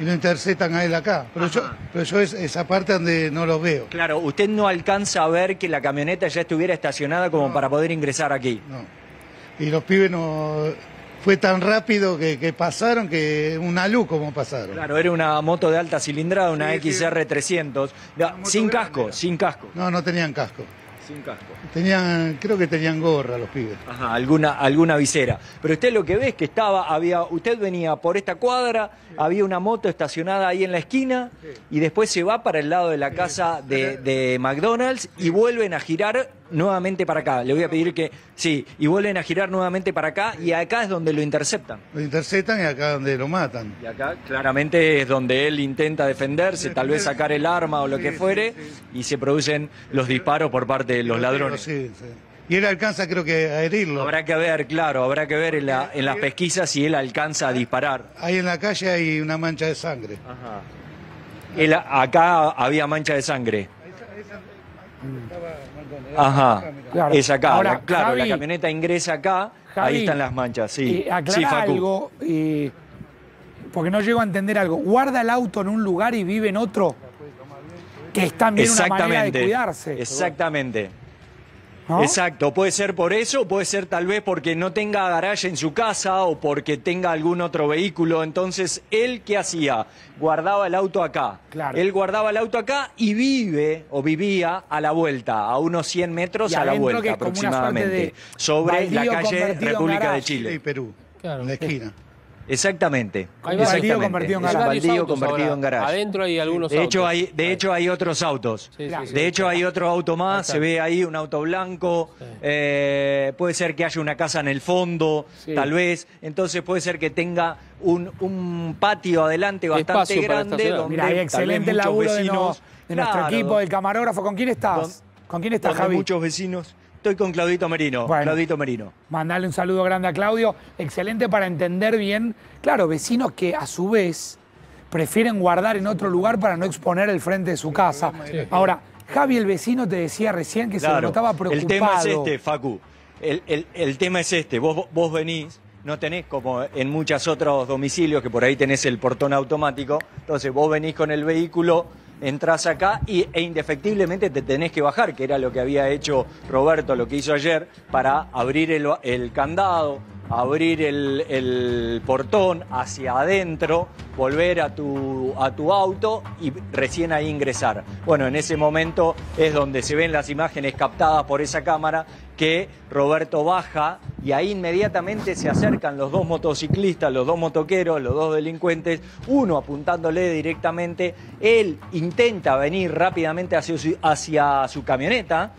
Speaker 25: y lo interceptan a él acá. Pero yo, pero yo es esa parte donde no los veo.
Speaker 24: Claro, usted no alcanza a ver que la camioneta ya estuviera estacionada como para poder ingresar aquí.
Speaker 25: Y los pibes no... Fue tan rápido que, que pasaron que una luz como pasaron.
Speaker 24: Claro, era una moto de alta cilindrada, una XR300, Ya, sin casco, sin casco.
Speaker 25: No, no tenían casco.
Speaker 24: Sin casco.
Speaker 25: Tenían, creo que tenían gorra los pibes.
Speaker 24: Ajá, alguna, alguna visera. Pero usted lo que ve es que estaba, había, usted venía por esta cuadra, había una moto estacionada ahí en la esquina y después se va para el lado de la casa de, de McDonald's y vuelven a girar nuevamente para acá. Le voy a pedir que, sí, y vuelven a girar nuevamente para acá y acá es donde lo interceptan.
Speaker 25: Lo interceptan y acá donde lo matan.
Speaker 24: Y acá claramente es donde él intenta defenderse, tal vez sacar el arma o lo que fuere, y se producen los disparos por parte de los ladrones.
Speaker 25: Sí, sí. Y él alcanza creo que a herirlo.
Speaker 24: Habrá que ver, claro, habrá que ver en, la- en las pesquisas si él alcanza a disparar.
Speaker 25: Ahí en la calle hay una mancha de sangre.
Speaker 24: Él, acá había mancha de sangre. Ajá,
Speaker 3: Claro.
Speaker 24: es acá.
Speaker 3: Ahora,
Speaker 24: la- claro,
Speaker 3: Javi-
Speaker 24: la camioneta ingresa acá,
Speaker 3: Javi,
Speaker 24: ahí están las manchas, sí.
Speaker 3: Y aclara
Speaker 24: sí, Facu.
Speaker 3: algo, y- porque no llego a entender algo. Guarda el auto en un lugar y vive en otro, que es también una manera de cuidarse.
Speaker 24: Exactamente.
Speaker 3: ¿No?
Speaker 24: Exacto, puede ser por eso, puede ser tal vez porque no tenga garaje en su casa o porque tenga algún otro vehículo. Entonces, ¿él qué hacía? Guardaba el auto acá.
Speaker 3: Claro.
Speaker 24: Él guardaba el auto acá y vive o vivía a la vuelta, a unos 100 metros
Speaker 3: Y
Speaker 24: a la vuelta aproximadamente, sobre la calle República de. Chile.
Speaker 25: Y Perú, en la esquina.
Speaker 24: Exactamente.
Speaker 3: Hay varios
Speaker 24: Exactamente.
Speaker 3: convertido en
Speaker 24: un
Speaker 3: garaje.
Speaker 22: autos
Speaker 24: convertido en garaje.
Speaker 22: Adentro hay algunos
Speaker 24: de hecho
Speaker 22: autos.
Speaker 24: hay de hecho hay otros autos
Speaker 22: Sí, sí, sí.
Speaker 24: de hecho hay otro auto más se ve ahí un auto blanco eh, puede ser que haya una casa en el fondo
Speaker 22: Sí.
Speaker 24: tal vez entonces puede ser que tenga un, un patio adelante bastante
Speaker 22: Espacio
Speaker 24: grande donde
Speaker 3: Mira, hay excelente laburo de,
Speaker 24: vecinos
Speaker 3: no- de nuestro equipo, del camarógrafo. ¿Con quién estás? ¿Con quién estás, Javi?
Speaker 24: muchos vecinos estoy con Claudito Merino
Speaker 3: Bueno.
Speaker 24: Claudito Merino
Speaker 3: Mandale un saludo grande a Claudio. Excelente para entender bien, claro, vecinos que a su vez prefieren guardar en otro lugar para no exponer el frente de su casa. Ahora, Javi, el vecino, te decía recién que se
Speaker 24: Claro,
Speaker 3: notaba preocupado.
Speaker 24: El tema es este, Facu. El, el- el tema es este. Vos, vos venís, no tenés como en muchos otros domicilios que por ahí tenés el portón automático. Entonces vos venís con el vehículo, entrás acá y, e indefectiblemente te tenés que bajar, que era lo que había hecho Roberto, lo que hizo ayer, para abrir el candado, abrir el, el portón hacia adentro, volver a tu, a tu auto y recién ahí ingresar. Bueno, en ese momento es donde se ven las imágenes captadas por esa cámara que Roberto baja y ahí inmediatamente se acercan los dos motociclistas, los dos motoqueros, los dos delincuentes, uno apuntándole directamente, él intenta venir rápidamente hacia su, hacia su camioneta,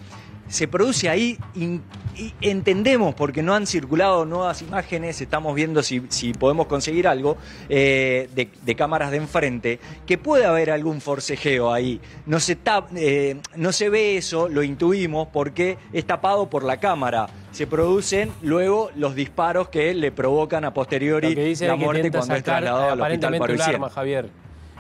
Speaker 24: se produce ahí, in- y entendemos, porque no han circulado nuevas imágenes, estamos viendo si, si podemos conseguir algo eh, de, de cámaras de enfrente, que puede haber algún forcejeo ahí. No se, tap- eh, no se ve eso, lo intuimos, porque es tapado por la cámara. Se producen luego los disparos que le provocan a posteriori la
Speaker 22: que
Speaker 24: muerte cuando es trasladado al hospital
Speaker 22: arma, Javier.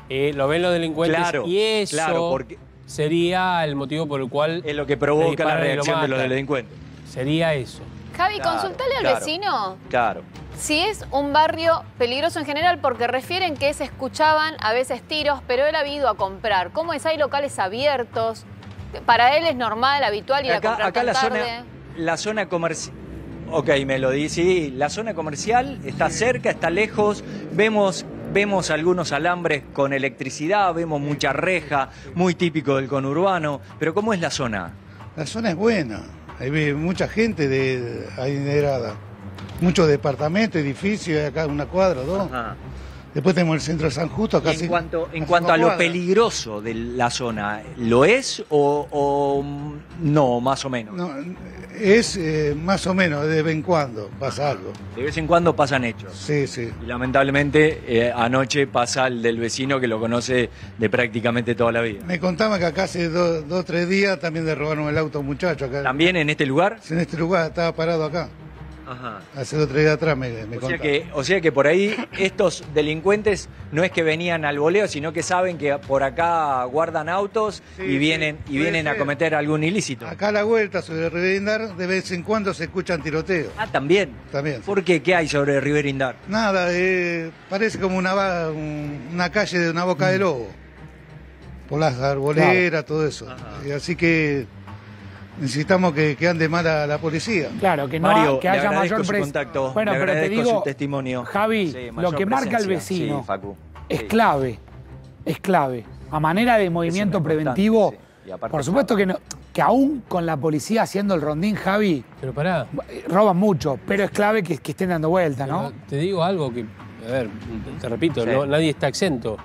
Speaker 22: Eh, lo ven los delincuentes
Speaker 24: Claro,
Speaker 22: y eso
Speaker 24: claro, porque-
Speaker 22: sería el motivo por el cual
Speaker 24: Es lo que provoca la reacción de los
Speaker 22: delincuentes. Sería eso.
Speaker 8: Javi,
Speaker 24: Claro,
Speaker 8: consultale al
Speaker 24: claro.
Speaker 8: vecino
Speaker 24: Claro.
Speaker 8: si es un barrio peligroso en general, porque refieren que se escuchaban a veces tiros, pero él ha ido a comprar. ¿Cómo es? ¿Hay locales abiertos? Para él es normal, habitual ir a
Speaker 24: Acá,
Speaker 8: comprar
Speaker 24: acá
Speaker 8: tan
Speaker 24: la
Speaker 8: tarde.
Speaker 24: zona, la zona comercial. Ok, me lo dice. Sí, la zona comercial está cerca, está lejos. Vemos, vemos algunos alambres con electricidad, vemos mucha reja, muy típico del conurbano. Pero ¿cómo es la zona?
Speaker 25: La zona es buena. Hay mucha gente de adinerada. Muchos departamentos, edificios, acá una cuadra, dos. Después tenemos el centro de San Justo,
Speaker 24: En
Speaker 25: sí-
Speaker 24: cuanto, en
Speaker 25: a
Speaker 24: cuanto a lo peligroso de la zona, ¿lo es o, o no, más o menos?
Speaker 25: No, es eh, más o menos, de vez en cuando pasa algo.
Speaker 24: De vez en cuando pasan hechos.
Speaker 25: Sí, sí.
Speaker 24: Y lamentablemente eh, anoche pasa el del vecino que lo conoce de prácticamente toda la vida.
Speaker 25: Me contaban que acá hace dos o tres días también le robaron el auto a un muchacho acá.
Speaker 24: ¿También en este lugar?
Speaker 25: En este lugar, estaba parado acá.
Speaker 24: Ajá.
Speaker 25: Hace dos tres días atrás me, me
Speaker 24: O sea, que, o sea que por ahí estos delincuentes no es que venían al voleo, sino que saben que por acá guardan autos
Speaker 25: Sí,
Speaker 24: y
Speaker 25: sí,
Speaker 24: vienen, y vienen a cometer algún ilícito.
Speaker 25: Acá a la vuelta sobre Rivendar, de vez en cuando se escuchan tiroteos.
Speaker 24: Ah, también.
Speaker 25: También.
Speaker 24: ¿Por qué? ¿Qué hay sobre Riverindar?
Speaker 25: Nada, eh, parece como una, una calle de una boca de lobo. Por las arboleras, todo eso. Así que necesitamos que, que ande más la, la policía.
Speaker 3: Claro, que no
Speaker 24: Mario,
Speaker 3: que haya mayor
Speaker 24: su
Speaker 3: pres-
Speaker 24: contacto,
Speaker 3: Bueno,
Speaker 24: le
Speaker 3: pero te digo,
Speaker 24: su testimonio.
Speaker 3: Javi,
Speaker 24: Sí,
Speaker 3: lo que marca el
Speaker 24: presencia.
Speaker 3: vecino
Speaker 24: Sí, Facu.
Speaker 3: es
Speaker 24: Sí.
Speaker 3: clave, es clave. A manera de movimiento preventivo, por supuesto que, no, que aún con la policía haciendo el rondín, Javi,
Speaker 22: Pero pará,
Speaker 3: roban mucho, pero es clave que, que estén dando vuelta, ¿no?
Speaker 22: te digo algo que, a ver, te repito,
Speaker 3: Sí.
Speaker 22: no- nadie está exento.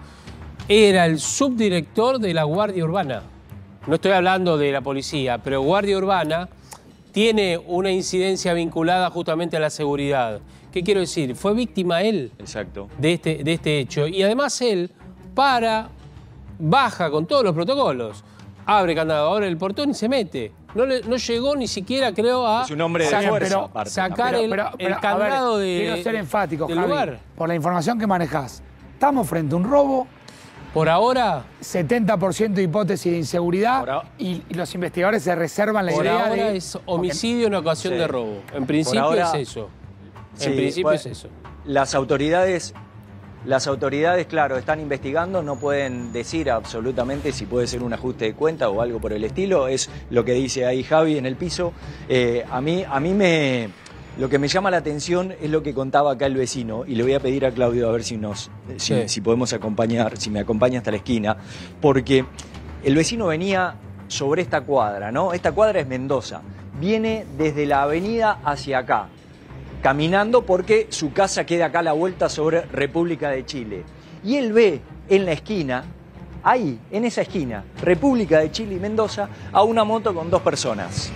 Speaker 22: Era el subdirector de la Guardia Urbana. No estoy hablando de la policía, pero Guardia Urbana tiene una incidencia vinculada justamente a la seguridad. ¿Qué quiero decir? Fue víctima él
Speaker 24: Exacto.
Speaker 22: de este, de este hecho. Y además él para, baja con todos los protocolos, abre candado, abre el portón y se mete. No, le- no llegó ni siquiera, creo, a
Speaker 24: Es un hombre de
Speaker 22: sacar-
Speaker 24: fuerza,
Speaker 22: pero-
Speaker 24: aparte,
Speaker 22: sacar el,
Speaker 3: Pero-
Speaker 22: candado
Speaker 3: ver,
Speaker 22: de,
Speaker 3: Quiero ser enfático, Javi,
Speaker 22: lugar.
Speaker 3: por la información que manejás. Estamos frente a un robo.
Speaker 22: Por ahora.
Speaker 3: 70% de hipótesis de inseguridad y, y los investigadores se reservan la
Speaker 22: Por
Speaker 3: idea
Speaker 22: ahora
Speaker 3: de.
Speaker 22: es homicidio en ocasión
Speaker 24: Sí.
Speaker 22: de robo. En
Speaker 24: Por
Speaker 22: principio
Speaker 24: ahora-
Speaker 22: es eso.
Speaker 24: Sí,
Speaker 22: en principio
Speaker 24: bueno,
Speaker 22: es eso.
Speaker 24: Las autoridades, las autoridades, claro, están investigando, no pueden decir absolutamente si puede ser un ajuste de cuenta o algo por el estilo. Es lo que dice ahí Javi en el piso. Eh, a mí, a mí me, lo que me llama la atención es lo que contaba acá el vecino y le voy a pedir a Claudio a ver si nos, si, si podemos acompañar, si me acompaña hasta la esquina, porque el vecino venía sobre esta cuadra, ¿no? Esta cuadra es Mendoza. Viene desde la avenida hacia acá caminando porque su casa queda acá a la vuelta sobre República de Chile. Y él ve en la esquina, ahí, en esa esquina, República de Chile y Mendoza, a una moto con dos personas.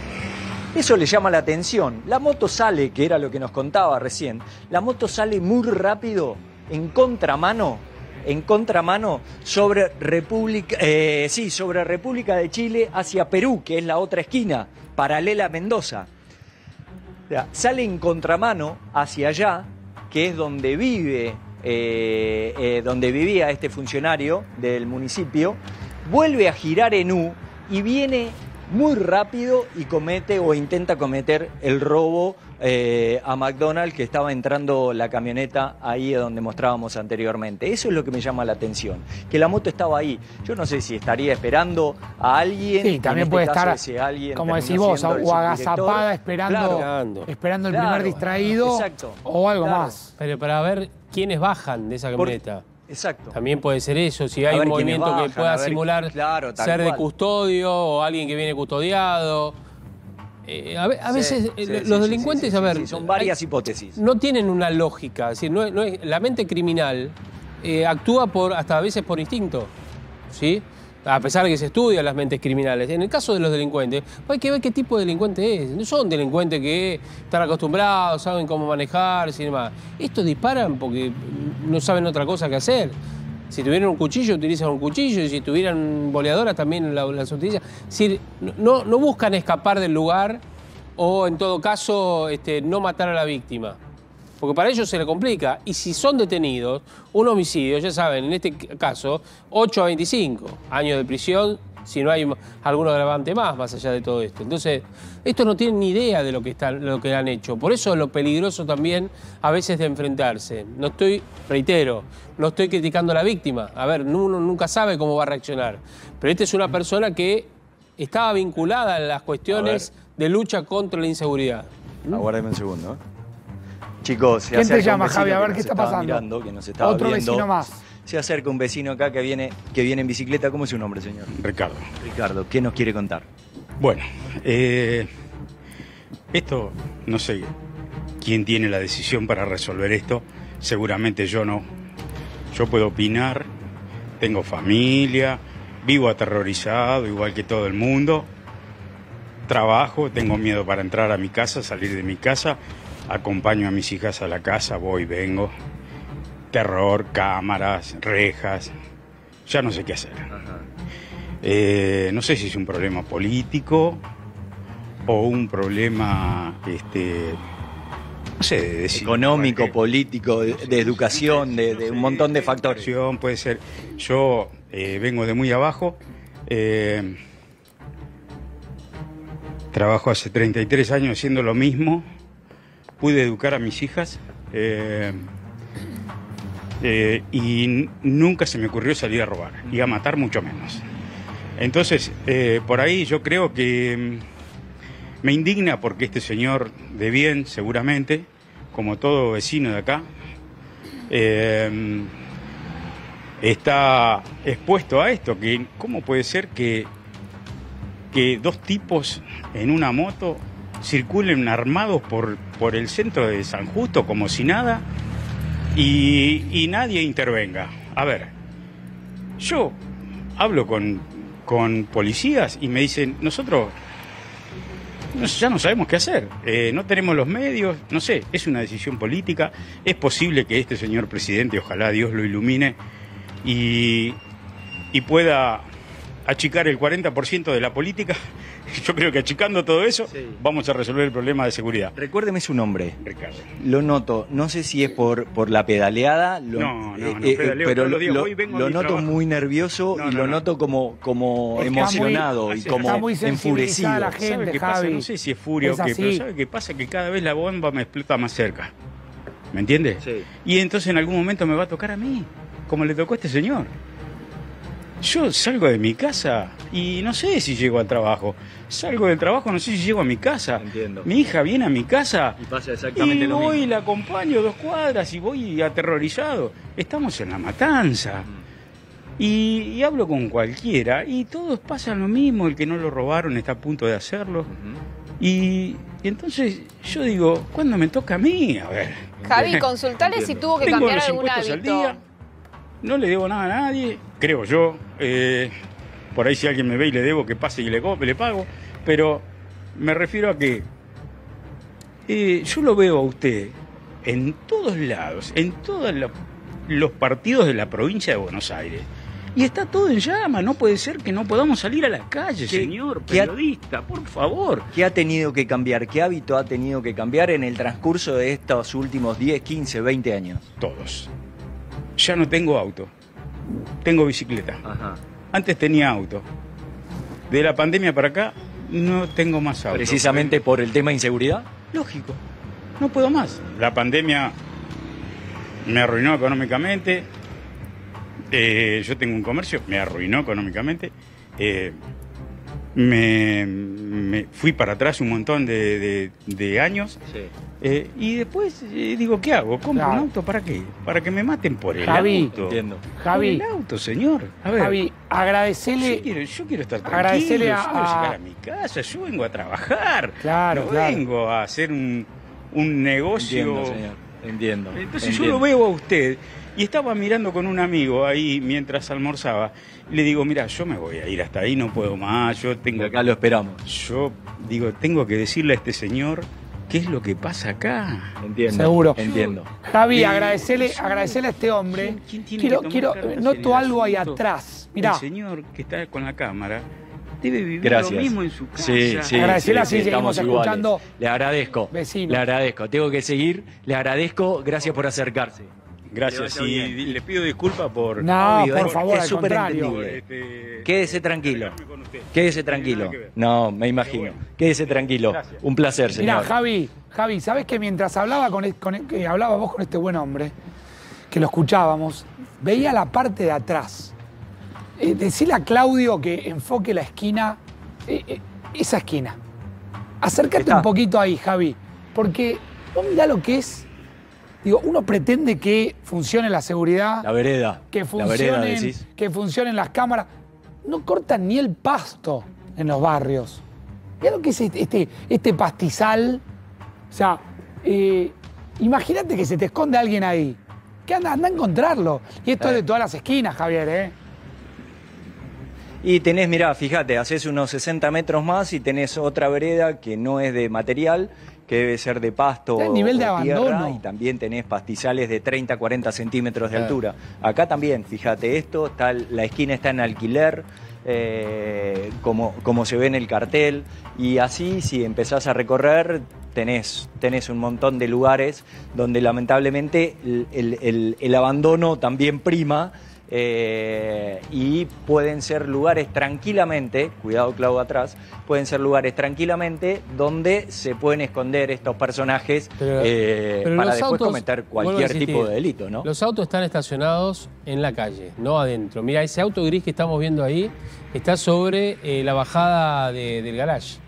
Speaker 24: Eso le llama la atención. La moto sale, que era lo que nos contaba recién, la moto sale muy rápido, en contramano, en contramano sobre República, eh, sí, sobre República de Chile hacia Perú, que es la otra esquina, paralela a Mendoza. Sale en contramano hacia allá, que es donde vive eh, eh, donde vivía este funcionario del municipio, vuelve a girar en U y viene muy rápido y comete o intenta cometer el robo eh, a McDonald's que estaba entrando la camioneta ahí donde mostrábamos anteriormente. Eso es lo que me llama la atención, que la moto estaba ahí. Yo no sé si estaría esperando a alguien.
Speaker 3: Sí, también
Speaker 24: este
Speaker 3: puede
Speaker 24: caso
Speaker 3: estar,
Speaker 24: ese alguien
Speaker 3: como decís vos, o agazapada esperando,
Speaker 24: Claro.
Speaker 3: esperando el
Speaker 24: Claro,
Speaker 3: primer distraído
Speaker 24: exacto.
Speaker 3: o algo
Speaker 24: Claro.
Speaker 3: más.
Speaker 22: Pero para ver quiénes bajan de esa
Speaker 24: Por-
Speaker 22: camioneta.
Speaker 24: Exacto.
Speaker 22: También puede ser eso, si hay un movimiento que pueda
Speaker 24: ver-
Speaker 22: simular
Speaker 24: claro,
Speaker 22: ser de custodio o alguien que viene custodiado. Eh, a, ve- a
Speaker 24: Sí,
Speaker 22: veces
Speaker 24: sí,
Speaker 22: los
Speaker 24: sí,
Speaker 22: delincuentes, a ver,
Speaker 24: sí, son varias
Speaker 22: hay-
Speaker 24: hipótesis.
Speaker 22: no tienen una lógica. Es decir, no es- no es- la mente criminal eh, actúa por hasta a veces por instinto. ¿sí? A pesar de que se estudian las mentes criminales. En el caso de los delincuentes, hay que ver qué tipo de delincuente es. No son delincuentes que están acostumbrados, saben cómo manejarse y demás. Estos disparan porque no saben otra cosa que hacer. Si tuvieran un cuchillo, utilizan un cuchillo, y si tuvieran boleadoras, también la- las utilizan. No buscan escapar del lugar o, en todo caso, este, no matar a la víctima. Porque para ellos se le complica. Y si son detenidos, un homicidio, ya saben, en este caso, 8 a 25 años de prisión, si no hay algún agravante más, más allá de todo esto. Entonces, estos no tienen ni idea de lo que, están, lo que han hecho. Por eso es lo peligroso también a veces de enfrentarse. No estoy, reitero, no estoy criticando a la víctima. A ver, uno nunca sabe cómo va a reaccionar. Pero esta es una persona que estaba vinculada a las cuestiones de lucha contra la inseguridad.
Speaker 24: Aguárdame un segundo. Chicos, se
Speaker 3: ¿Quién te
Speaker 24: un
Speaker 3: llama, Javi? A ver qué está pasando.
Speaker 24: mirando, que nos estaba
Speaker 3: Otro
Speaker 24: viendo.
Speaker 3: vecino más.
Speaker 24: Se acerca un vecino acá que viene, que viene en bicicleta. ¿Cómo es su nombre, señor?
Speaker 26: Ricardo.
Speaker 24: Ricardo, ¿qué nos quiere contar?
Speaker 26: Bueno, eh, esto no sé quién tiene la decisión para resolver esto. Seguramente yo no. Yo puedo opinar, tengo familia, vivo aterrorizado igual que todo el mundo. Trabajo, tengo miedo para entrar a mi casa, salir de mi casa, acompaño a mis hijas a la casa, voy, vengo. Terror, cámaras, rejas. Ya no sé qué hacer. Eh, no sé si es un problema político o un problema, este, no sé, de decir-
Speaker 24: Económico, político, de, de educación, de, de un montón de factores.
Speaker 26: Puede ser. Yo eh, vengo de muy abajo. eh, trabajo hace 33 años haciendo lo mismo. Pude educar a mis hijas. eh, eh, y nunca se me ocurrió salir a robar y a matar mucho menos. Entonces, eh, por ahí yo creo que mm, me indigna porque este señor de bien, seguramente, como todo vecino de acá, eh, está expuesto a esto. Que, ¿Cómo puede ser que, que dos tipos en una moto circulen armados por, por el centro de San Justo como si nada y, nadie intervenga? A ver, yo hablo con, con policías y me dicen, nosotros no- ya no sabemos qué hacer, Eh, no tenemos los medios, no sé, es una decisión política, es posible que este señor presidente, ojalá Dios lo ilumine, y, y pueda achicar el 40% de la política, (laughs) yo creo que achicando todo eso vamos a resolver el problema de seguridad.
Speaker 24: Recuérdeme su nombre.
Speaker 26: Ricardo.
Speaker 24: Lo noto, no sé si es por, por la pedaleada, lo-
Speaker 26: No, no, no,
Speaker 24: eh, eh,
Speaker 26: pedaleo
Speaker 24: pero lo, lo noto
Speaker 26: trabajo.
Speaker 24: muy nervioso
Speaker 26: No,
Speaker 24: y
Speaker 26: no,
Speaker 24: lo
Speaker 26: no.
Speaker 24: noto como, como
Speaker 26: Está muy-
Speaker 24: emocionado y
Speaker 26: está
Speaker 24: como
Speaker 26: muy
Speaker 24: enfurecido.
Speaker 3: la gente.
Speaker 26: ¿Sabe qué pasa?
Speaker 3: Javi.
Speaker 26: No sé si es furia
Speaker 3: Es
Speaker 26: o qué, pero. ¿sabe qué pasa? Que cada vez la bomba me explota más cerca. ¿Me entiende?
Speaker 24: Sí.
Speaker 26: Y entonces en algún momento me va a tocar a mí, como le tocó a este señor. Yo salgo de mi casa y no sé si llego al trabajo. Salgo del trabajo, no sé si llego a mi casa.
Speaker 24: Entiendo.
Speaker 26: Mi hija viene a mi casa
Speaker 24: Y pasa exactamente
Speaker 26: y
Speaker 24: lo
Speaker 26: voy y
Speaker 24: mismo.
Speaker 26: la acompaño dos cuadras y voy aterrorizado. Estamos en la matanza. Y, y hablo con cualquiera y todos pasan lo mismo. El que no lo robaron está a punto de hacerlo. y, y entonces yo digo, ¿cuándo me toca a mí? A ver.
Speaker 8: Javi, (laughs) consultale si tuvo que
Speaker 26: Tengo
Speaker 8: cambiar
Speaker 26: los
Speaker 8: algún
Speaker 26: al
Speaker 8: hábito.
Speaker 26: día, no le debo nada a nadie, creo yo. Eh, por ahí si alguien me ve y le debo, que pase y le, le pago. Pero me refiero a que eh, yo lo veo a usted en todos lados, en todos lo- los partidos de la provincia de Buenos Aires. Y está todo en llama, no puede ser que no podamos salir a la calle,
Speaker 24: ¿Qué-
Speaker 26: señor
Speaker 24: ha-
Speaker 26: periodista, por favor.
Speaker 24: ¿Qué ha tenido que cambiar? ¿Qué hábito ha tenido que cambiar en el transcurso de estos últimos 10, 15, 20 años?
Speaker 26: Todos. Ya no tengo auto, tengo bicicleta. Antes tenía auto. De la pandemia para acá no tengo más auto.
Speaker 24: Precisamente por el tema de inseguridad.
Speaker 26: Lógico, no puedo más. La pandemia me arruinó económicamente. Eh, yo tengo un comercio, me arruinó económicamente. Eh, me, me fui para atrás un montón de, de- de años. Eh, y después eh, digo, ¿qué hago? ¿Compro
Speaker 3: Claro.
Speaker 26: un auto para qué? Para que me maten por el
Speaker 3: Javi,
Speaker 26: auto.
Speaker 3: entiendo.
Speaker 26: Por
Speaker 3: Javi.
Speaker 26: el auto, señor. A ver.
Speaker 3: Javi, agradecele.
Speaker 26: Yo quiero, yo quiero estar tranquilo,
Speaker 3: agradecele
Speaker 26: yo
Speaker 3: a-
Speaker 26: quiero
Speaker 3: a-
Speaker 26: llegar a mi casa, yo vengo a trabajar.
Speaker 3: Claro,
Speaker 26: no
Speaker 3: claro.
Speaker 26: vengo a hacer un, un negocio.
Speaker 24: Entiendo, señor. Entiendo.
Speaker 26: Entonces
Speaker 24: entiendo.
Speaker 26: yo lo veo a usted y estaba mirando con un amigo ahí mientras almorzaba. Le digo, mira, yo me voy a ir hasta ahí, no puedo más, yo tengo...
Speaker 24: Acá lo esperamos.
Speaker 26: Yo digo, tengo que decirle a este señor qué es lo que pasa acá.
Speaker 24: Entiendo.
Speaker 3: Seguro.
Speaker 24: Entiendo.
Speaker 3: Javi, agradecele, agradecele a este hombre.
Speaker 26: tiene
Speaker 3: Quiero, quiero, noto
Speaker 26: el
Speaker 3: algo ahí atrás. Mirá.
Speaker 26: El señor que está con la cámara debe vivir
Speaker 24: Gracias.
Speaker 26: lo mismo en su casa.
Speaker 24: Sí, sí,
Speaker 3: Agradecele
Speaker 24: sí,
Speaker 3: así
Speaker 24: sí,
Speaker 3: seguimos escuchando.
Speaker 24: Le agradezco.
Speaker 3: Vecino.
Speaker 24: Le agradezco. Tengo que seguir. Le agradezco. Gracias por acercarse.
Speaker 26: Gracias y
Speaker 24: bien.
Speaker 26: le pido disculpas por...
Speaker 3: No,
Speaker 24: Obvio,
Speaker 3: por
Speaker 24: es-
Speaker 3: favor,
Speaker 24: es
Speaker 3: al
Speaker 24: súper entendible.
Speaker 26: Este,
Speaker 24: Quédese tranquilo. Quédese tranquilo. No, me imagino. Quédese tranquilo. Un placer,
Speaker 3: Mirá,
Speaker 24: señor.
Speaker 3: Javi, Javi, ¿sabes que mientras hablaba con, e- con e- que hablaba vos con este buen hombre, que lo escuchábamos, veía la parte de atrás. Eh, decile a Claudio que enfoque la esquina, eh, eh, esa esquina. Acércate
Speaker 24: Está.
Speaker 3: un poquito ahí, Javi, porque vos mirá lo que es. Digo, uno pretende que funcione la seguridad,
Speaker 24: La vereda.
Speaker 3: que
Speaker 24: La vereda,
Speaker 3: funcionen,
Speaker 24: decís.
Speaker 3: que funcionen las cámaras. No cortan ni el pasto en los barrios. Mirá lo que es este, este, este pastizal. O sea, eh, imagínate que se te esconde alguien ahí. Que anda, anda a encontrarlo. Y esto es de todas las esquinas, Javier, ¿eh?
Speaker 24: Y tenés, mirá, fíjate, haces unos 60 metros más y tenés otra vereda que no es de material, que debe ser de pasto
Speaker 3: El nivel de
Speaker 24: o tierra,
Speaker 3: abandono.
Speaker 24: y también tenés pastizales de 30, 40 centímetros de
Speaker 22: Claro.
Speaker 24: altura. Acá también, fíjate esto, está, la esquina está en alquiler, eh, como, como se ve en el cartel, y así si empezás a recorrer tenés, tenés un montón de lugares donde lamentablemente el, el- el- el abandono también prima. Eh, y pueden ser lugares tranquilamente, cuidado Clau atrás, pueden ser lugares tranquilamente donde se pueden esconder estos personajes
Speaker 22: Pero-
Speaker 24: eh,
Speaker 22: pero
Speaker 24: para después
Speaker 22: autos,
Speaker 24: cometer cualquier tipo de delito, ¿no?
Speaker 22: Los autos están estacionados en la calle, no adentro. Mira, ese auto gris que estamos viendo ahí está sobre eh, la bajada de- del garage.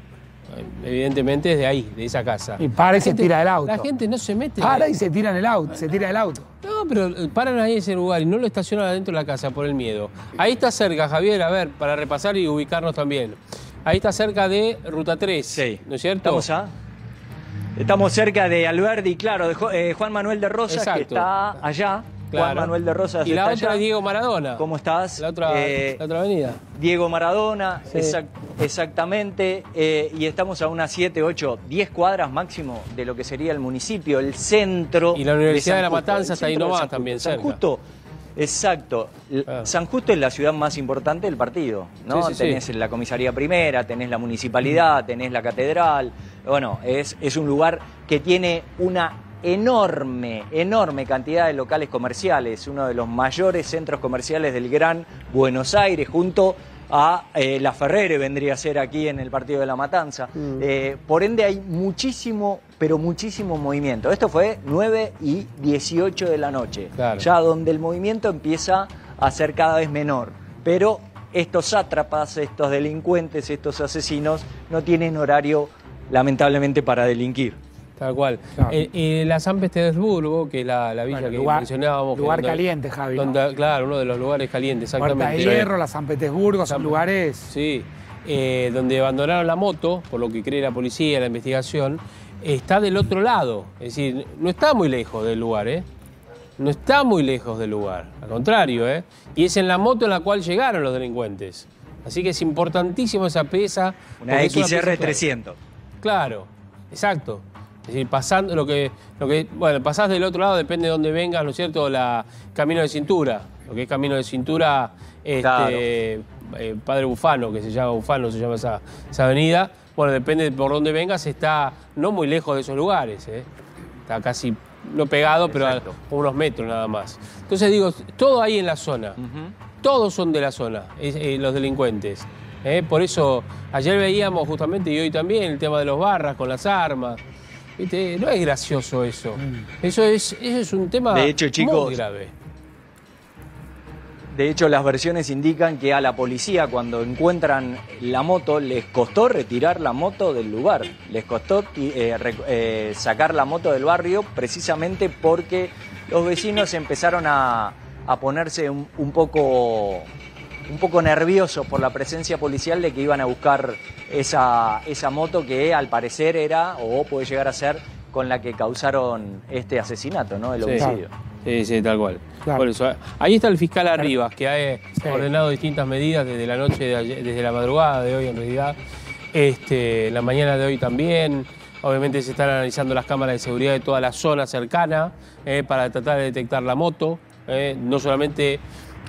Speaker 22: Evidentemente es de ahí, de esa casa.
Speaker 3: Y para y se
Speaker 22: gente-
Speaker 3: tira del auto.
Speaker 22: La gente no se mete.
Speaker 3: Para y se tira en el auto, se tira del auto.
Speaker 22: No, pero eh, paran ahí en ese lugar y no lo estacionan adentro de la casa por el miedo. Ahí está cerca, Javier, a ver, para repasar y ubicarnos también. Ahí está cerca de Ruta 3,
Speaker 24: Sí.
Speaker 22: ¿no es cierto?
Speaker 24: Estamos a- Estamos cerca de Alberdi, claro, de eh, Juan Manuel de Rosas, que
Speaker 22: Exacto.
Speaker 24: está allá. Juan. Manuel de Rosas
Speaker 22: Y la otra
Speaker 24: allá.
Speaker 22: es Diego Maradona.
Speaker 24: ¿Cómo estás?
Speaker 22: La otra,
Speaker 24: Eh,
Speaker 22: la otra avenida.
Speaker 24: Diego Maradona,
Speaker 22: Sí.
Speaker 24: exact- exactamente, eh, y estamos a unas 7, 8, 10 cuadras máximo de lo que sería el municipio, el centro.
Speaker 22: Y la Universidad de
Speaker 24: San
Speaker 22: La
Speaker 24: Justo,
Speaker 22: Matanza está ahí
Speaker 24: de
Speaker 22: nomás también,
Speaker 24: San
Speaker 22: cerca.
Speaker 24: Justo, exacto. L- San Justo es la ciudad más importante del partido, ¿no?
Speaker 22: Sí, sí, sí.
Speaker 24: tenés la comisaría primera, tenés la municipalidad, tenés la catedral. Bueno, es, es un lugar que tiene una enorme, enorme cantidad de locales comerciales, uno de los mayores centros comerciales del Gran Buenos Aires, junto a eh, La Ferrere vendría a ser aquí en el partido de La Matanza. Eh, por ende hay muchísimo, pero muchísimo movimiento. Esto fue 9 y 18 de la noche, ya donde el movimiento empieza a ser cada vez menor. Pero estos sátrapas, estos delincuentes, estos asesinos no tienen horario lamentablemente para delinquir.
Speaker 22: Tal cual. Eh, eh, la San Petersburgo, que es la, la villa
Speaker 3: Bueno,
Speaker 22: que
Speaker 3: lugar-
Speaker 22: mencionábamos.
Speaker 3: lugar
Speaker 22: donde-
Speaker 3: caliente, Javi, ¿no?
Speaker 22: donde- Claro, uno de los lugares calientes,
Speaker 3: Puerta
Speaker 22: exactamente.
Speaker 3: de Hierro, la San Petersburgo, son lugares.
Speaker 22: Sí, eh, donde abandonaron la moto, por lo que cree la policía, la investigación, está del otro lado. Es decir, no está muy lejos del lugar, ¿eh? No está muy lejos del lugar, al contrario, ¿eh? Y es en la moto en la cual llegaron los delincuentes. Así que es importantísimo esa pieza.
Speaker 24: Una
Speaker 22: porque es pieza
Speaker 24: XR
Speaker 22: clave.
Speaker 24: 300.
Speaker 22: Claro, exacto. Es decir, pasando lo que, lo que, bueno, pasás del otro lado, depende de dónde vengas, ¿no es cierto? La camino de cintura, lo que es camino de cintura, este,
Speaker 24: Claro.
Speaker 22: eh, Padre Bufano, que se llama Bufano, se llama esa, esa avenida. Bueno, depende de por dónde vengas, está no muy lejos de esos lugares, ¿eh? Está casi no pegado, pero a unos metros nada más. Entonces digo, todo ahí en la zona. Todos son de la zona, eh, los delincuentes. Por eso ayer veíamos justamente y hoy también el tema de los barras con las armas. ¿Viste? No es gracioso eso. Eso es, eso es un tema
Speaker 24: De hecho, chicos,
Speaker 22: muy grave.
Speaker 24: De hecho, las versiones indican que a la policía cuando encuentran la moto les costó retirar la moto del lugar, les costó eh, eh, sacar la moto del barrio precisamente porque los vecinos empezaron a, a ponerse un, un poco un poco nerviosos por la presencia policial de que iban a buscar esa, esa moto que al parecer era o puede llegar a ser con la que causaron este asesinato, ¿no? El
Speaker 22: Sí.
Speaker 24: homicidio.
Speaker 22: Sí, sí, tal cual. Por eso, ahí está el fiscal Arribas, que ha eh, ordenado distintas medidas desde la noche, de ayer- desde la madrugada de hoy en realidad. Este, la mañana de hoy también. Obviamente se están analizando las cámaras de seguridad de toda la zona cercana eh, para tratar de detectar la moto. eh, no solamente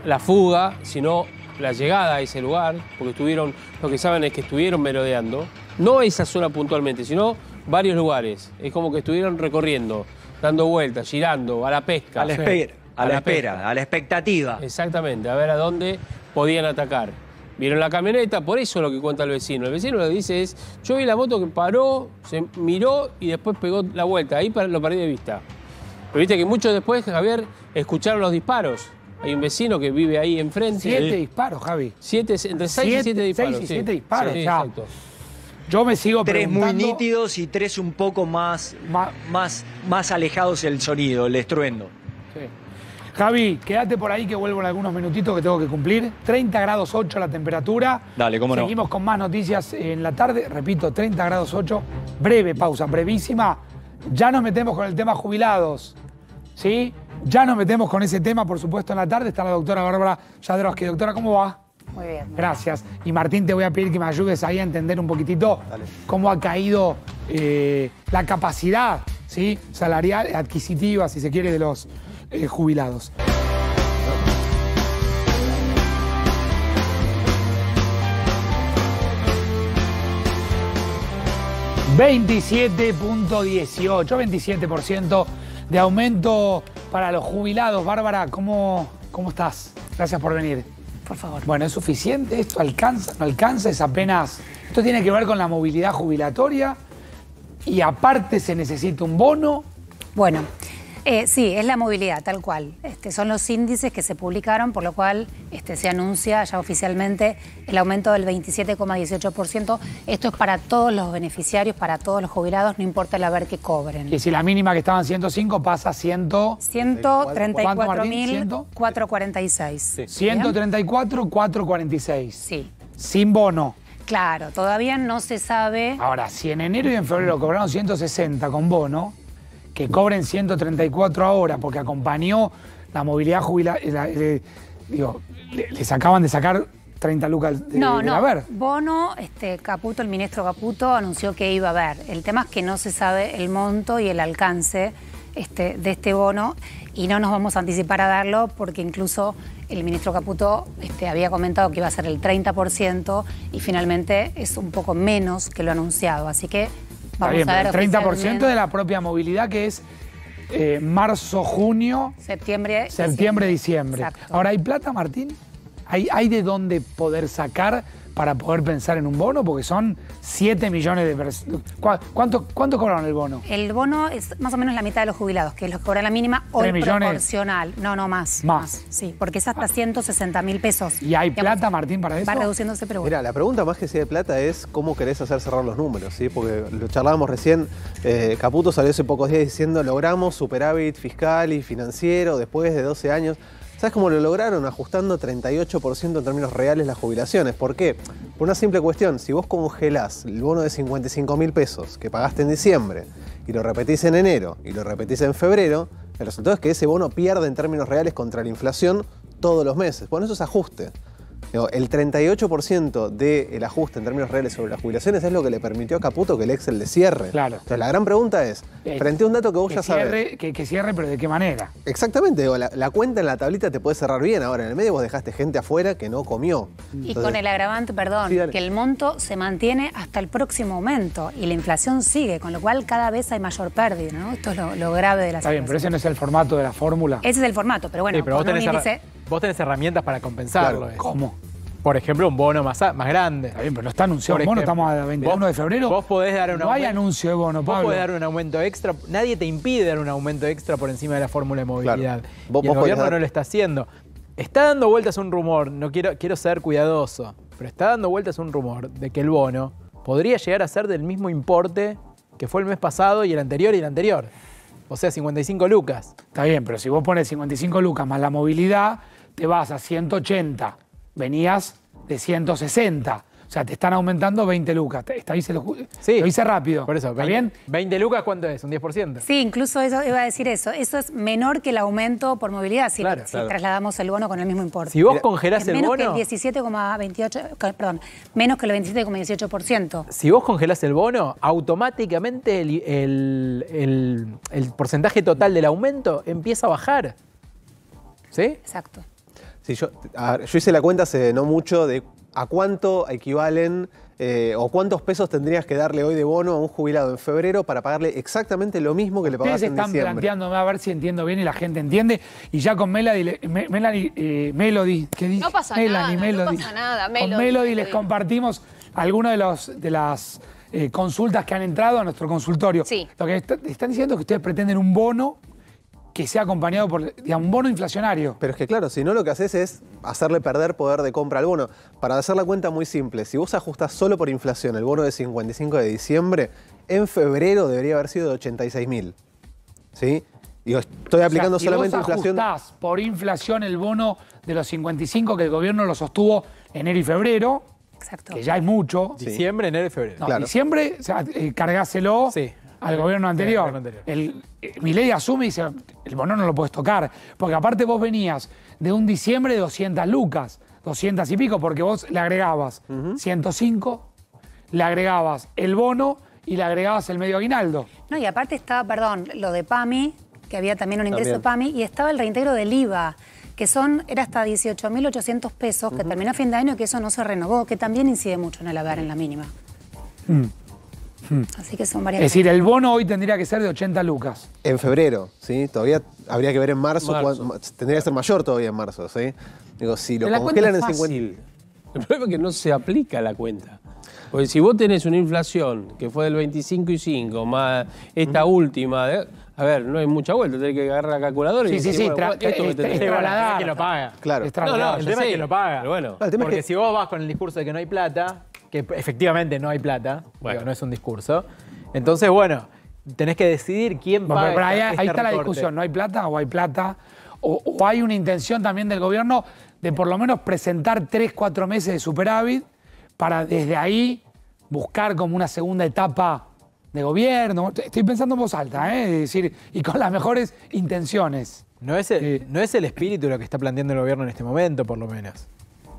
Speaker 22: la fuga, sino la llegada a ese lugar, porque estuvieron, lo que saben es que estuvieron merodeando. No esa zona puntualmente, sino varios lugares. Es como que estuvieron recorriendo, dando vueltas, girando, a la pesca.
Speaker 24: A la espera, a la espera,
Speaker 22: pesca.
Speaker 24: a la expectativa.
Speaker 22: Exactamente, a ver a dónde podían atacar. Vieron la camioneta, por eso es lo que cuenta el vecino. El vecino lo que dice es, yo vi la moto que paró, se miró y después pegó la vuelta. Ahí lo perdí de vista. Pero viste que muchos después, Javier, escucharon los disparos. Hay un vecino que vive ahí enfrente.
Speaker 3: Siete disparos, Javi.
Speaker 22: Siete, entre seis y
Speaker 3: Siete-
Speaker 22: disparos.
Speaker 3: seis y
Speaker 22: sí.
Speaker 3: siete disparos,
Speaker 22: Sí,
Speaker 3: ya.
Speaker 22: exacto.
Speaker 3: Yo me sigo
Speaker 24: Tres muy
Speaker 3: preguntando...
Speaker 24: nítidos y tres un poco más, más, más alejados el sonido, el estruendo.
Speaker 3: Javi, quédate por ahí que vuelvo en algunos minutitos que tengo que cumplir. 30 grados 8 la temperatura.
Speaker 24: Dale, cómo no.
Speaker 3: Seguimos con más noticias en la tarde. Repito, 30 grados 8. Breve pausa, brevísima. Ya nos metemos con el tema jubilados. ¿Sí? Ya nos metemos con ese tema, por supuesto, en la tarde. Está la doctora Bárbara Jadrowski. Doctora, ¿cómo va?
Speaker 27: Muy bien.
Speaker 3: Gracias. Y Martín, te voy a pedir que me ayudes ahí a entender un poquitito cómo ha caído eh, la capacidad ¿sí? salarial, adquisitiva, si se quiere, de los eh, jubilados. $27.18, 27% de aumento para los jubilados. Bárbara, ¿cómo, ¿cómo estás? Gracias por venir.
Speaker 27: Por favor.
Speaker 3: Bueno, ¿es suficiente? ¿Esto alcanza? ¿No alcanza? ¿Es apenas...? Esto tiene que ver con la movilidad jubilatoria y aparte se necesita un bono.
Speaker 27: Bueno, eh, sí, es la movilidad, tal cual. Este, son los índices que se publicaron, por lo cual este, se anuncia ya oficialmente el aumento del 27,18%. Esto es para todos los beneficiarios, para todos los jubilados, no importa el haber que cobren.
Speaker 3: Que si la mínima que estaba en 105 pasa a 100... ¿Cuánto, Martín? ¿Ciento?
Speaker 27: 134.446.
Speaker 3: 134, 446.
Speaker 27: Sí.
Speaker 3: Sin bono.
Speaker 27: Claro, todavía no se sabe.
Speaker 3: Ahora, si en enero y en febrero cobraron 160 con bono, que cobren 134 ahora porque acompañó la movilidad jubilada, digo, le- les acaban de sacar 30 lucas de,
Speaker 27: No,
Speaker 3: de
Speaker 27: no.
Speaker 3: haber.
Speaker 27: Bono, este, Caputo, el ministro Caputo anunció que iba a haber. El tema es que no se sabe el monto y el alcance este, de este bono y no nos vamos a anticipar a darlo porque incluso el ministro Caputo este, había comentado que iba a ser el 30% y finalmente es un poco menos que lo anunciado. Así que
Speaker 3: Está
Speaker 27: vamos
Speaker 3: bien,
Speaker 27: a ver
Speaker 3: el 30%
Speaker 27: oficialmente
Speaker 3: de la propia movilidad que es eh, marzo, junio,
Speaker 27: septiembre,
Speaker 3: septiembre, diciembre.
Speaker 27: Exacto.
Speaker 3: Ahora, ¿hay plata, Martín? ¿Hay, ¿Hay de dónde poder sacar para poder pensar en un bono? Porque son 7 millones de personas. ¿Cuánto, ¿Cuánto cobraron el bono?
Speaker 27: El bono es más o menos la mitad de los jubilados, que es los que cobran la mínima, hoy
Speaker 3: ¿Tres millones?
Speaker 27: proporcional. No, no, más.
Speaker 3: Más.
Speaker 27: Sí, porque es hasta 160 mil pesos.
Speaker 3: ¿Y hay
Speaker 27: Digamos,
Speaker 3: plata, Martín, para eso?
Speaker 27: Va reduciéndose, pero bueno.
Speaker 10: Mira, la pregunta más que si de plata es cómo querés hacer cerrar los números, ¿sí? Porque lo charlábamos recién, eh, Caputo salió hace pocos días diciendo logramos superávit fiscal y financiero después de 12 años. ¿Sabes cómo lo lograron? Ajustando 38% en términos reales las jubilaciones. ¿Por qué? Por una simple cuestión, si vos congelás el bono de 55 mil pesos que pagaste en diciembre y lo repetís en enero y lo repetís en febrero, el resultado es que ese bono pierde en términos reales contra la inflación todos los meses. Bueno, eso es ajuste. El 38% del ajuste en términos reales sobre las jubilaciones es lo que le permitió a Caputo que el Excel le cierre.
Speaker 3: Claro.
Speaker 10: Entonces la gran pregunta es,
Speaker 3: Eh,
Speaker 10: frente a un dato que vos
Speaker 3: que
Speaker 10: ya sabés.
Speaker 3: cierre, que, que cierre, pero ¿de qué manera?
Speaker 10: Exactamente, digo, la, la cuenta en la tablita te puede cerrar bien. Ahora, en el medio vos dejaste gente afuera que no comió.
Speaker 27: Y con el agravante, perdón,
Speaker 10: Sí,
Speaker 27: que el monto se mantiene hasta el próximo aumento y la inflación sigue, con lo cual cada vez hay mayor pérdida, ¿no? Esto es lo, lo grave de la
Speaker 3: Está bien, pero
Speaker 27: situación.
Speaker 3: ese no es el formato de la fórmula.
Speaker 27: Ese es el formato, pero bueno,
Speaker 4: Sí, pero
Speaker 27: con un índice...
Speaker 4: vos tenés herramientas para compensarlo.
Speaker 3: Claro. ¿cómo?
Speaker 4: Por ejemplo, un bono más, más grande.
Speaker 3: Está bien, pero no está anunciado
Speaker 4: Por
Speaker 3: el bono,
Speaker 4: ejemplo,
Speaker 3: estamos a 21
Speaker 4: vos-
Speaker 3: de febrero.
Speaker 4: Vos podés dar un
Speaker 3: No hay anuncio de bono,
Speaker 4: Vos
Speaker 3: Pablo.
Speaker 4: podés dar un aumento extra. Nadie te impide dar un aumento extra por encima de la fórmula de movilidad.
Speaker 10: Vos-
Speaker 4: y
Speaker 10: vos
Speaker 4: el gobierno
Speaker 10: dar-
Speaker 4: no lo está haciendo. Está dando vueltas un rumor, no quiero, quiero ser cuidadoso, pero está dando vueltas un rumor de que el bono podría llegar a ser del mismo importe que fue el mes pasado y el anterior y el anterior. O sea, 55 lucas.
Speaker 3: Está bien, pero si vos pones 55 lucas más la movilidad, te vas a 180. Venías de 160. O sea, te están aumentando 20 lucas. Te- hice lo, ju-
Speaker 4: Sí.
Speaker 3: lo hice rápido.
Speaker 4: Por eso,
Speaker 3: ¿Está
Speaker 4: 20,
Speaker 3: bien?
Speaker 4: 20 lucas, ¿cuánto es? ¿Un 10%?
Speaker 27: Sí, incluso eso iba a decir eso. Eso es menor que el aumento por movilidad si,
Speaker 4: Claro,
Speaker 27: si
Speaker 4: claro.
Speaker 27: trasladamos el bono con el mismo importe.
Speaker 4: Si vos congelás
Speaker 27: es
Speaker 4: el
Speaker 27: menos
Speaker 4: bono-
Speaker 27: que el 17,28, ca- perdón, menos que el 27,18%.
Speaker 4: Si vos congelás el bono, automáticamente el, el- el- el porcentaje total del aumento empieza a bajar. ¿Sí?
Speaker 27: Exacto.
Speaker 10: Sí, yo, a ver, yo hice la cuenta hace no mucho de a cuánto equivalen eh, o cuántos pesos tendrías que darle hoy de bono a un jubilado en febrero para pagarle exactamente lo mismo que le
Speaker 3: Ustedes
Speaker 10: pagaste en
Speaker 3: están
Speaker 10: diciembre.
Speaker 3: planteándome a ver si entiendo bien y la gente entiende. Y ya con Melody, le- Me- Melanie, eh, Melody, ¿qué dije?
Speaker 8: No pasa
Speaker 3: Melanie,
Speaker 8: nada,
Speaker 3: Melody.
Speaker 8: no pasa nada.
Speaker 3: Con
Speaker 8: Melody,
Speaker 3: Melody les
Speaker 8: Melody.
Speaker 3: compartimos algunas de, los, de las eh, consultas que han entrado a nuestro consultorio.
Speaker 8: Sí.
Speaker 3: Lo que est- están diciendo es que ustedes pretenden un bono que sea acompañado por, digamos, un bono inflacionario.
Speaker 10: Pero es que claro, si no lo que haces es hacerle perder poder de compra al bono. Para hacer la cuenta muy simple, si vos ajustás solo por inflación el bono de 55 de diciembre, en febrero debería haber sido de 86 mil. ¿Sí? Digo, estoy aplicando
Speaker 3: O sea, si
Speaker 10: solamente
Speaker 3: vos
Speaker 10: inflación.
Speaker 3: ajustás por inflación el bono de los 55 que el gobierno lo sostuvo enero y febrero,
Speaker 27: Exacto.
Speaker 3: que ya es mucho.
Speaker 4: Diciembre, enero y febrero.
Speaker 3: No,
Speaker 10: Claro.
Speaker 3: diciembre, o sea, eh, cargáselo
Speaker 4: Sí.
Speaker 3: Al gobierno anterior.
Speaker 4: gobierno anterior.
Speaker 3: El, eh, mi ley asume y dice, el bono no lo puedes tocar. Porque aparte vos venías de un diciembre de 200 lucas, 200 y pico, porque vos le agregabas 105, le agregabas el bono y le agregabas el medio aguinaldo.
Speaker 27: No, y aparte estaba, perdón, lo de PAMI, que había también un ingreso
Speaker 10: También.
Speaker 27: de PAMI, y estaba el reintegro del IVA, que son, era hasta 18.800 pesos, que terminó a fin de año y que eso no se renovó, que también incide mucho en el haber en la mínima. Así que son
Speaker 3: Es
Speaker 27: varias
Speaker 3: decir, el bono hoy tendría que ser de 80 lucas.
Speaker 10: En febrero, ¿sí? Todavía habría que ver en marzo,
Speaker 22: Marzo.
Speaker 10: cuán- tendría que ser mayor todavía en marzo, ¿sí? Digo, si lo congelan
Speaker 22: es
Speaker 10: en 50.
Speaker 22: fácil. El problema es que no se aplica la cuenta. Porque si vos tenés una inflación que fue del 25 y 5 más esta última, de- a ver, no hay mucha vuelta, tenés que agarrar la calculadora y
Speaker 3: Sí, sí,
Speaker 22: decir,
Speaker 3: sí,
Speaker 22: bueno,
Speaker 3: tra-
Speaker 22: esto
Speaker 3: este- este
Speaker 22: que
Speaker 4: es que lo paga.
Speaker 10: Claro.
Speaker 3: Es
Speaker 22: No, no.
Speaker 4: El tema es que lo paga.
Speaker 22: pero bueno.
Speaker 10: el tema es
Speaker 4: Porque
Speaker 10: que-
Speaker 4: si vos vas con el discurso de que no hay plata, que efectivamente no hay plata,
Speaker 22: Bueno.
Speaker 4: digo, no es un discurso, entonces, bueno, tenés que decidir quién
Speaker 3: Bueno,
Speaker 4: paga.
Speaker 3: pero ahí,
Speaker 4: esta-
Speaker 3: ahí
Speaker 4: este
Speaker 3: está la discusión, ¿no hay plata o hay plata? O, o hay una intención también del gobierno de por lo menos presentar tres, cuatro meses de superávit para desde ahí buscar como una segunda etapa de gobierno. Estoy pensando en voz alta, ¿eh? Es decir, y con las mejores intenciones.
Speaker 4: No es, el, no es el espíritu lo que está planteando el gobierno en este momento, por lo menos.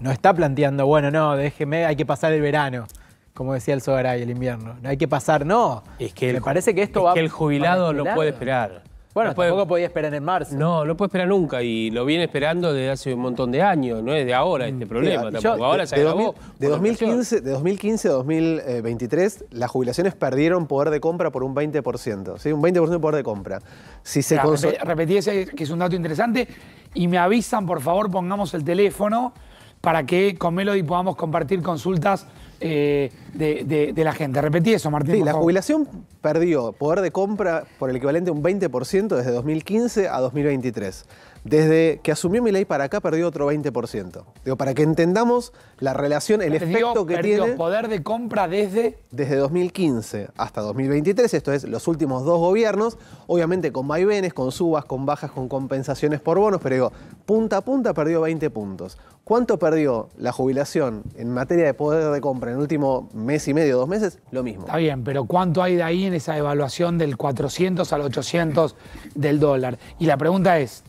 Speaker 4: No está planteando, bueno, no, déjeme, hay que pasar el verano, como decía el Sogaray, el invierno. No hay que pasar, no.
Speaker 22: Es que
Speaker 4: Me
Speaker 22: el,
Speaker 4: parece que esto
Speaker 22: es
Speaker 4: va
Speaker 22: que el jubilado
Speaker 4: lado.
Speaker 22: puede esperar.
Speaker 4: Bueno,
Speaker 22: No puede-
Speaker 4: tampoco podía esperar en marzo.
Speaker 22: No, no puede esperar nunca y lo viene esperando desde hace un montón de años, no es de ahora este problema
Speaker 10: Mira,
Speaker 22: tampoco.
Speaker 10: yo-
Speaker 22: ahora
Speaker 10: de-
Speaker 22: se
Speaker 10: de
Speaker 22: agravó.
Speaker 10: 2000 de,
Speaker 22: por la inflación.
Speaker 10: 2015, de 2015 a 2023, las jubilaciones perdieron poder de compra por un 20%, ¿sí? Un 20% de poder de compra. Si se
Speaker 3: Mira, repetí ese, que es un dato interesante. Y me avisan, por favor, pongamos el teléfono para que con Melody podamos compartir consultas eh, de, de- de la gente. Repetí eso, Martín.
Speaker 10: Sí,
Speaker 3: por
Speaker 10: la
Speaker 3: favor.
Speaker 10: jubilación perdió poder de compra por el equivalente a un 20% desde 2015 a 2023. Desde que asumió mi ley para acá perdió otro 20%. Digo, para que entendamos la relación, el
Speaker 3: Perdió-
Speaker 10: efecto que
Speaker 3: perdió
Speaker 10: tiene
Speaker 3: poder de compra desde
Speaker 10: desde 2015 hasta 2023, esto es los últimos dos gobiernos, obviamente con vaivenes, con subas, con bajas, con compensaciones por bonos, pero digo, punta a punta perdió 20 puntos. ¿Cuánto perdió la jubilación en materia de poder de compra en el último mes y medio, dos meses? Lo mismo.
Speaker 3: Está bien, pero ¿cuánto hay de ahí en esa evaluación del 400 al 800 del dólar? Y la pregunta es,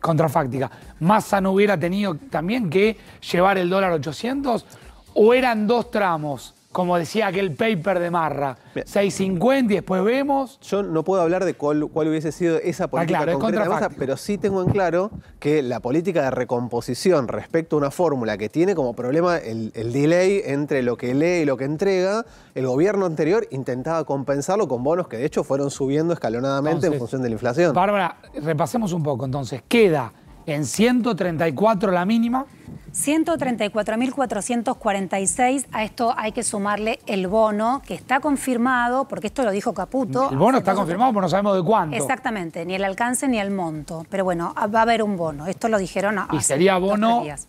Speaker 3: contrafáctica, ¿Massa no hubiera tenido también que llevar el dólar 800? ¿O eran dos tramos? Como decía aquel paper de Marra, 6.50 y después vemos.
Speaker 10: Yo no puedo hablar de cuál, cuál hubiese sido esa política
Speaker 3: Ah, claro, es
Speaker 10: concreta pero sí tengo en claro que la política de recomposición respecto a una fórmula que tiene como problema el, el delay entre lo que lee y lo que entrega, el gobierno anterior intentaba compensarlo con bonos que de hecho fueron subiendo escalonadamente en función de la inflación.
Speaker 3: Bárbara, repasemos un poco entonces. Queda en 134 la mínima.
Speaker 27: 134.446. A esto hay que sumarle el bono que está confirmado, porque esto lo dijo Caputo.
Speaker 3: El bono está confirmado, pero no sabemos de cuánto.
Speaker 27: Exactamente, ni el alcance ni el monto. Pero bueno, va a haber un bono. Esto lo dijeron
Speaker 3: Y sería bono
Speaker 27: días.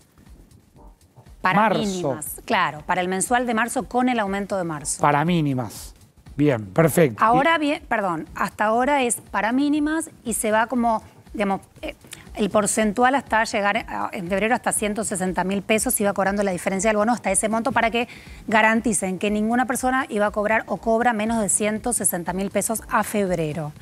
Speaker 27: Para
Speaker 3: marzo.
Speaker 27: mínimas, claro, para el mensual de marzo con el aumento de marzo.
Speaker 3: Para mínimas. Bien, perfecto.
Speaker 27: Ahora bien, perdón, hasta ahora es para mínimas y se va como, digamos, eh, el porcentual hasta llegar a- en febrero hasta 160 mil pesos, iba cobrando la diferencia del bono hasta ese monto para que garanticen que ninguna persona iba a cobrar o cobra menos de 160 mil pesos a febrero.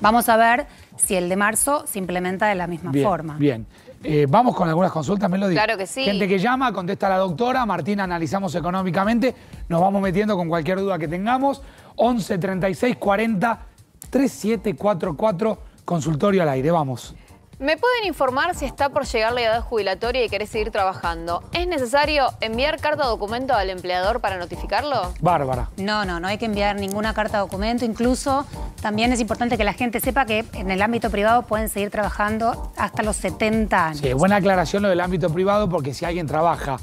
Speaker 27: Vamos a ver si el de marzo se implementa de la misma
Speaker 3: bien,
Speaker 27: forma.
Speaker 3: Bien. Eh, Vamos con algunas consultas, Melody.
Speaker 8: Claro que sí.
Speaker 3: Gente que llama, contesta la doctora. Martina, analizamos económicamente. Nos vamos metiendo con cualquier duda que tengamos. 11 36 40 3744. Consultorio al aire. Vamos.
Speaker 8: ¿Me pueden informar si está por llegar la edad jubilatoria y querés seguir trabajando? ¿Es necesario enviar carta o documento al empleador para notificarlo?
Speaker 3: Bárbara.
Speaker 27: No, no, no hay que enviar ninguna carta de documento. Incluso también es importante que la gente sepa que en el ámbito privado pueden seguir trabajando hasta los 70 años.
Speaker 3: Sí, buena aclaración lo del ámbito privado, porque si alguien trabaja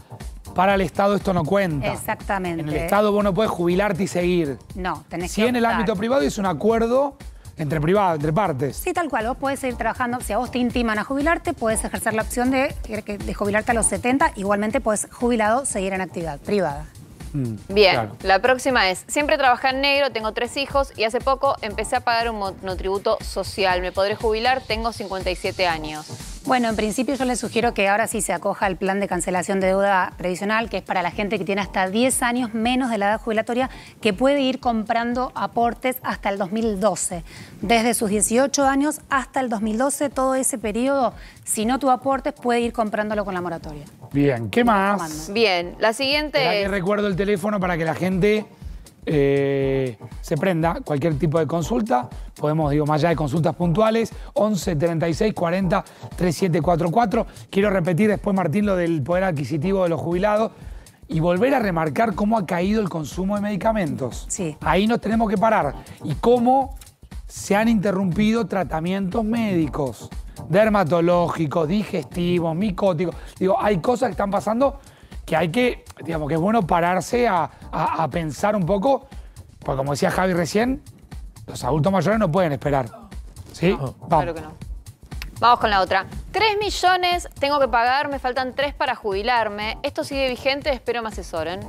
Speaker 3: para el Estado, esto no cuenta.
Speaker 27: Exactamente.
Speaker 3: En el Estado vos no puedes jubilarte y seguir.
Speaker 27: No, tenés
Speaker 3: Si
Speaker 27: que
Speaker 3: en el ámbito privado es un acuerdo entre privados, entre partes.
Speaker 27: Sí, tal cual. Vos podés seguir trabajando. Si a vos te intiman a jubilarte, puedes ejercer la opción de, de jubilarte a los 70. Igualmente, puedes jubilado seguir en actividad privada.
Speaker 3: Mm,
Speaker 8: Bien,
Speaker 3: claro.
Speaker 8: la próxima es, siempre trabajé en negro, tengo tres hijos y hace poco empecé a pagar un monotributo social. ¿Me podré jubilar? Tengo 57 años.
Speaker 27: Bueno, en principio yo les sugiero que ahora sí se acoja al plan de cancelación de deuda previsional, que es para la gente que tiene hasta 10 años menos de la edad jubilatoria, que puede ir comprando aportes hasta el 2012. Desde sus 18 años hasta el 2012, todo ese periodo, si no tu aportes, puede ir comprándolo con la moratoria.
Speaker 3: Bien, ¿qué más?
Speaker 8: Bien, la
Speaker 3: Esperá
Speaker 8: siguiente
Speaker 3: que
Speaker 8: es...
Speaker 3: recuerdo el teléfono para que la gente eh, se prenda cualquier tipo de consulta. Podemos, digo, más allá de consultas puntuales, 11 36 40 3744. Quiero repetir después, Martín, lo del poder adquisitivo de los jubilados y volver a remarcar cómo ha caído el consumo de medicamentos.
Speaker 27: Sí.
Speaker 3: Ahí nos tenemos que parar. Y cómo se han interrumpido tratamientos médicos, dermatológicos, digestivos, micóticos. Digo, hay cosas que están pasando que hay que, digamos, que es bueno pararse a, a- a pensar un poco, porque como decía Javi recién, los adultos mayores no pueden esperar. ¿Sí? Vamos.
Speaker 8: Claro que no. Vamos con la otra. 3 millones tengo que pagar, me faltan 3 para jubilarme. ¿Esto sigue vigente? Espero me asesoren.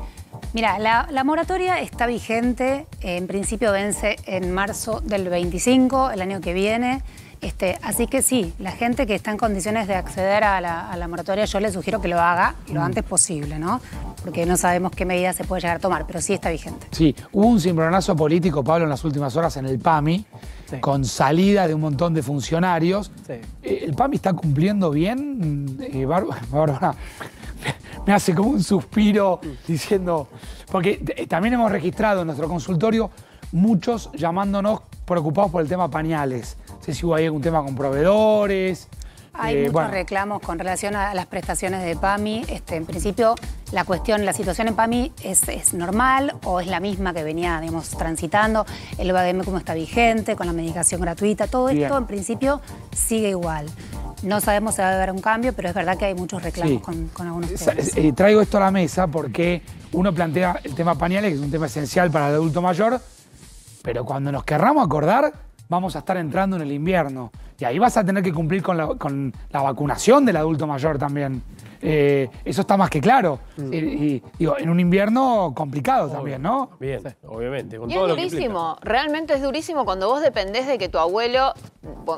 Speaker 27: Mira, la, la moratoria está vigente, en principio vence en marzo del 25, el año que viene. Este, así que sí, la gente que está en condiciones de acceder a la, a la moratoria, yo le sugiero que lo haga lo
Speaker 3: Mm.
Speaker 27: antes posible, ¿no? Porque no sabemos qué medidas se puede llegar a tomar, pero sí está vigente.
Speaker 3: Sí, hubo un cimbronazo político, Pablo, en las últimas horas en el PAMI, con salida de un montón de funcionarios. Eh, ¿El PAMI está cumpliendo bien? Eh, Bár- Bárbara, me hace como un suspiro diciendo, porque eh, también hemos registrado en nuestro consultorio muchos llamándonos preocupados por el tema pañales. Sé si hubo ahí algún tema con proveedores.
Speaker 27: Hay
Speaker 3: eh,
Speaker 27: muchos
Speaker 3: bueno.
Speaker 27: reclamos con relación a las prestaciones de PAMI. Este, en principio, la cuestión, la situación en PAMI es, es normal o es la misma que venía, digamos, transitando. El OADM como está vigente, con la medicación gratuita. Todo
Speaker 3: Bien.
Speaker 27: esto, en principio, sigue igual. No sabemos si va a haber un cambio, pero es verdad que hay muchos reclamos
Speaker 3: Sí.
Speaker 27: con, con algunos temas.
Speaker 3: eh, traigo esto a la mesa porque uno plantea el tema pañales, que es un tema esencial para el adulto mayor, pero cuando nos querramos acordar, vamos a estar entrando en el invierno. Y ahí vas a tener que cumplir con la, con la vacunación del adulto mayor también. Eh, eso está más que claro. Y, y, digo, en un invierno complicado también, ¿no?
Speaker 22: Bien, obviamente. Con
Speaker 8: Y es
Speaker 22: lo
Speaker 8: durísimo, realmente es durísimo cuando vos dependés de que tu abuelo,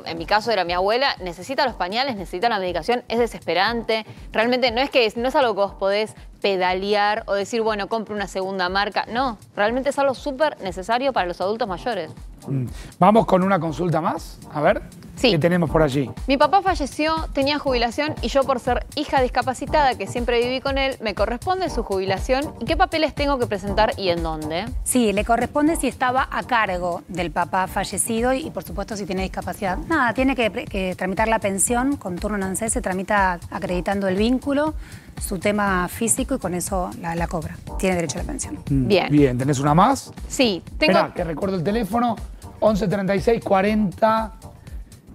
Speaker 8: en mi caso era mi abuela, necesita los pañales, necesita la medicación, es desesperante. Realmente no es que no es algo que vos podés pedalear o decir, bueno, compre una segunda marca. No, realmente es algo súper necesario para los adultos mayores.
Speaker 3: Mm. Vamos con una consulta más. A ver.
Speaker 8: Sí.
Speaker 3: que tenemos por allí.
Speaker 8: Mi papá falleció, tenía jubilación y yo por ser hija discapacitada que siempre viví con él, me corresponde su jubilación. ¿Y qué papeles tengo que presentar y en dónde?
Speaker 27: Sí, le corresponde si estaba a cargo del papá fallecido y, por supuesto, si tiene discapacidad. Nada, tiene que, que tramitar la pensión con turno en ANSES, se tramita acreditando el vínculo, su tema físico y con eso la, la cobra. Tiene derecho a la pensión.
Speaker 3: Mm,
Speaker 8: Bien.
Speaker 3: Bien, ¿tenés una más?
Speaker 8: Sí, tengo...
Speaker 3: Esperá, que recuerdo el teléfono, 11 36 40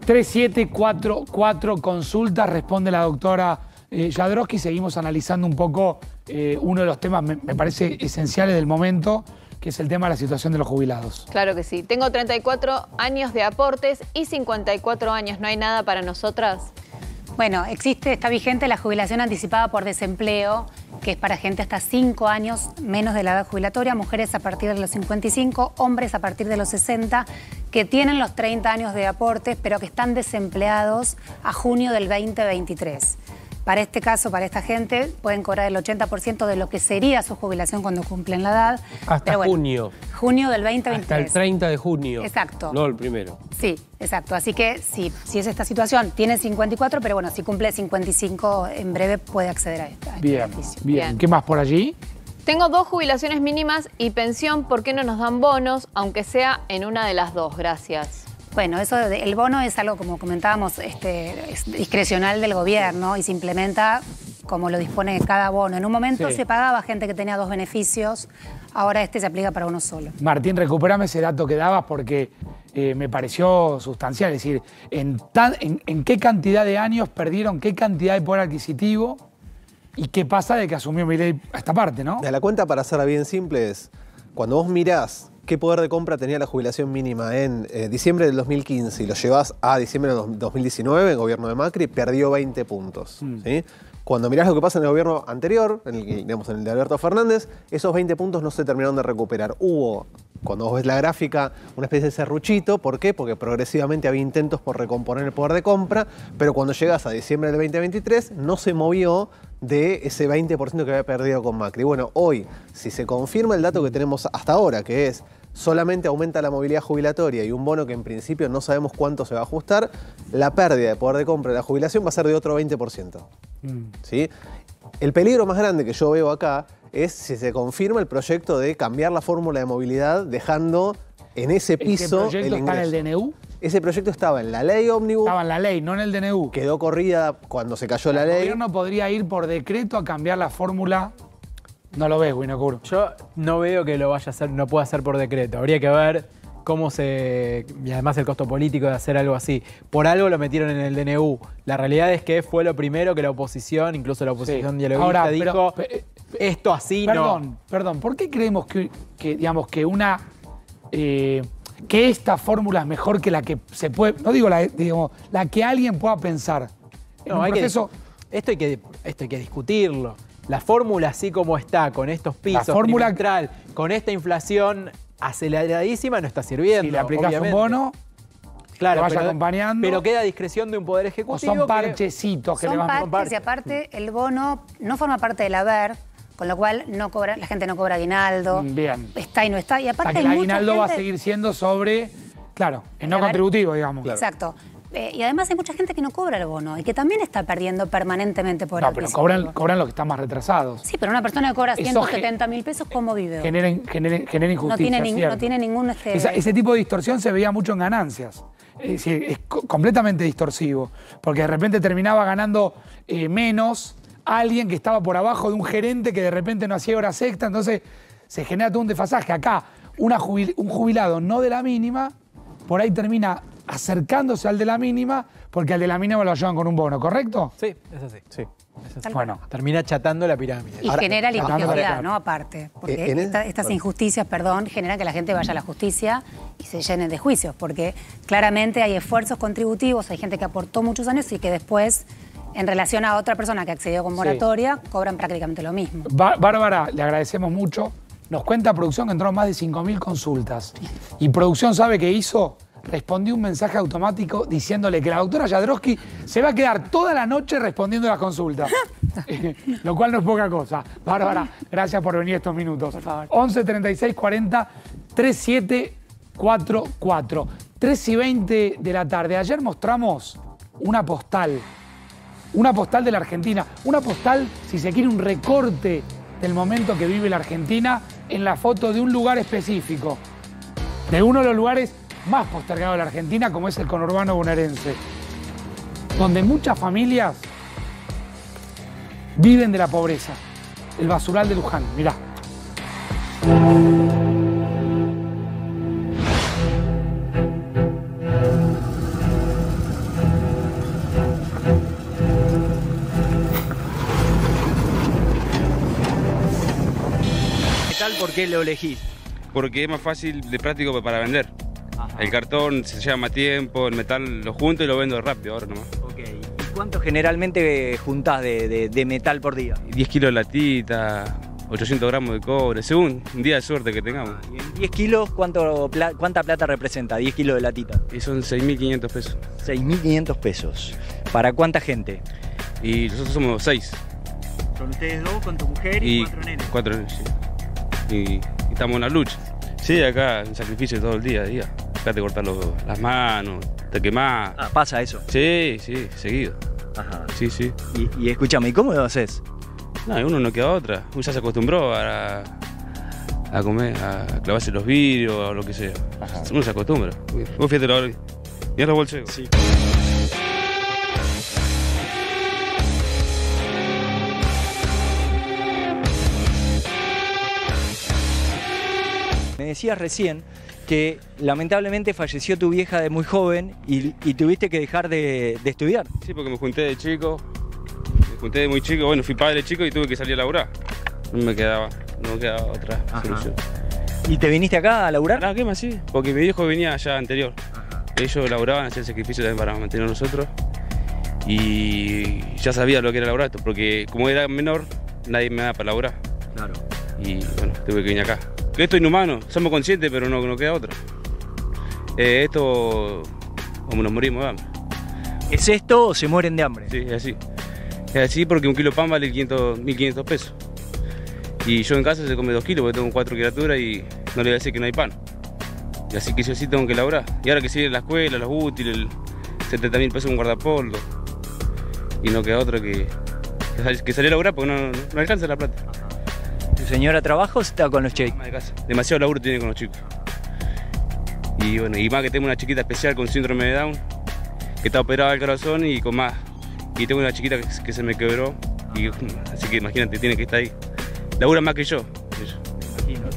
Speaker 3: 3744, consulta, responde la doctora eh. Seguimos analizando un poco eh, uno de los temas, me, me parece, esenciales del momento, que es el tema de la situación de los jubilados.
Speaker 8: Claro que sí. Tengo 34 años de aportes y 54 años. ¿No hay nada para nosotras?
Speaker 27: Bueno, existe, está vigente la jubilación anticipada por desempleo, que es para gente hasta 5 años menos de la edad jubilatoria, mujeres a partir de los 55, hombres a partir de los 60, que tienen los 30 años de aportes, pero que están desempleados a junio del 2023. Para este caso, para esta gente, pueden cobrar el 80% de lo que sería su jubilación cuando cumplen la edad.
Speaker 22: Hasta
Speaker 27: bueno,
Speaker 22: junio.
Speaker 27: Junio del
Speaker 22: Hasta el
Speaker 27: 2023.
Speaker 22: 30 de junio.
Speaker 27: Exacto.
Speaker 22: No el primero.
Speaker 27: Sí, exacto. Así que sí, si es esta situación, tiene 54, pero bueno, si cumple 55 en breve puede acceder a esta.
Speaker 3: Bien, bien.
Speaker 8: Bien.
Speaker 3: ¿Qué más por allí?
Speaker 8: Tengo dos jubilaciones mínimas y pensión. ¿Por qué no nos dan bonos, aunque sea en una de las dos? Gracias.
Speaker 27: Bueno, eso de- el bono es algo, como comentábamos, este, es discrecional del gobierno y se implementa como lo dispone cada bono. En un momento
Speaker 3: Sí.
Speaker 27: se pagaba a gente que tenía dos beneficios, ahora este se aplica para uno solo.
Speaker 3: Martín, recupérame ese dato que dabas porque eh, me pareció sustancial. Es decir, en, tan- en- en qué cantidad de años perdieron qué cantidad de poder adquisitivo y qué pasa de que asumió Milei a esta parte, ¿no?
Speaker 10: La cuenta para hacerla bien simple es, cuando vos mirás qué poder de compra tenía la jubilación mínima en eh, diciembre del 2015 y lo llevas a diciembre del 2019, el gobierno de Macri, perdió 20 puntos. ¿sí? Cuando mirás lo que pasa en el gobierno anterior, en el, digamos, en el de Alberto Fernández, esos 20 puntos no se terminaron de recuperar. Hubo, cuando vos ves la gráfica, una especie de serruchito. ¿Por qué? Porque progresivamente había intentos por recomponer el poder de compra, pero cuando llegas a diciembre del 2023 no se movió de ese 20% que había perdido con Macri. Bueno, hoy, si se confirma el dato que tenemos hasta ahora, que es solamente aumenta la movilidad jubilatoria y un bono que en principio no sabemos cuánto se va a ajustar, la pérdida de poder de compra de la jubilación va a ser de otro 20%. ¿sí? El peligro más grande que yo veo acá es si se confirma el proyecto de cambiar la fórmula de movilidad dejando en ese piso
Speaker 3: ¿Ese proyecto
Speaker 10: el ingreso.
Speaker 3: el DNU?
Speaker 10: Ese proyecto estaba en la ley ómnibus.
Speaker 3: Estaba en la ley, no en el DNU.
Speaker 10: Quedó corrida cuando se cayó la
Speaker 3: El
Speaker 10: ley.
Speaker 3: gobierno podría ir por decreto a cambiar la fórmula. No lo ves, Winocur.
Speaker 4: Yo no veo que lo vaya a hacer, no pueda hacer por decreto. Habría que ver cómo se. Y además el costo político de hacer algo así. Por algo lo metieron en el DNU. La realidad es que fue lo primero que la oposición, incluso la oposición dialoguista,
Speaker 3: Ahora, pero-
Speaker 4: dijo.
Speaker 3: pe-
Speaker 4: esto así
Speaker 3: Perdón,
Speaker 4: no.
Speaker 3: perdón. ¿Por qué creemos que, que, digamos, que una. eh, que esta fórmula es mejor que la que se puede. No digo la, digamos, la que alguien pueda pensar. En
Speaker 4: No, hay que- esto, hay que, esto hay que discutirlo. La fórmula así como está, con estos pisos,
Speaker 3: fórmula-
Speaker 4: trimestral, con esta inflación aceleradísima, no está sirviendo.
Speaker 3: Si le aplicas
Speaker 4: obviamente.
Speaker 3: un bono,
Speaker 4: claro,
Speaker 3: que vaya
Speaker 4: pero-
Speaker 3: acompañando.
Speaker 4: Pero queda a discreción de un poder
Speaker 3: o
Speaker 4: ejecutivo.
Speaker 3: son
Speaker 4: que-
Speaker 3: parchecitos que le
Speaker 27: Son
Speaker 3: van
Speaker 27: partes y aparte el bono no forma parte del haber, con lo cual no cobra, la gente no cobra aguinaldo.
Speaker 3: Mm, Bien.
Speaker 27: Está y no está. Y
Speaker 3: O sea,
Speaker 27: aparte
Speaker 3: que el
Speaker 27: hay mucha
Speaker 3: aguinaldo va a seguir siendo sobre. Claro, el no contributivo, digamos.
Speaker 27: Exacto. Eh, y además hay mucha gente que no cobra el bono y que también está perdiendo permanentemente por
Speaker 3: No,
Speaker 27: el
Speaker 3: pero cobran, cobran los que están más retrasados.
Speaker 27: Sí, pero una persona que cobra
Speaker 3: Eso
Speaker 27: 170 mil pesos, ¿cómo vive? hoy?
Speaker 3: Generen, generen, generen
Speaker 27: no,
Speaker 3: injusticia.
Speaker 27: tiene ning-
Speaker 3: ¿cierto?
Speaker 27: no tiene ningún... Este,
Speaker 3: Esa- ese tipo de distorsión se veía mucho en ganancias. Es, decir, es co- completamente distorsivo. Porque de repente terminaba ganando eh, menos alguien que estaba por abajo de un gerente que de repente no hacía hora sexta. Entonces se genera todo un desfasaje. Acá, una jubil- un jubilado no de la mínima, por ahí termina acercándose al de la mínima, porque al de la mínima lo ayudan con un bono, ¿correcto?
Speaker 4: Sí, es así.
Speaker 10: Sí.
Speaker 3: Bueno.
Speaker 4: Termina achatando la pirámide.
Speaker 27: Y
Speaker 10: Ahora-
Speaker 27: genera litigiosidad,
Speaker 10: ahora-
Speaker 27: ¿no? Aparte. Porque
Speaker 10: Eh, en es-
Speaker 27: esta- estas
Speaker 10: bueno.
Speaker 27: injusticias, perdón, generan que la gente vaya a la justicia y se llenen de juicios. Porque claramente hay esfuerzos contributivos, hay gente que aportó muchos años y que después, en relación a otra persona que accedió con
Speaker 3: Sí.
Speaker 27: moratoria, cobran prácticamente lo mismo.
Speaker 3: Bá- Bárbara, le agradecemos mucho. Nos cuenta producción que entraron más de 5.000 consultas. Y producción sabe qué hizo. Respondió un mensaje automático diciéndole que la doctora Jadrowski se va a quedar toda la noche respondiendo las consultas. (laughs) (laughs) Lo cual no es poca cosa. Bárbara, gracias por venir estos minutos. Por favor. 11 36 40 3744. 3 y 20 de la tarde. Ayer mostramos una postal, una postal de la Argentina, una postal, si se quiere, un recorte del momento que vive la Argentina en la foto de un lugar específico, de uno de los lugares más postergados de la Argentina, como es el conurbano bonaerense, donde muchas familias viven de la pobreza. El basural de Luján, mirá.
Speaker 24: Qué lo elegís?
Speaker 28: Porque es más fácil de práctico para vender. El cartón se lleva más tiempo, el metal lo junto y lo vendo rápido ahora nomás.
Speaker 24: ¿Y cuánto generalmente juntás de, de- de metal por día?
Speaker 28: 10 kilos de latita, 800 gramos de cobre, según un día de suerte que tengamos.
Speaker 24: 10 kilos, ¿cuánto pla- ¿cuánta plata representa? 10 kilos de latita.
Speaker 28: Y son 6.500 pesos.
Speaker 24: 6.500 pesos. ¿Para cuánta gente?
Speaker 28: Y nosotros somos 6.
Speaker 24: Son ustedes dos con tu mujer
Speaker 28: Y cuatro nenes, sí. Y, y estamos en la lucha. Sí, acá un sacrificio todo el día a día. Acá te cortan los- las manos, te quemás.
Speaker 24: Ah, pasa eso.
Speaker 28: Sí, sí, seguido.
Speaker 24: Ajá.
Speaker 28: Sí, sí.
Speaker 24: Y, y escúchame, ¿y cómo lo haces?
Speaker 28: No, uno no queda otra. Uno ya se acostumbró a, a comer, a clavarse los vidrios o lo que sea. Uno se acostumbra. Vos fíjate ahora. Mira los bolsillos.
Speaker 24: Sí. Decías recién que lamentablemente falleció tu vieja de muy joven y, y tuviste que dejar de, de estudiar.
Speaker 28: Sí, porque me junté de chico. Me junté de muy chico. Bueno, fui padre chico y tuve que salir a laburar. No me quedaba, no me quedaba otra solución.
Speaker 24: ¿Y te viniste acá a laburar?
Speaker 28: Ah, ¿qué más? Sí, porque mi viejo venía allá anterior. Ellos laburaban, hacían sacrificios también para mantener a nosotros. Y ya sabía lo que era laburar, porque como era menor, nadie me daba para laburar.
Speaker 24: Claro.
Speaker 28: Y bueno, tuve que venir acá. Que esto es inhumano, somos conscientes, pero no, no queda otra. Eh, esto, como nos morimos de hambre.
Speaker 24: ¿Es esto o se mueren de hambre?
Speaker 28: Sí, es así. Es así porque un kilo de pan vale 500, 1.500 pesos. Y yo en casa se come dos kilos porque tengo cuatro criaturas y no le voy a decir que no hay pan. Y así que yo sí tengo que laburar. Y ahora que sigue la escuela, los útiles, el 70 mil pesos un guardapolvo. Y no queda otro que, que sal- que salir a laburar porque no, no alcanza la plata.
Speaker 24: ¿Tu señora trabaja o está con los chicos?
Speaker 28: Ama de casa. Demasiado laburo tiene con los chicos. Y bueno, y más que tengo una chiquita especial con síndrome de Down, que está operada del corazón y con más. Y tengo una chiquita que, que se me quebró, y, así que imagínate, tiene que estar ahí. Labura más que yo.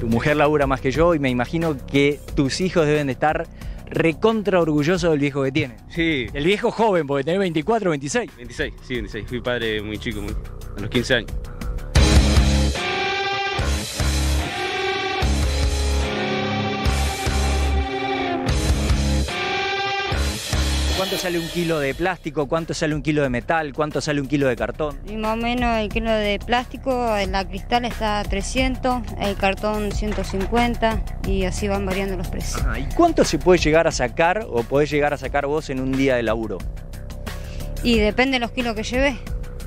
Speaker 24: Tu mujer labura más que yo y me imagino que tus hijos deben de estar recontra orgullosos del viejo que tienen.
Speaker 28: Sí.
Speaker 24: El viejo joven, porque tenés 24, 26.
Speaker 28: 26, sí, 26. Fui padre muy chico, muy- a los 15 años.
Speaker 24: ¿Cuánto sale un kilo de plástico? ¿Cuánto sale un kilo de metal? ¿Cuánto sale un kilo de cartón?
Speaker 29: Y más o menos el kilo de plástico, la cristal está a 300, el cartón 150 y así van variando los precios.
Speaker 24: Ajá, ¿Y cuánto se puede llegar a sacar o podés llegar a sacar vos en un día de laburo?
Speaker 29: Y depende de los kilos que lleves.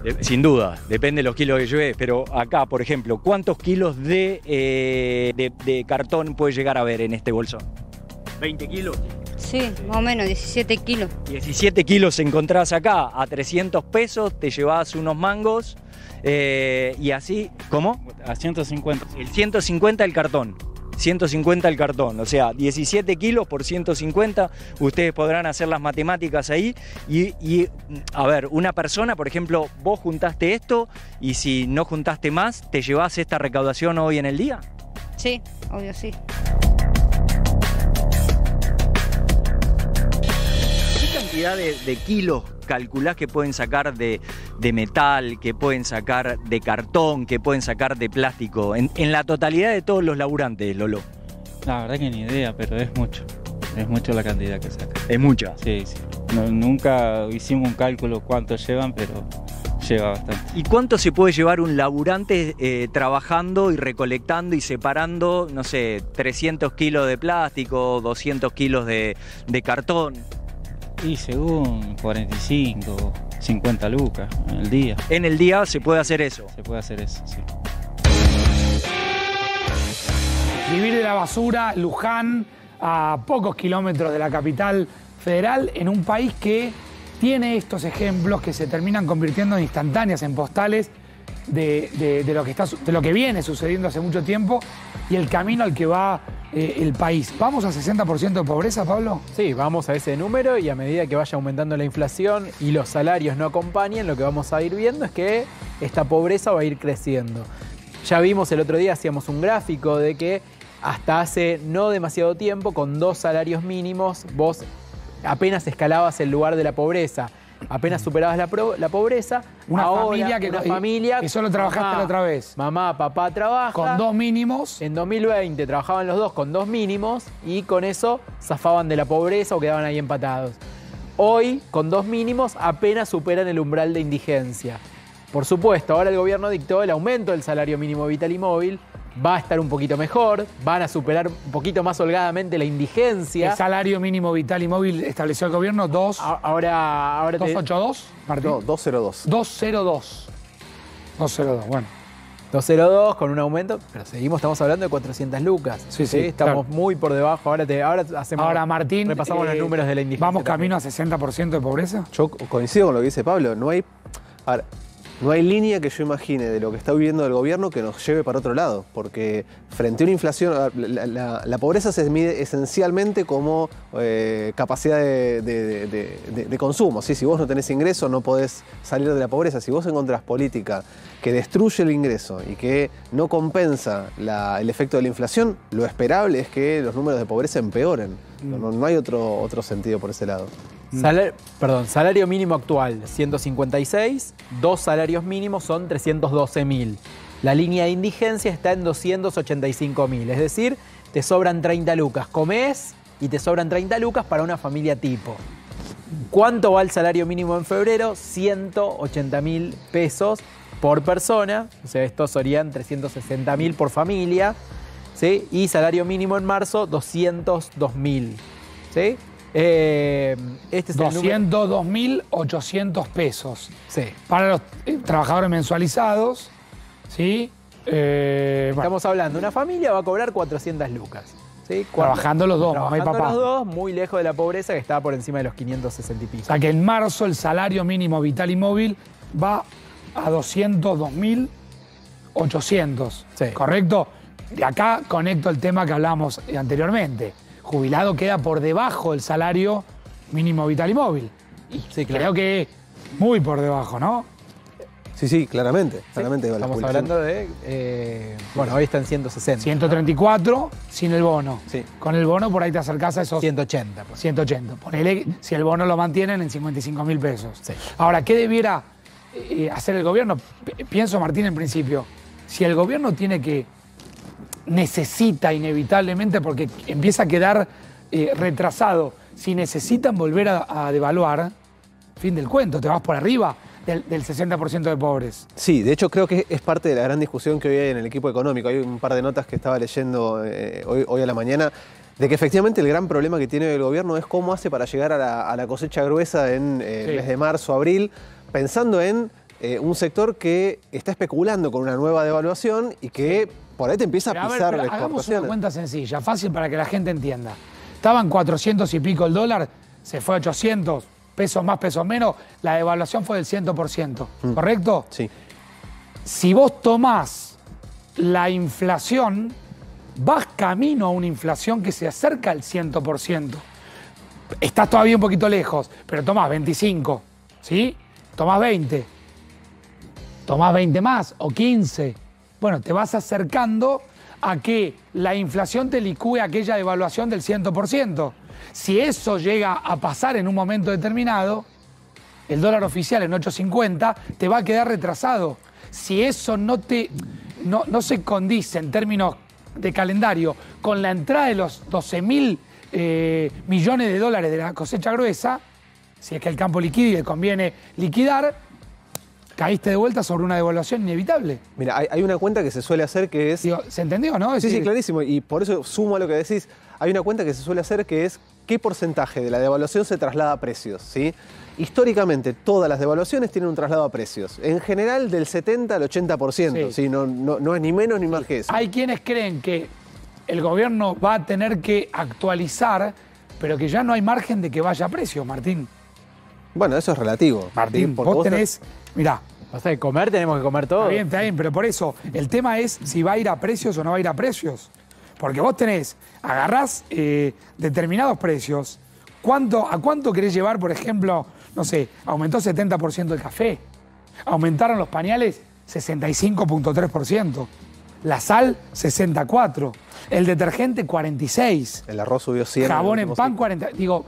Speaker 24: De- Sin duda, depende de los kilos que lleves, pero acá, por ejemplo, ¿cuántos kilos de, eh, de, de cartón puede llegar a haber en este bolsón? ¿20 kilos?
Speaker 29: Sí, más o menos 17 kilos.
Speaker 24: 17 kilos encontrás acá a 300 pesos, te llevas unos mangos eh, y así, ¿cómo?
Speaker 30: A 150.
Speaker 24: El 150 el cartón. 150 el cartón, o sea, 17 kilos por 150, ustedes podrán hacer las matemáticas ahí y, y, a ver, una persona, por ejemplo, vos juntaste esto y si no juntaste más, ¿te llevas esta recaudación hoy en el día?
Speaker 29: Sí, obvio sí.
Speaker 24: Cantidad de, de kilos calculás que pueden sacar de, de metal, que pueden sacar de cartón, que pueden sacar de plástico? En, en la totalidad de todos los laburantes, Lolo.
Speaker 30: La verdad que ni idea, pero es mucho. Es mucho la cantidad que saca.
Speaker 24: ¿Es mucha?
Speaker 30: Sí, sí. No- nunca hicimos un cálculo cuánto llevan, pero lleva bastante.
Speaker 24: ¿Y cuánto se puede llevar un laburante eh, trabajando y recolectando y separando, no sé, 300 kilos de plástico, 200 kilos de, de cartón?
Speaker 30: Y según 45, 50 lucas en el día.
Speaker 24: En el día se puede hacer eso.
Speaker 30: Se puede hacer eso, sí.
Speaker 3: Vivir de la basura, Luján, a pocos kilómetros de la capital federal, en un país que tiene estos ejemplos que se terminan convirtiendo en instantáneas, en postales de, de- de lo, que está, de lo que viene sucediendo hace mucho tiempo y el camino al que va eh, el país. ¿Vamos a 60% de pobreza, Pablo?
Speaker 4: Sí, vamos a ese número y a medida que vaya aumentando la inflación y los salarios no acompañen, lo que vamos a ir viendo es que esta pobreza va a ir creciendo. Ya vimos el otro día, hacíamos un gráfico de que hasta hace no demasiado tiempo, con dos salarios mínimos, vos apenas escalabas el lugar de la pobreza, apenas superabas la, pro- la pobreza.
Speaker 3: Una
Speaker 4: ahora,
Speaker 3: familia que
Speaker 4: una familia
Speaker 3: que solo trabajaste
Speaker 4: mamá,
Speaker 3: la otra vez.
Speaker 4: Mamá, papá trabaja.
Speaker 3: Con dos mínimos.
Speaker 4: En 2020 trabajaban los dos con dos mínimos y con eso zafaban de la pobreza o quedaban ahí empatados. Hoy, con dos mínimos, apenas superan el umbral de indigencia. Por supuesto, ahora el gobierno dictó el aumento del salario mínimo vital y móvil. Va a estar un poquito mejor, van a superar un poquito más holgadamente la indigencia.
Speaker 3: El salario mínimo vital y móvil estableció el gobierno 2.
Speaker 4: Ahora, ahora te-
Speaker 3: 282, Martín.
Speaker 10: No, 202.
Speaker 3: 202. 202, bueno.
Speaker 4: 202 con un aumento, pero seguimos, estamos hablando de 400 lucas.
Speaker 3: Sí, sí,
Speaker 4: Estamos
Speaker 3: claro.
Speaker 4: muy por debajo. Ahora, te, ahora hacemos.
Speaker 3: Ahora, Martín.
Speaker 4: Repasamos
Speaker 3: eh,
Speaker 4: los números de la indigencia.
Speaker 3: ¿Vamos camino a 60% de pobreza?
Speaker 10: Yo coincido con lo que dice Pablo. No hay, a ver, no hay línea que yo imagine de lo que está viviendo el gobierno que nos lleve para otro lado. Porque frente a una inflación, la, la- la pobreza se mide esencialmente como eh, capacidad de, de- de- de- de consumo. ¿sí? Si vos no tenés ingreso, no podés salir de la pobreza. Si vos encontrás política que destruye el ingreso y que no compensa la- el efecto de la inflación, lo esperable es que los números de pobreza empeoren. No, no- no hay otro, otro sentido por ese lado.
Speaker 4: Salar- perdón, salario mínimo actual 156, dos salarios mínimos son 312 mil. La línea de indigencia está en 285 mil, es decir, te sobran 30 lucas. Comés y te sobran 30 lucas para una familia tipo. ¿Cuánto va el salario mínimo en febrero? 180 mil pesos por persona, o sea, estos serían 360 mil por familia, ¿sí? Y salario mínimo en marzo, 202 mil, ¿sí? Eh, este es el número-
Speaker 3: 202.800 pesos.
Speaker 4: Sí.
Speaker 3: Para los eh, trabajadores mensualizados, ¿sí? Eh, bueno,
Speaker 4: Estamos hablando, una familia va a cobrar 400 lucas. ¿sí?
Speaker 3: Trabajando los dos, mamá y
Speaker 4: Trabajando
Speaker 3: papá.
Speaker 4: los dos, muy lejos de la pobreza que está por encima de los 560 y pico.
Speaker 3: o sea que en marzo el salario mínimo vital y móvil va a 202.800. ¿Correcto? De acá conecto el tema que hablamos anteriormente. Jubilado queda por debajo del salario mínimo vital y móvil. Y creo que muy por debajo, ¿no?
Speaker 10: Sí, sí, claramente. claramente la
Speaker 4: Estamos hablando de. eh, bueno, hoy está en 160.
Speaker 3: 134 sin el bono.
Speaker 10: Sí.
Speaker 3: Con el bono por ahí te acercás a esos
Speaker 4: 180. pues.
Speaker 3: 180. Ponele si el bono lo mantienen en 55 mil pesos. Ahora, ¿qué debiera eh, hacer el gobierno? P- pienso, Martín, en principio, si el gobierno tiene que, necesita inevitablemente, porque empieza a quedar eh, retrasado, si necesitan volver a, a devaluar, fin del cuento, te vas por arriba del, del 60% de pobres.
Speaker 10: Sí, de hecho creo que es parte de la gran discusión que hoy hay en el equipo económico. Hay un par de notas que estaba leyendo eh, hoy, hoy a la mañana de que efectivamente el gran problema que tiene el gobierno es cómo hace para llegar a la, a la cosecha gruesa en eh,
Speaker 3: Sí.
Speaker 10: el mes de marzo, abril, pensando en eh, un sector que está especulando con una nueva devaluación y que por ahí te empieza
Speaker 3: Pero
Speaker 10: a
Speaker 3: a ver,
Speaker 10: pisar las
Speaker 3: hagamos una cuenta sencilla, fácil para que la gente entienda. Estaban 400 y pico el dólar, se fue a 800, pesos más, pesos menos, la devaluación fue del 100%, ¿correcto?
Speaker 10: Sí.
Speaker 3: Si vos tomás la inflación, vas camino a una inflación que se acerca al 100%. Estás todavía un poquito lejos, pero tomás 25, ¿sí? Tomás 20, tomás 20 más o 15. Bueno, te vas acercando a que la inflación te licúe aquella devaluación del 100%. Si eso llega a pasar en un momento determinado, el dólar oficial en 8.50 te va a quedar retrasado. Si eso no, te, no, se condice en términos de calendario con la entrada de los 12 mil eh, millones de dólares de la cosecha gruesa, si es que el campo liquida y le conviene liquidar, caíste de vuelta sobre una devaluación inevitable.
Speaker 10: Mira, hay, hay una cuenta que se suele hacer que es...
Speaker 3: ¿Se entendió, no? Es
Speaker 10: Sí, sí, clarísimo. Y por eso sumo a lo que decís. Hay una cuenta que se suele hacer que es qué porcentaje de la devaluación se traslada a precios. ¿sí? Históricamente, todas las devaluaciones tienen un traslado a precios. En general, del 70 al 80%.
Speaker 3: Sí.
Speaker 10: ¿sí? No, no- no es ni menos ni más que eso.
Speaker 3: Hay quienes creen que el gobierno va a tener que actualizar, pero que ya no hay margen de que vaya a precios, Martín.
Speaker 10: Bueno, eso es relativo.
Speaker 3: Martín,
Speaker 10: porque
Speaker 3: vos tenés, mirá,
Speaker 4: O sea, de comer tenemos que comer todo.
Speaker 3: Está bien, está bien, pero por eso, el tema es si va a ir a precios o no va a ir a precios. Porque vos tenés, agarrás eh, determinados precios. ¿Cuánto, ¿A cuánto querés llevar, por ejemplo, no sé, aumentó 70% el café? Aumentaron los pañales 65.3%. La sal, 64%. El detergente, 46%.
Speaker 10: El arroz subió 100.
Speaker 3: Jabón en pan, 40%. Digo,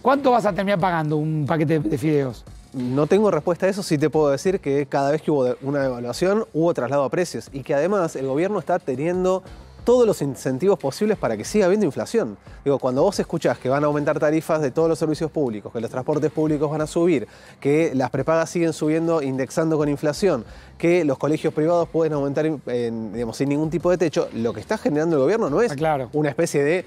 Speaker 3: ¿cuánto vas a terminar pagando un paquete de fideos?
Speaker 10: No tengo respuesta a eso, sí te puedo decir que cada vez que hubo una devaluación hubo traslado a precios y que además el gobierno está teniendo todos los incentivos posibles para que siga habiendo inflación. Digo, cuando vos escuchás que van a aumentar tarifas de todos los servicios públicos, que los transportes públicos van a subir, que las prepagas siguen subiendo indexando con inflación, que los colegios privados pueden aumentar en- digamos, sin ningún tipo de techo, lo que está generando el gobierno no es una especie de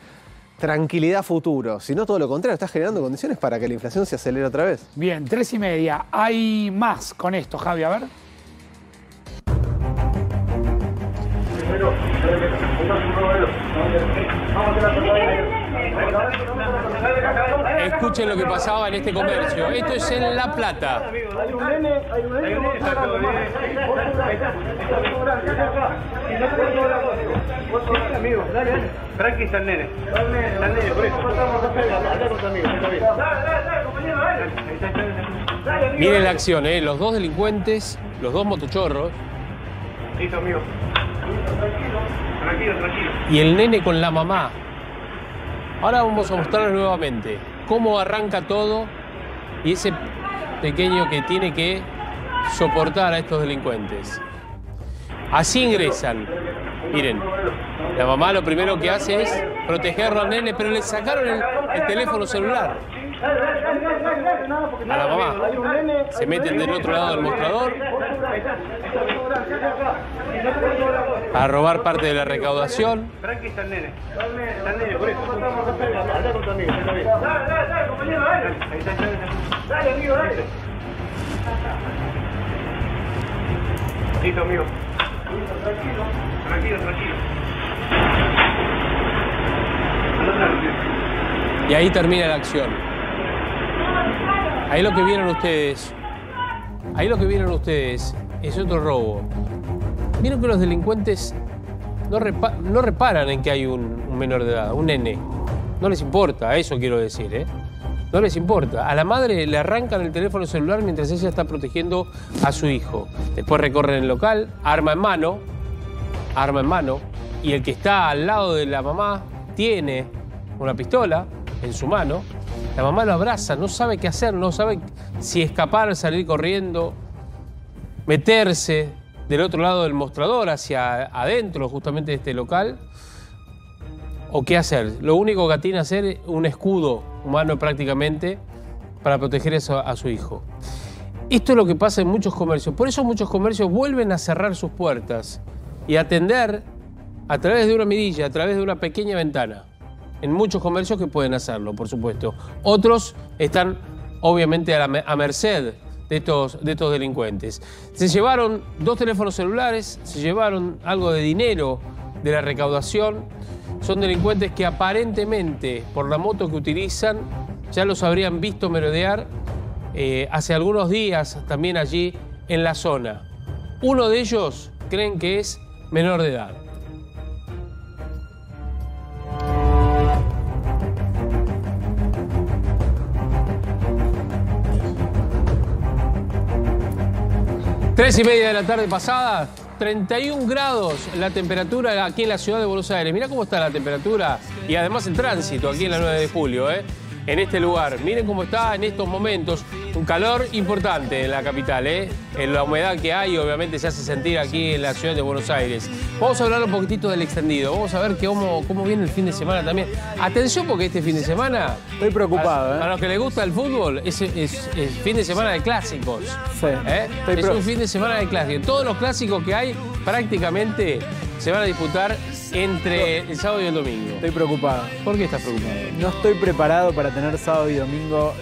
Speaker 10: tranquilidad futuro, sino todo lo contrario, está generando condiciones para que la inflación se acelere otra vez.
Speaker 3: Bien, tres y media. Hay más con esto, Javi, a ver.
Speaker 22: Escuchen lo que pasaba en este comercio. Esto es en La Plata.
Speaker 31: Hay un nene, hay un nene, amigo, dale, dale. Tranqui está el nene. Está el nene, está el nene, por eso. Acá con tu amigo, está bien. Dale, dale, dale, compañero, dale. Ahí está, ahí está. Dale, amigo.
Speaker 22: Miren la acción, ¿eh? Los dos delincuentes, los dos motochorros
Speaker 31: Listo, amigo. Tranquilo, tranquilo, tranquilo.
Speaker 22: y el nene con la mamá. Ahora vamos a mostrarles nuevamente cómo arranca todo y ese pequeño que tiene que soportar a estos delincuentes. Así ingresan. Miren, la mamá lo primero que hace es protegerlo al nene, pero le sacaron el, el teléfono celular a la mamá. Se meten del otro lado del mostrador para robar parte de la recaudación.
Speaker 31: Amigo. Tranquilo, tranquilo, tranquilo.
Speaker 22: Y ahí termina la acción. Ahí lo que vieron ustedes, ahí lo que vieron ustedes es otro robo. Vieron que los delincuentes no, no reparan en que hay un, un menor de edad, un nene. No les importa, eso quiero decir, ¿eh? No les importa. A la madre le arrancan el teléfono celular mientras ella está protegiendo a su hijo. Después recorren el local, arma en mano, arma en mano, y el que está al lado de la mamá tiene una pistola en su mano. La mamá lo abraza, no sabe qué hacer, no sabe si escapar, salir corriendo, meterse del otro lado del mostrador hacia adentro justamente de este local o qué hacer. Lo único que tiene hacer es un escudo humano prácticamente para proteger a su hijo. Esto es lo que pasa en muchos comercios. Por eso muchos comercios vuelven a cerrar sus puertas y atender a través de una mirilla, a través de una pequeña ventana. En muchos comercios que pueden hacerlo, por supuesto. Otros están obviamente a, merced de estos, de estos delincuentes. Se llevaron dos teléfonos celulares, se llevaron algo de dinero de la recaudación. Son delincuentes que aparentemente, por la moto que utilizan, ya los habrían visto merodear eh, hace algunos días también allí en la zona. Uno de ellos creen que es menor de edad. Tres y media de la tarde pasada, 31 grados la temperatura aquí en la ciudad de Buenos Aires. Mirá cómo está la temperatura y además el tránsito aquí en la 9 de julio, ¿eh? en este lugar. Miren cómo está en estos momentos. Un calor importante en la capital, ¿eh? En la humedad que hay, obviamente se hace sentir aquí en la ciudad de Buenos Aires. Vamos a hablar un poquitito del extendido. Vamos a ver que cómo, cómo viene el fin de semana también. Atención porque este fin de semana...
Speaker 4: Estoy preocupado, ¿eh?
Speaker 22: a los que les gusta el fútbol, es, es- es fin de semana de clásicos.
Speaker 4: Sí.
Speaker 22: ¿eh? Es
Speaker 4: pro-
Speaker 22: un fin de semana de clásicos. Todos los clásicos que hay prácticamente se van a disputar entre el sábado y el domingo.
Speaker 4: Estoy preocupado.
Speaker 22: ¿Por qué estás preocupado?
Speaker 4: No estoy preparado para tener sábado y domingo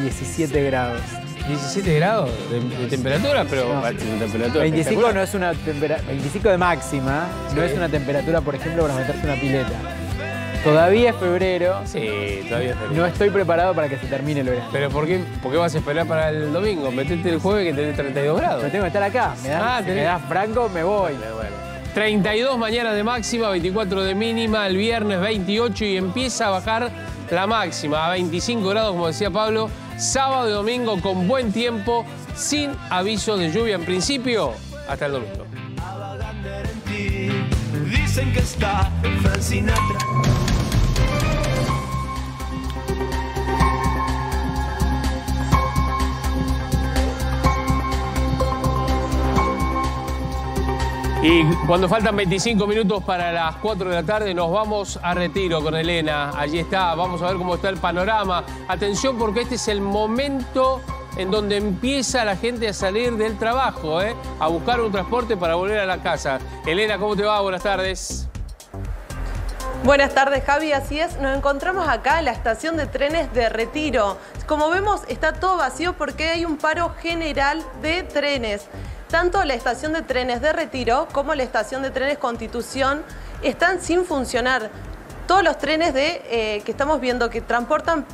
Speaker 4: 17 grados.
Speaker 22: 17 grados de, de temperatura, pero
Speaker 4: No.
Speaker 22: temperatura
Speaker 4: 25
Speaker 22: espectacular.
Speaker 4: no es una temperatura, 25 de máxima, no es una temperatura, por ejemplo, para meterse una pileta. Todavía es febrero.
Speaker 22: Sí, todavía es febrero.
Speaker 4: No estoy preparado para que se termine el verano.
Speaker 22: Pero ¿por qué, por qué vas a esperar para el domingo? Metete el jueves que tenés 32 grados.
Speaker 4: Pero tengo que estar acá. Me das,
Speaker 22: Ah,
Speaker 4: si
Speaker 22: tenés-
Speaker 4: me das franco, me voy.
Speaker 22: 32 mañana de máxima, 24 de mínima, el viernes 28 y empieza a bajar la máxima a 25 grados, como decía Pablo, sábado y domingo con buen tiempo, sin aviso de lluvia en principio, hasta el domingo. Y cuando faltan 25 minutos para las 4 de la tarde, nos vamos a retiro con Elena. Allí está, vamos a ver cómo está el panorama. Atención porque este es el momento en donde empieza la gente a salir del trabajo, ¿eh? a buscar un transporte para volver a la casa. Elena, ¿cómo te va? Buenas tardes.
Speaker 32: Buenas tardes, Javi. Así es, nos encontramos acá en la estación de trenes de Retiro. Como vemos, está todo vacío porque hay un paro general de trenes. Tanto la estación de trenes de Retiro como la estación de trenes Constitución están sin funcionar. Todos los trenes de, eh, que estamos viendo que transportan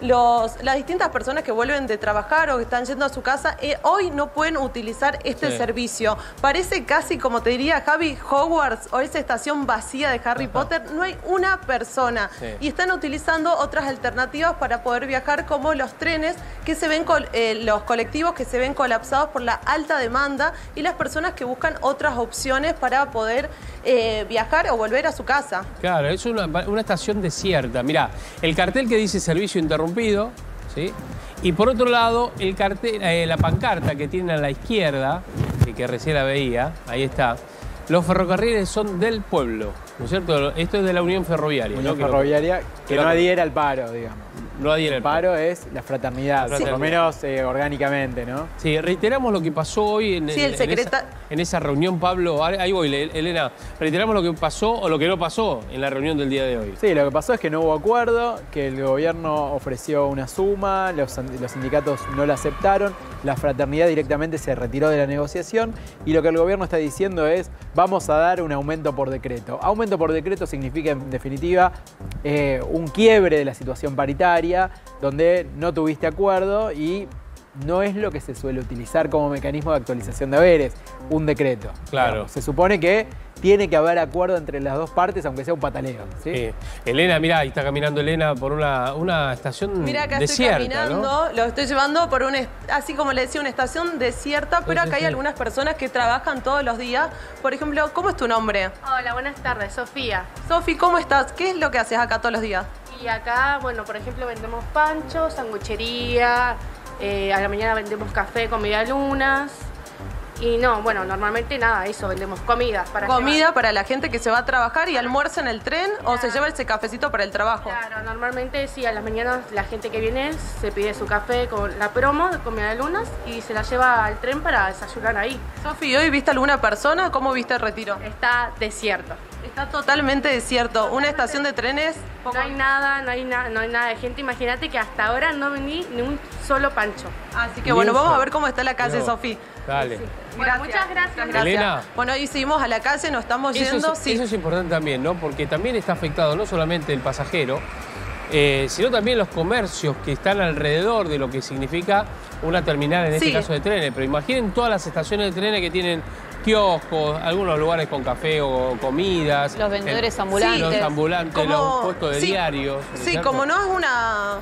Speaker 32: los, las distintas personas que vuelven de trabajar o que están yendo a su casa, eh, hoy no pueden utilizar este
Speaker 33: Sí.
Speaker 32: servicio. Parece casi, como te diría Javi, Hogwarts o esa estación vacía de Harry Potter. No hay una persona.
Speaker 33: Sí.
Speaker 32: Y están utilizando otras alternativas para poder viajar, como los trenes que se ven, eh, los colectivos que se ven colapsados por la alta demanda y las personas que buscan otras opciones para poder eh, viajar o volver a su casa.
Speaker 22: Claro, es una, una estación desierta. Mirá, el cartel que dice servicio interrumpido, ¿sí? Y por otro lado, el cartel, eh, la pancarta que tiene a la izquierda, que, que recién la veía, ahí está. Los ferrocarriles son del pueblo, ¿no es cierto? Esto es de la Unión Ferroviaria.
Speaker 4: Unión.
Speaker 22: Que
Speaker 4: ferroviaria que
Speaker 22: lo-
Speaker 4: no adhiera al paro, digamos.
Speaker 22: No adhiere
Speaker 4: El paro es la fraternidad,
Speaker 22: La
Speaker 4: por lo menos eh, orgánicamente, ¿no?
Speaker 22: Sí, reiteramos lo que pasó hoy en,
Speaker 32: Sí, el
Speaker 22: en- esa, en esa reunión, Pablo. Ahí voy, Le- Elena. Reiteramos lo que pasó o lo que no pasó en la reunión del día de hoy.
Speaker 4: Sí, lo que pasó es que no hubo acuerdo, que el gobierno ofreció una suma, los, los sindicatos no la aceptaron, la fraternidad directamente se retiró de la negociación y lo que el gobierno está diciendo es vamos a dar un aumento por decreto. Aumento por decreto significa en definitiva eh, un quiebre de la situación paritaria, donde no tuviste acuerdo y no es lo que se suele utilizar como mecanismo de actualización de haberes, un decreto.
Speaker 22: Claro.
Speaker 4: Se supone que tiene que haber acuerdo entre las dos partes, aunque sea un pataleo. ¿sí?
Speaker 22: Sí. Elena, mira, ahí está caminando Elena por una, una estación
Speaker 32: Mira, acá
Speaker 22: desierta,
Speaker 32: estoy caminando, lo estoy llevando por un, est- así como le decía, una estación desierta, pero
Speaker 22: sí,
Speaker 32: acá hay
Speaker 22: sí.
Speaker 32: algunas personas que trabajan todos los días. Por ejemplo, ¿cómo es tu nombre?
Speaker 33: Hola, buenas tardes, Sofía.
Speaker 32: Sofi, ¿cómo estás? ¿Qué es lo que haces acá todos los días?
Speaker 33: Y acá, bueno, por ejemplo, vendemos panchos, sanguchería, eh, a la mañana vendemos café con medialunas. Y no, bueno, normalmente nada, eso, vendemos comida para
Speaker 32: Comida
Speaker 33: llevar.
Speaker 32: para la gente que se va a trabajar y almuerza en el tren o se lleva ese cafecito para el trabajo.
Speaker 33: Claro, normalmente sí, a las mañanas la gente que viene se pide su café con la promo de comida de lunas y se la lleva al tren para desayunar ahí.
Speaker 32: Sofi, ¿hoy viste alguna persona? ¿Cómo viste el retiro?
Speaker 33: Está desierto.
Speaker 32: Está totalmente desierto. Una estación de trenes.
Speaker 33: No hay nada, no hay, na- no hay nada de gente. Imagínate que hasta ahora no vení ni un solo pancho.
Speaker 32: Así que bueno, vamos a ver cómo está la calle, Sofi.
Speaker 22: Dale.
Speaker 33: Bueno, muchas gracias.
Speaker 32: Gracias.
Speaker 22: Elena.
Speaker 32: Bueno, hoy seguimos a la calle, nos estamos
Speaker 22: Eso
Speaker 32: yendo.
Speaker 22: es,
Speaker 32: sí.
Speaker 22: eso es importante también, ¿no? Porque también está afectado no solamente el pasajero, eh, sino también los comercios que están alrededor de lo que significa una terminal, en este
Speaker 32: Sí.
Speaker 22: caso de trenes. Pero imaginen todas las estaciones de trenes que tienen kioscos, algunos lugares con café o comidas.
Speaker 8: Los vendedores
Speaker 22: eh,
Speaker 8: ambulantes.
Speaker 22: Los ambulantes,
Speaker 32: Como-
Speaker 22: los puestos de
Speaker 32: sí.
Speaker 22: diarios.
Speaker 32: Sí,
Speaker 22: ¿cierto?
Speaker 32: como no es una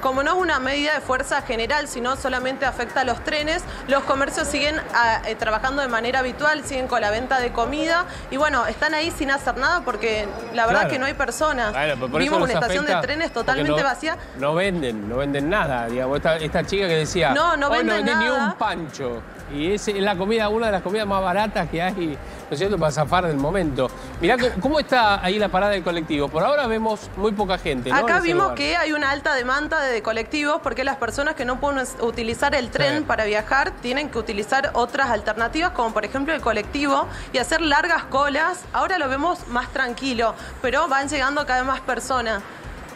Speaker 32: como no es una medida de fuerza general, sino solamente afecta a los trenes, los comercios siguen ah, eh, trabajando de manera habitual, siguen con la venta de comida y bueno, están ahí sin hacer nada porque la verdad
Speaker 22: Claro.
Speaker 32: que no hay personas.
Speaker 22: Eso
Speaker 32: Vimos una estación de trenes totalmente
Speaker 22: no-
Speaker 32: vacía.
Speaker 22: No venden, no venden nada. Digamos, esta, esta chica que decía,
Speaker 32: No, no
Speaker 22: hoy no
Speaker 32: venden
Speaker 22: vendí ni
Speaker 32: nada".
Speaker 22: un pancho. Y es la comida, una de las comidas más baratas que hay, ¿no es cierto?, para zafar del momento. Mirá cómo, está ahí la parada del colectivo. Por ahora vemos muy poca gente,
Speaker 32: Acá vimos
Speaker 22: lugar.
Speaker 32: que hay una alta demanda de colectivos porque las personas que no pueden utilizar el tren
Speaker 22: Sí.
Speaker 32: para viajar tienen que utilizar otras alternativas como por ejemplo el colectivo y hacer largas colas. Ahora lo vemos más tranquilo, pero van llegando cada vez más personas.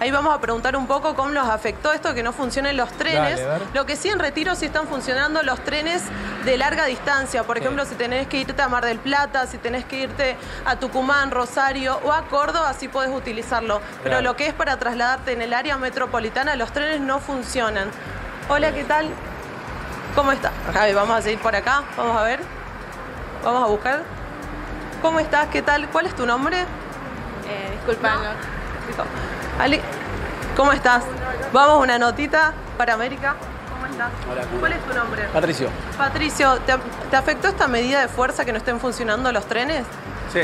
Speaker 32: Ahí vamos a preguntar un poco cómo nos afectó esto que no funcionen los trenes.
Speaker 22: Dale.
Speaker 32: Lo que sí en Retiro sí están funcionando los trenes de larga distancia. Por
Speaker 22: Sí.
Speaker 32: ejemplo, si tenés que irte a Mar del Plata, si tenés que irte a Tucumán, Rosario o a Córdoba, sí podés utilizarlo. Pero
Speaker 22: Claro.
Speaker 32: lo que es para trasladarte en el área metropolitana, los trenes no funcionan. Hola, ¿qué tal? ¿Cómo está? Javi, vamos a seguir por acá. Vamos a ver. Vamos a buscar. ¿Cómo estás? ¿Qué tal? ¿Cuál es tu nombre?
Speaker 33: Eh, disculpa, no.
Speaker 32: Ali, ¿cómo estás? Vamos, una notita para América. ¿Cómo estás?
Speaker 34: Hola,
Speaker 32: ¿Cuál es tu nombre?
Speaker 34: Patricio.
Speaker 32: Patricio, ¿te, te afectó esta medida de fuerza que no estén funcionando los trenes?
Speaker 34: Sí.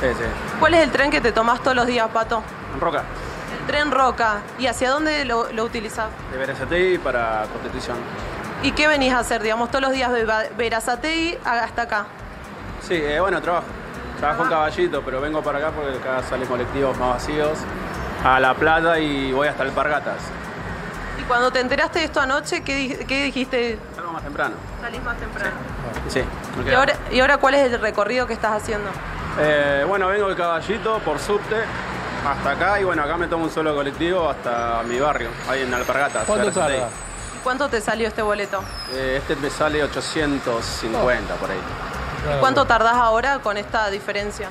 Speaker 34: Sí, sí.
Speaker 32: ¿Cuál es el tren que te tomás todos los días, Pato?
Speaker 34: En Roca.
Speaker 32: El tren Roca. ¿Y hacia dónde lo, lo utilizás?
Speaker 34: De Berazategui para Constitución.
Speaker 32: ¿Y qué venís a hacer, digamos, todos los días de Berazategui hasta acá?
Speaker 34: Sí, eh, bueno, trabajo. Trabajo en Caballito, pero vengo para acá porque acá salen colectivos más vacíos. A La Plata y voy hasta Alpargatas.
Speaker 32: Y cuando te enteraste de esto anoche, ¿qué, di- qué dijiste?
Speaker 34: Salgo más temprano.
Speaker 32: Salís más temprano.
Speaker 34: Sí.
Speaker 32: ¿Y ahora, ¿Y ahora cuál es el recorrido que estás haciendo?
Speaker 34: Eh, bueno, vengo de Caballito por subte hasta acá y bueno, acá me tomo un solo colectivo hasta mi barrio, ahí en Alpargatas.
Speaker 22: ¿Cuánto tarda?
Speaker 32: ¿Y ¿Cuánto te salió este boleto?
Speaker 34: Eh, este me sale 850 por ahí.
Speaker 32: ¿Y ¿Cuánto tardás ahora con esta diferencia?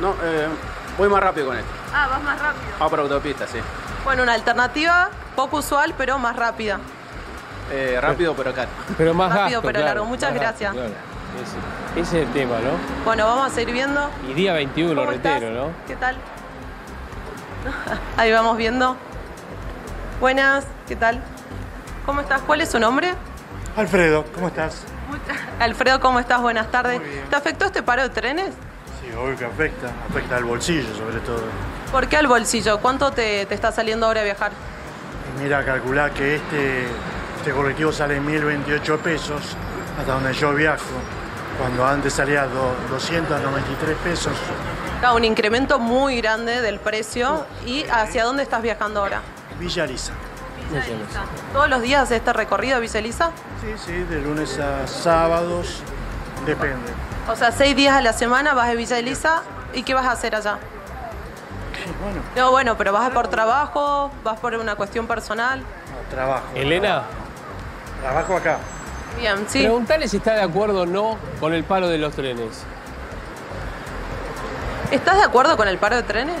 Speaker 34: No, eh, voy más rápido con esto.
Speaker 32: Ah, vas más rápido.
Speaker 34: Vamos por autopista, sí.
Speaker 32: Bueno, una alternativa poco usual, pero más rápida.
Speaker 34: Eh, rápido pero caro.
Speaker 22: Pero más
Speaker 32: Rápido,
Speaker 22: gasto,
Speaker 32: pero
Speaker 22: claro,
Speaker 32: largo. Muchas
Speaker 22: gasto,
Speaker 32: gracias.
Speaker 22: claro. Ese, ese es el tema, ¿no?
Speaker 32: Bueno, vamos a seguir viendo.
Speaker 22: Y día 21,
Speaker 32: ¿Cómo estás?
Speaker 22: retero, ¿no?
Speaker 32: ¿Qué tal? (laughs) Ahí vamos viendo. Buenas, ¿qué tal? ¿Cómo estás? ¿Cuál es su nombre?
Speaker 35: Alfredo, ¿cómo estás?
Speaker 32: Alfredo, ¿cómo estás? Buenas tardes. ¿Te afectó este paro de trenes?
Speaker 35: Sí, obvio que afecta, afecta al bolsillo sobre todo.
Speaker 32: ¿Por qué al bolsillo? ¿Cuánto te, te está saliendo ahora viajar?
Speaker 35: Y mira, calculá que este, este colectivo sale 1028 pesos hasta donde yo viajo, cuando antes salía do- 293 pesos.
Speaker 32: Claro, un incremento muy grande del precio. ¿Y hacia dónde estás viajando ahora?
Speaker 35: Villa Lisa.
Speaker 32: ¿Todos los días este recorrido, Villa Elisa?
Speaker 35: Sí, sí, de lunes a sábados, depende.
Speaker 32: O sea, seis días a la semana vas a Villa Elisa. ¿Y qué vas a hacer allá?
Speaker 35: Bueno,
Speaker 32: No, bueno, pero vas por trabajo, vas por una cuestión personal.
Speaker 35: no, trabajo.
Speaker 22: Elena,
Speaker 35: Trabajo acá.
Speaker 32: Bien, sí.
Speaker 22: preguntale si está de acuerdo o no con el paro de los trenes.
Speaker 32: ¿Estás de acuerdo con el paro de trenes?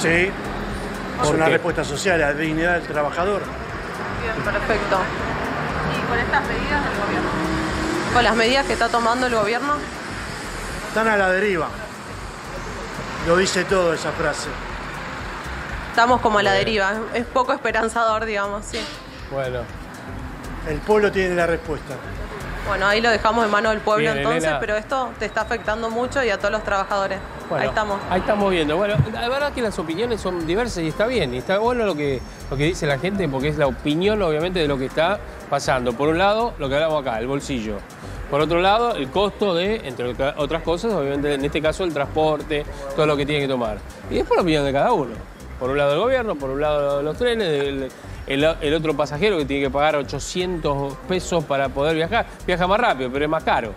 Speaker 35: Sí, es
Speaker 22: ¿Por
Speaker 35: una
Speaker 22: qué?
Speaker 35: respuesta social a la dignidad del trabajador.
Speaker 32: Bien, perfecto. ¿Y con estas medidas del gobierno? ¿Con las medidas que está tomando el gobierno?
Speaker 35: Están a la deriva. Lo dice todo esa frase.
Speaker 32: Estamos como a la deriva. Es poco esperanzador, digamos, sí.
Speaker 22: Bueno,
Speaker 35: El pueblo tiene la respuesta.
Speaker 32: Bueno, ahí lo dejamos en manos del pueblo
Speaker 22: Bien,
Speaker 32: entonces,
Speaker 22: Elena.
Speaker 32: pero esto te está afectando mucho y a todos los trabajadores.
Speaker 22: bueno,
Speaker 32: ahí estamos.
Speaker 22: Ahí estamos viendo. Bueno, la verdad que las opiniones son diversas y está bien. Y está bueno lo que, lo que dice la gente porque es la opinión, obviamente, de lo que está pasando. Por un lado, lo que hablamos acá, el bolsillo. Por otro lado, el costo de, entre otras cosas, obviamente, en este caso, el transporte, todo lo que tiene que tomar. Y después la opinión de cada uno. Por un lado el gobierno, por un lado los trenes, el, otro pasajero que tiene que pagar 800 pesos para poder viajar. Viaja más rápido, pero es más caro.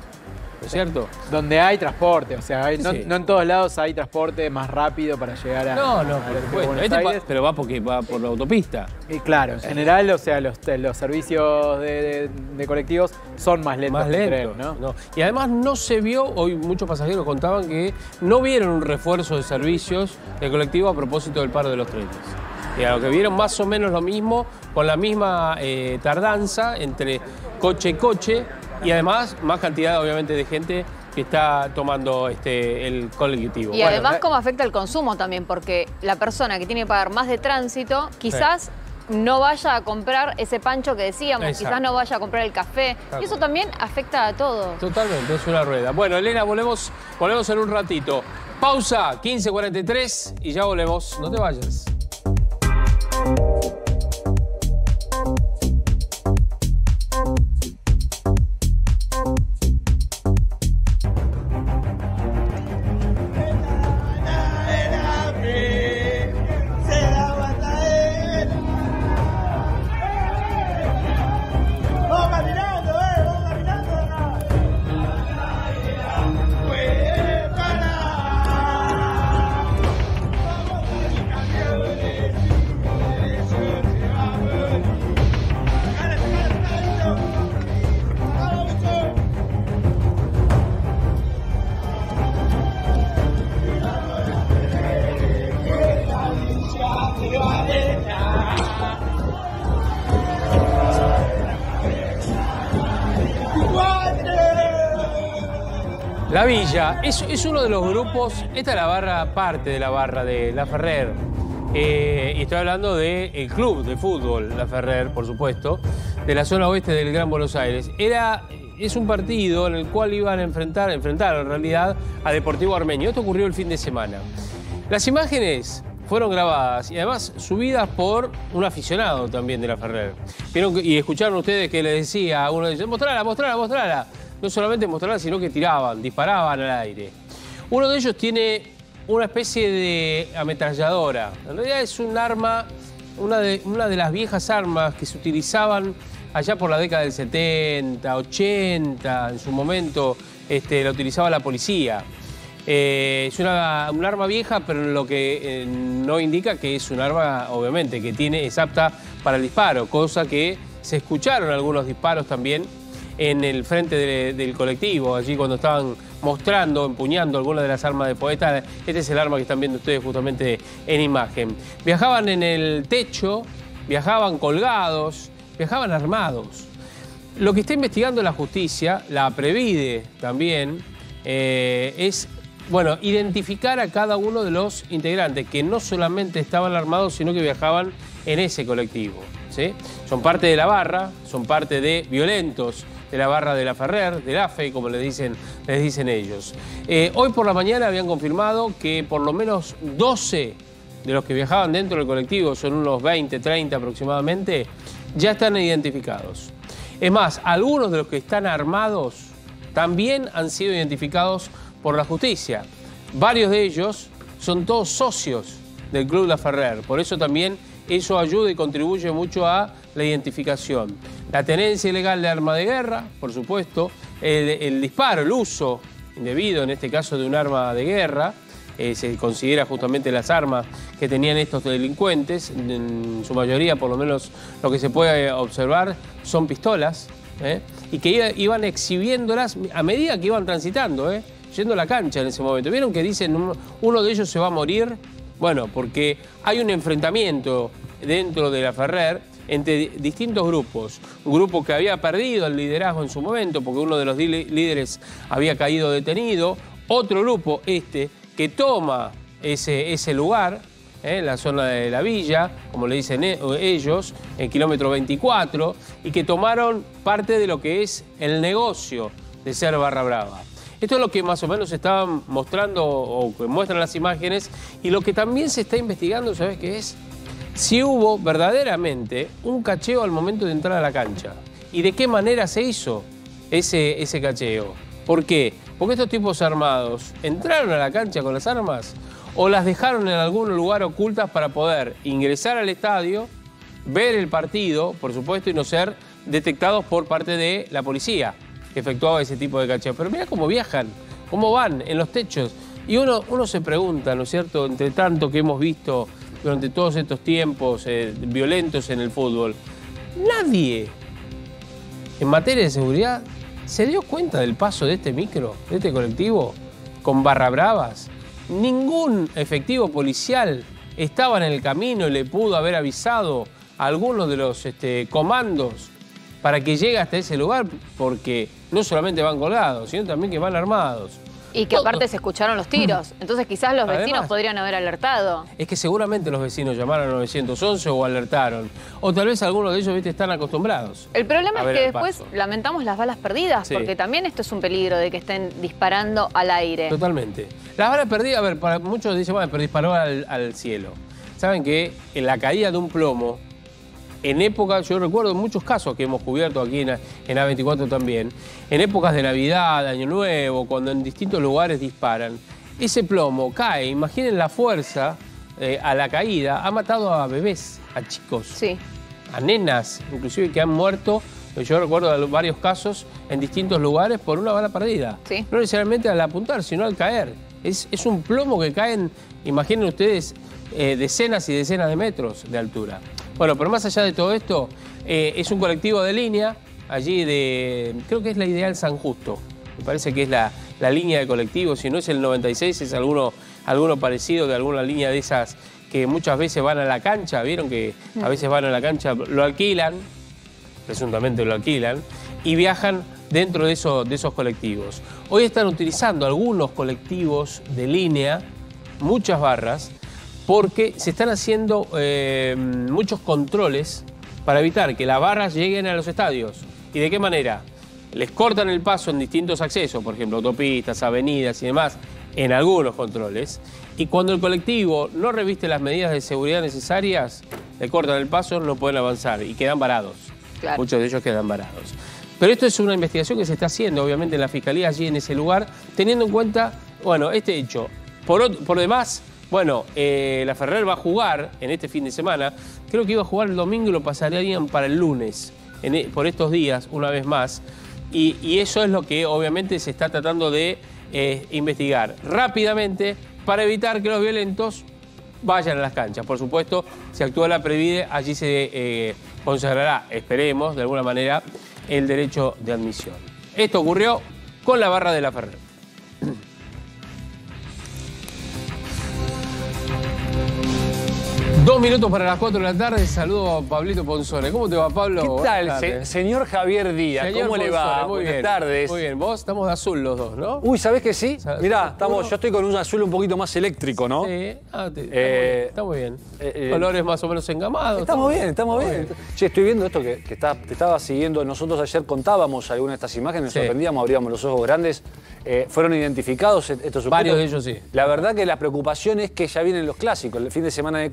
Speaker 22: ¿No es cierto?
Speaker 4: Donde hay transporte, o sea, hay- no,
Speaker 22: sí.
Speaker 4: no en todos lados hay transporte más rápido para llegar a.
Speaker 22: No, no,
Speaker 4: a
Speaker 22: por supuesto. Este pero va porque va por la autopista.
Speaker 4: Y claro, en general, o sea, los, los servicios de, de- de colectivos son más lentos.
Speaker 22: Más
Speaker 4: que
Speaker 22: lento.
Speaker 4: tren, ¿no?
Speaker 22: ¿no? Y además no se vio, hoy muchos pasajeros contaban que no vieron un refuerzo de servicios del colectivo a propósito del paro de los trenes. Y a lo que vieron más o menos lo mismo, con la misma eh, tardanza entre coche y coche, y además más cantidad obviamente de gente que está tomando este, el colectivo.
Speaker 8: Y además cómo afecta el consumo también, porque la persona que tiene que pagar más de tránsito, quizás no vaya a comprar ese pancho que decíamos,
Speaker 22: Exacto.
Speaker 8: quizás no vaya a comprar el café. Y eso también afecta a todos.
Speaker 22: Totalmente, es una rueda. Bueno, Elena, volvemos, volvemos en un ratito. Pausa, 15.43 y ya volvemos. No te vayas. La Villa es, uno de los grupos, esta es la barra, parte de la barra de La Ferrer. Eh, y estoy hablando del club de fútbol La Ferrer, por supuesto, de la zona oeste del Gran Buenos Aires. Era, es un partido en el cual iban a enfrentar, enfrentar en realidad a Deportivo Armenio. Esto ocurrió el fin de semana. Las imágenes fueron grabadas y además subidas por un aficionado también de La Ferrer. Y escucharon ustedes que le decía a uno de mostrala, mostrala, mostrala. No solamente mostrarla, sino que tiraban, disparaban al aire. Uno de ellos tiene una especie de ametralladora. En realidad es un arma, una de, una de las viejas armas que se utilizaban allá por la década del 70, 80, en su momento este, la utilizaba la policía. Eh, es una, un arma vieja, pero lo que eh, no indica que es un arma, obviamente, que tiene, es apta para el disparo, cosa que se escucharon algunos disparos también en el frente de- del colectivo, allí cuando estaban mostrando, empuñando algunas de las armas de poeta. Este es el arma que están viendo ustedes justamente en imagen. Viajaban en el techo, viajaban colgados, viajaban armados. Lo que está investigando la justicia, la Previde también, eh, es, bueno, identificar a cada uno de los integrantes que no solamente estaban armados, sino que viajaban en ese colectivo. ¿sí? Son parte de la barra, son parte de violentos de la barra de la Ferrer, del AFE, como les dicen, les dicen ellos. Eh, hoy por la mañana habían confirmado que por lo menos 12 de los que viajaban dentro del colectivo, son unos 20, 30 aproximadamente, ya están identificados. Es más, algunos de los que están armados también han sido identificados por la justicia. Varios de ellos son todos socios del Club La Ferrer, por eso también eso ayuda y contribuye mucho a la identificación. La tenencia ilegal de arma de guerra, por supuesto, el, disparo, el uso indebido, en este caso de un arma de guerra, eh, se considera justamente las armas que tenían estos delincuentes, en su mayoría, por lo menos lo que se puede observar, son pistolas, ¿eh? y que iba- iban exhibiéndolas a medida que iban transitando, ¿eh? yendo a la cancha en ese momento. ¿Vieron que dicen uno de ellos se va a morir? Bueno, porque hay un enfrentamiento dentro de la Ferrer entre di- distintos grupos. Un grupo que había perdido el liderazgo en su momento porque uno de los líderes había caído detenido. Otro grupo, este, que toma ese, ese lugar, ¿eh? en la zona de la villa, como le dicen e- ellos, en kilómetro 24, y que tomaron parte de lo que es el negocio de ser Barra Brava. Esto es lo que más o menos estaban mostrando o que muestran las imágenes y lo que también se está investigando, ¿sabes qué es? Si hubo verdaderamente un cacheo al momento de entrar a la cancha. ¿Y de qué manera se hizo ese, ese cacheo? ¿Por qué? Porque estos tipos armados entraron a la cancha con las armas o las dejaron en algún lugar ocultas para poder ingresar al estadio, ver el partido, por supuesto, y no ser detectados por parte de la policía que efectuaba ese tipo de cacheo. Pero mira cómo viajan, cómo van en los techos. Y uno, uno se pregunta, ¿no es cierto?, entre tanto que hemos visto durante todos estos tiempos eh, violentos en el fútbol, nadie en materia de seguridad se dio cuenta del paso de este micro, de este colectivo, con barra bravas. Ningún efectivo policial estaba en el camino y le pudo haber avisado a alguno de los este, comandos para que llegue hasta ese lugar, porque no solamente van colgados, sino también que van armados.
Speaker 8: Y que aparte se escucharon los tiros. Entonces quizás los vecinos
Speaker 22: Además-
Speaker 8: podrían haber alertado.
Speaker 22: Es que seguramente los vecinos llamaron al 911 o alertaron. O tal vez algunos de ellos, viste, están acostumbrados.
Speaker 8: El problema
Speaker 22: A
Speaker 8: es que después
Speaker 22: paso.
Speaker 8: lamentamos las balas perdidas,
Speaker 22: Sí.
Speaker 8: porque también esto es un peligro de que estén disparando al aire.
Speaker 22: Totalmente. Las balas perdidas, a ver, para muchos dicen, bueno, pero disparó al, al cielo. Saben que en la caída de un plomo, en época, yo recuerdo muchos casos que hemos cubierto aquí en, en A24 también, en épocas de Navidad, Año Nuevo, cuando en distintos lugares disparan, ese plomo cae, imaginen la fuerza eh, a la caída, ha matado a bebés, a chicos, a nenas, inclusive que han muerto, yo recuerdo varios casos en distintos lugares por una bala perdida. No necesariamente al apuntar, sino al caer. Es, es un plomo que caen, imaginen ustedes, eh, decenas y decenas de metros de altura. Bueno, pero más allá de todo esto, eh, es un colectivo de línea, allí de, creo que es la Ideal San Justo, me parece que es la, la línea de colectivos, si no es el 96, es alguno, alguno parecido de alguna línea de esas que muchas veces van a la cancha, vieron que a veces van a la cancha, lo alquilan, presuntamente lo alquilan, y viajan dentro de, eso- de esos colectivos. Hoy están utilizando algunos colectivos de línea, muchas barras, porque se están haciendo eh, muchos controles para evitar que las barras lleguen a los estadios. ¿Y de qué manera? Les cortan el paso en distintos accesos, por ejemplo, autopistas, avenidas y demás, en algunos controles. Y cuando el colectivo no reviste las medidas de seguridad necesarias, le cortan el paso, no pueden avanzar y quedan varados.
Speaker 8: Claro.
Speaker 22: Muchos de ellos quedan varados. Pero esto es una investigación que se está haciendo, obviamente, en la Fiscalía allí en ese lugar, teniendo en cuenta, bueno, este hecho. Por, por demás, bueno, eh, la Ferrer va a jugar en este fin de semana. Creo que iba a jugar el domingo y lo pasarían para el lunes, e- por estos días, una vez más. Y, y eso es lo que obviamente se está tratando de eh, investigar rápidamente para evitar que los violentos vayan a las canchas. Por supuesto, si actúa la Previde, allí se eh, consagrará, esperemos, de alguna manera, el derecho de admisión. Esto ocurrió con la barra de la Ferrer. Dos minutos para las cuatro de la tarde. Saludo a Pablito Ponzone. ¿Cómo te va, Pablo?
Speaker 36: ¿Qué tal, se- señor Javier Díaz?
Speaker 22: Señor
Speaker 36: ¿Cómo le va?
Speaker 22: Muy
Speaker 36: Buenas
Speaker 22: bien.
Speaker 36: tardes.
Speaker 22: Muy bien. Vos estamos de azul los dos, ¿no?
Speaker 36: Uy, ¿sabés que sí? Mirá, estamos, yo estoy con un azul un poquito más eléctrico, ¿no?
Speaker 22: Sí, ah, te- está,
Speaker 36: Eh,
Speaker 22: muy bien, está muy
Speaker 36: eh,
Speaker 22: bien.
Speaker 36: eh,
Speaker 22: Colores más o menos engamados.
Speaker 36: Estamos bien, estamos bien. Che, estoy viendo esto que, que está- te estaba siguiendo. Nosotros ayer contábamos algunas de estas imágenes, nos
Speaker 22: Sí.
Speaker 36: sorprendíamos, abríamos los ojos grandes. Eh, fueron identificados estos sujetos.
Speaker 22: Varios de ellos sí.
Speaker 36: La verdad que la preocupación es que ya vienen los clásicos, el fin de semana de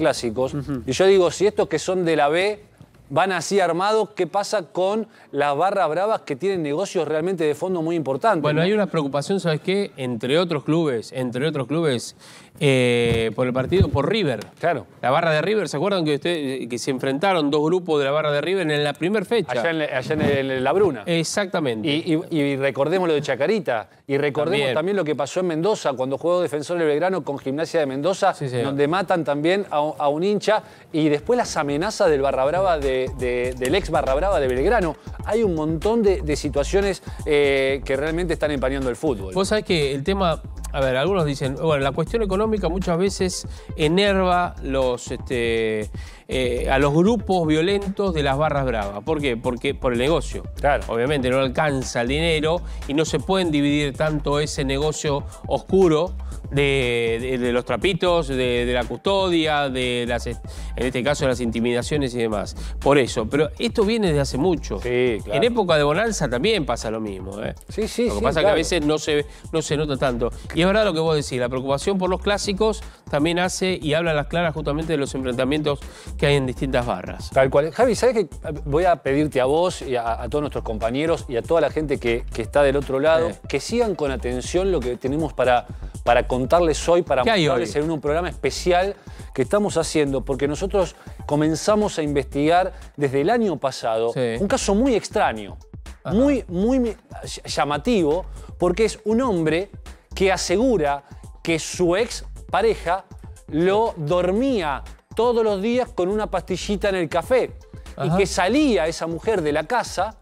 Speaker 36: Y yo digo, si estos que son de la B van así armados, ¿qué pasa con las barras bravas que tienen negocios realmente de fondo muy importantes?
Speaker 22: Bueno,
Speaker 36: ¿no?
Speaker 22: hay una preocupación, ¿sabes qué? Entre otros clubes, entre otros clubes, eh, por el partido, por River.
Speaker 36: Claro.
Speaker 22: La barra de River, ¿se acuerdan que, usted, que se enfrentaron dos grupos de la barra de River en la primera fecha?
Speaker 36: Allá en, allá en el- en la Bruna.
Speaker 22: Exactamente.
Speaker 36: Y, y- y recordemos lo de Chacarita. Y recordemos
Speaker 22: También.
Speaker 36: también, lo que pasó en Mendoza, cuando jugó Defensor del Belgrano con Gimnasia de Mendoza, donde matan también a, un- a un hincha. Y después las amenazas del Barra Brava de- de- del ex Barra Brava de Belgrano. Hay un montón de, de situaciones eh, que realmente están empañando el fútbol.
Speaker 22: Vos sabés que el tema, a ver, algunos dicen, bueno, la cuestión económica muchas veces enerva los, este, eh, a los grupos violentos de las barras bravas. ¿Por qué? Porque por el negocio.
Speaker 36: Claro.
Speaker 22: Obviamente no alcanza el dinero y no se pueden dividir tanto ese negocio oscuro de, de- de los trapitos, de, de la custodia, de las, en este caso de las intimidaciones y demás. Por eso, pero esto viene de hace mucho. En época de bonanza también pasa lo mismo. ¿eh?
Speaker 36: Sí, sí,
Speaker 22: Lo que
Speaker 36: sí,
Speaker 22: pasa es que a
Speaker 36: claro.
Speaker 22: veces no se, no se nota tanto. Y es verdad lo que vos decís, la preocupación por los clásicos también hace y habla a las claras justamente de los enfrentamientos que hay en distintas barras.
Speaker 36: Tal cual. Javi, ¿sabes qué? Voy a pedirte a vos y a, a todos nuestros compañeros y a toda la gente que, que está del otro lado que sigan con atención lo que tenemos para, para contarles hoy, para
Speaker 22: ¿Qué hay
Speaker 36: mostrarles
Speaker 22: hoy?
Speaker 36: en un programa especial que estamos haciendo, porque nosotros comenzamos a investigar desde el año pasado un caso muy extraño, muy, muy llamativo, porque es un hombre que asegura que su ex pareja lo dormía todos los días con una pastillita en el café y que salía esa mujer de la casa.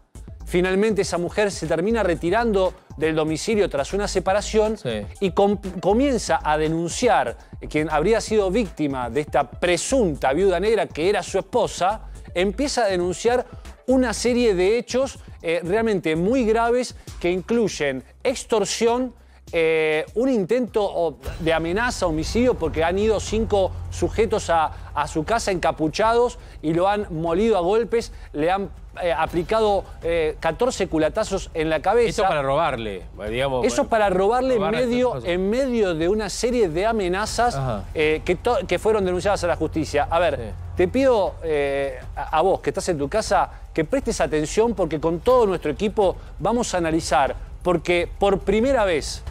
Speaker 36: Finalmente esa mujer se termina retirando del domicilio tras una separación y com- comienza a denunciar quien habría sido víctima de esta presunta viuda negra que era su esposa, empieza a denunciar una serie de hechos eh, realmente muy graves que incluyen extorsión, eh, un intento de amenaza, homicidio, porque han ido cinco sujetos a, a su casa encapuchados y lo han molido a golpes, le han eh, aplicado eh, 14 culatazos en la cabeza.
Speaker 22: Eso para robarle, digamos.
Speaker 36: Eso para robarle en medio, en medio de una serie de amenazas eh, que, to- que fueron denunciadas a la justicia. A ver, te pido eh, a, a vos que estás en tu casa que prestes atención porque con todo nuestro equipo vamos a analizar, porque por primera vez,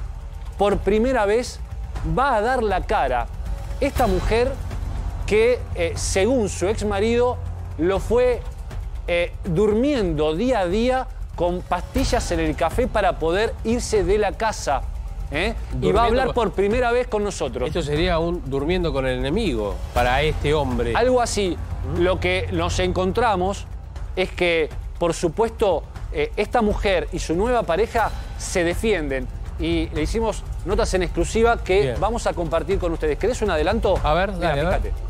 Speaker 36: por primera vez va a dar la cara esta mujer que eh, según su ex marido lo fue eh, durmiendo día a día con pastillas en el café para poder irse de la casa. ¿eh? Y va a hablar por primera vez con nosotros.
Speaker 22: Esto sería un durmiendo con el enemigo para este hombre.
Speaker 36: Algo así. Lo que nos encontramos es que, por supuesto, eh, esta mujer y su nueva pareja se defienden. Y le hicimos notas en exclusiva que
Speaker 22: Bien.
Speaker 36: vamos a compartir con ustedes. ¿Querés un adelanto?
Speaker 22: A ver,
Speaker 36: Mira,
Speaker 22: dale, a ver.
Speaker 36: fíjate.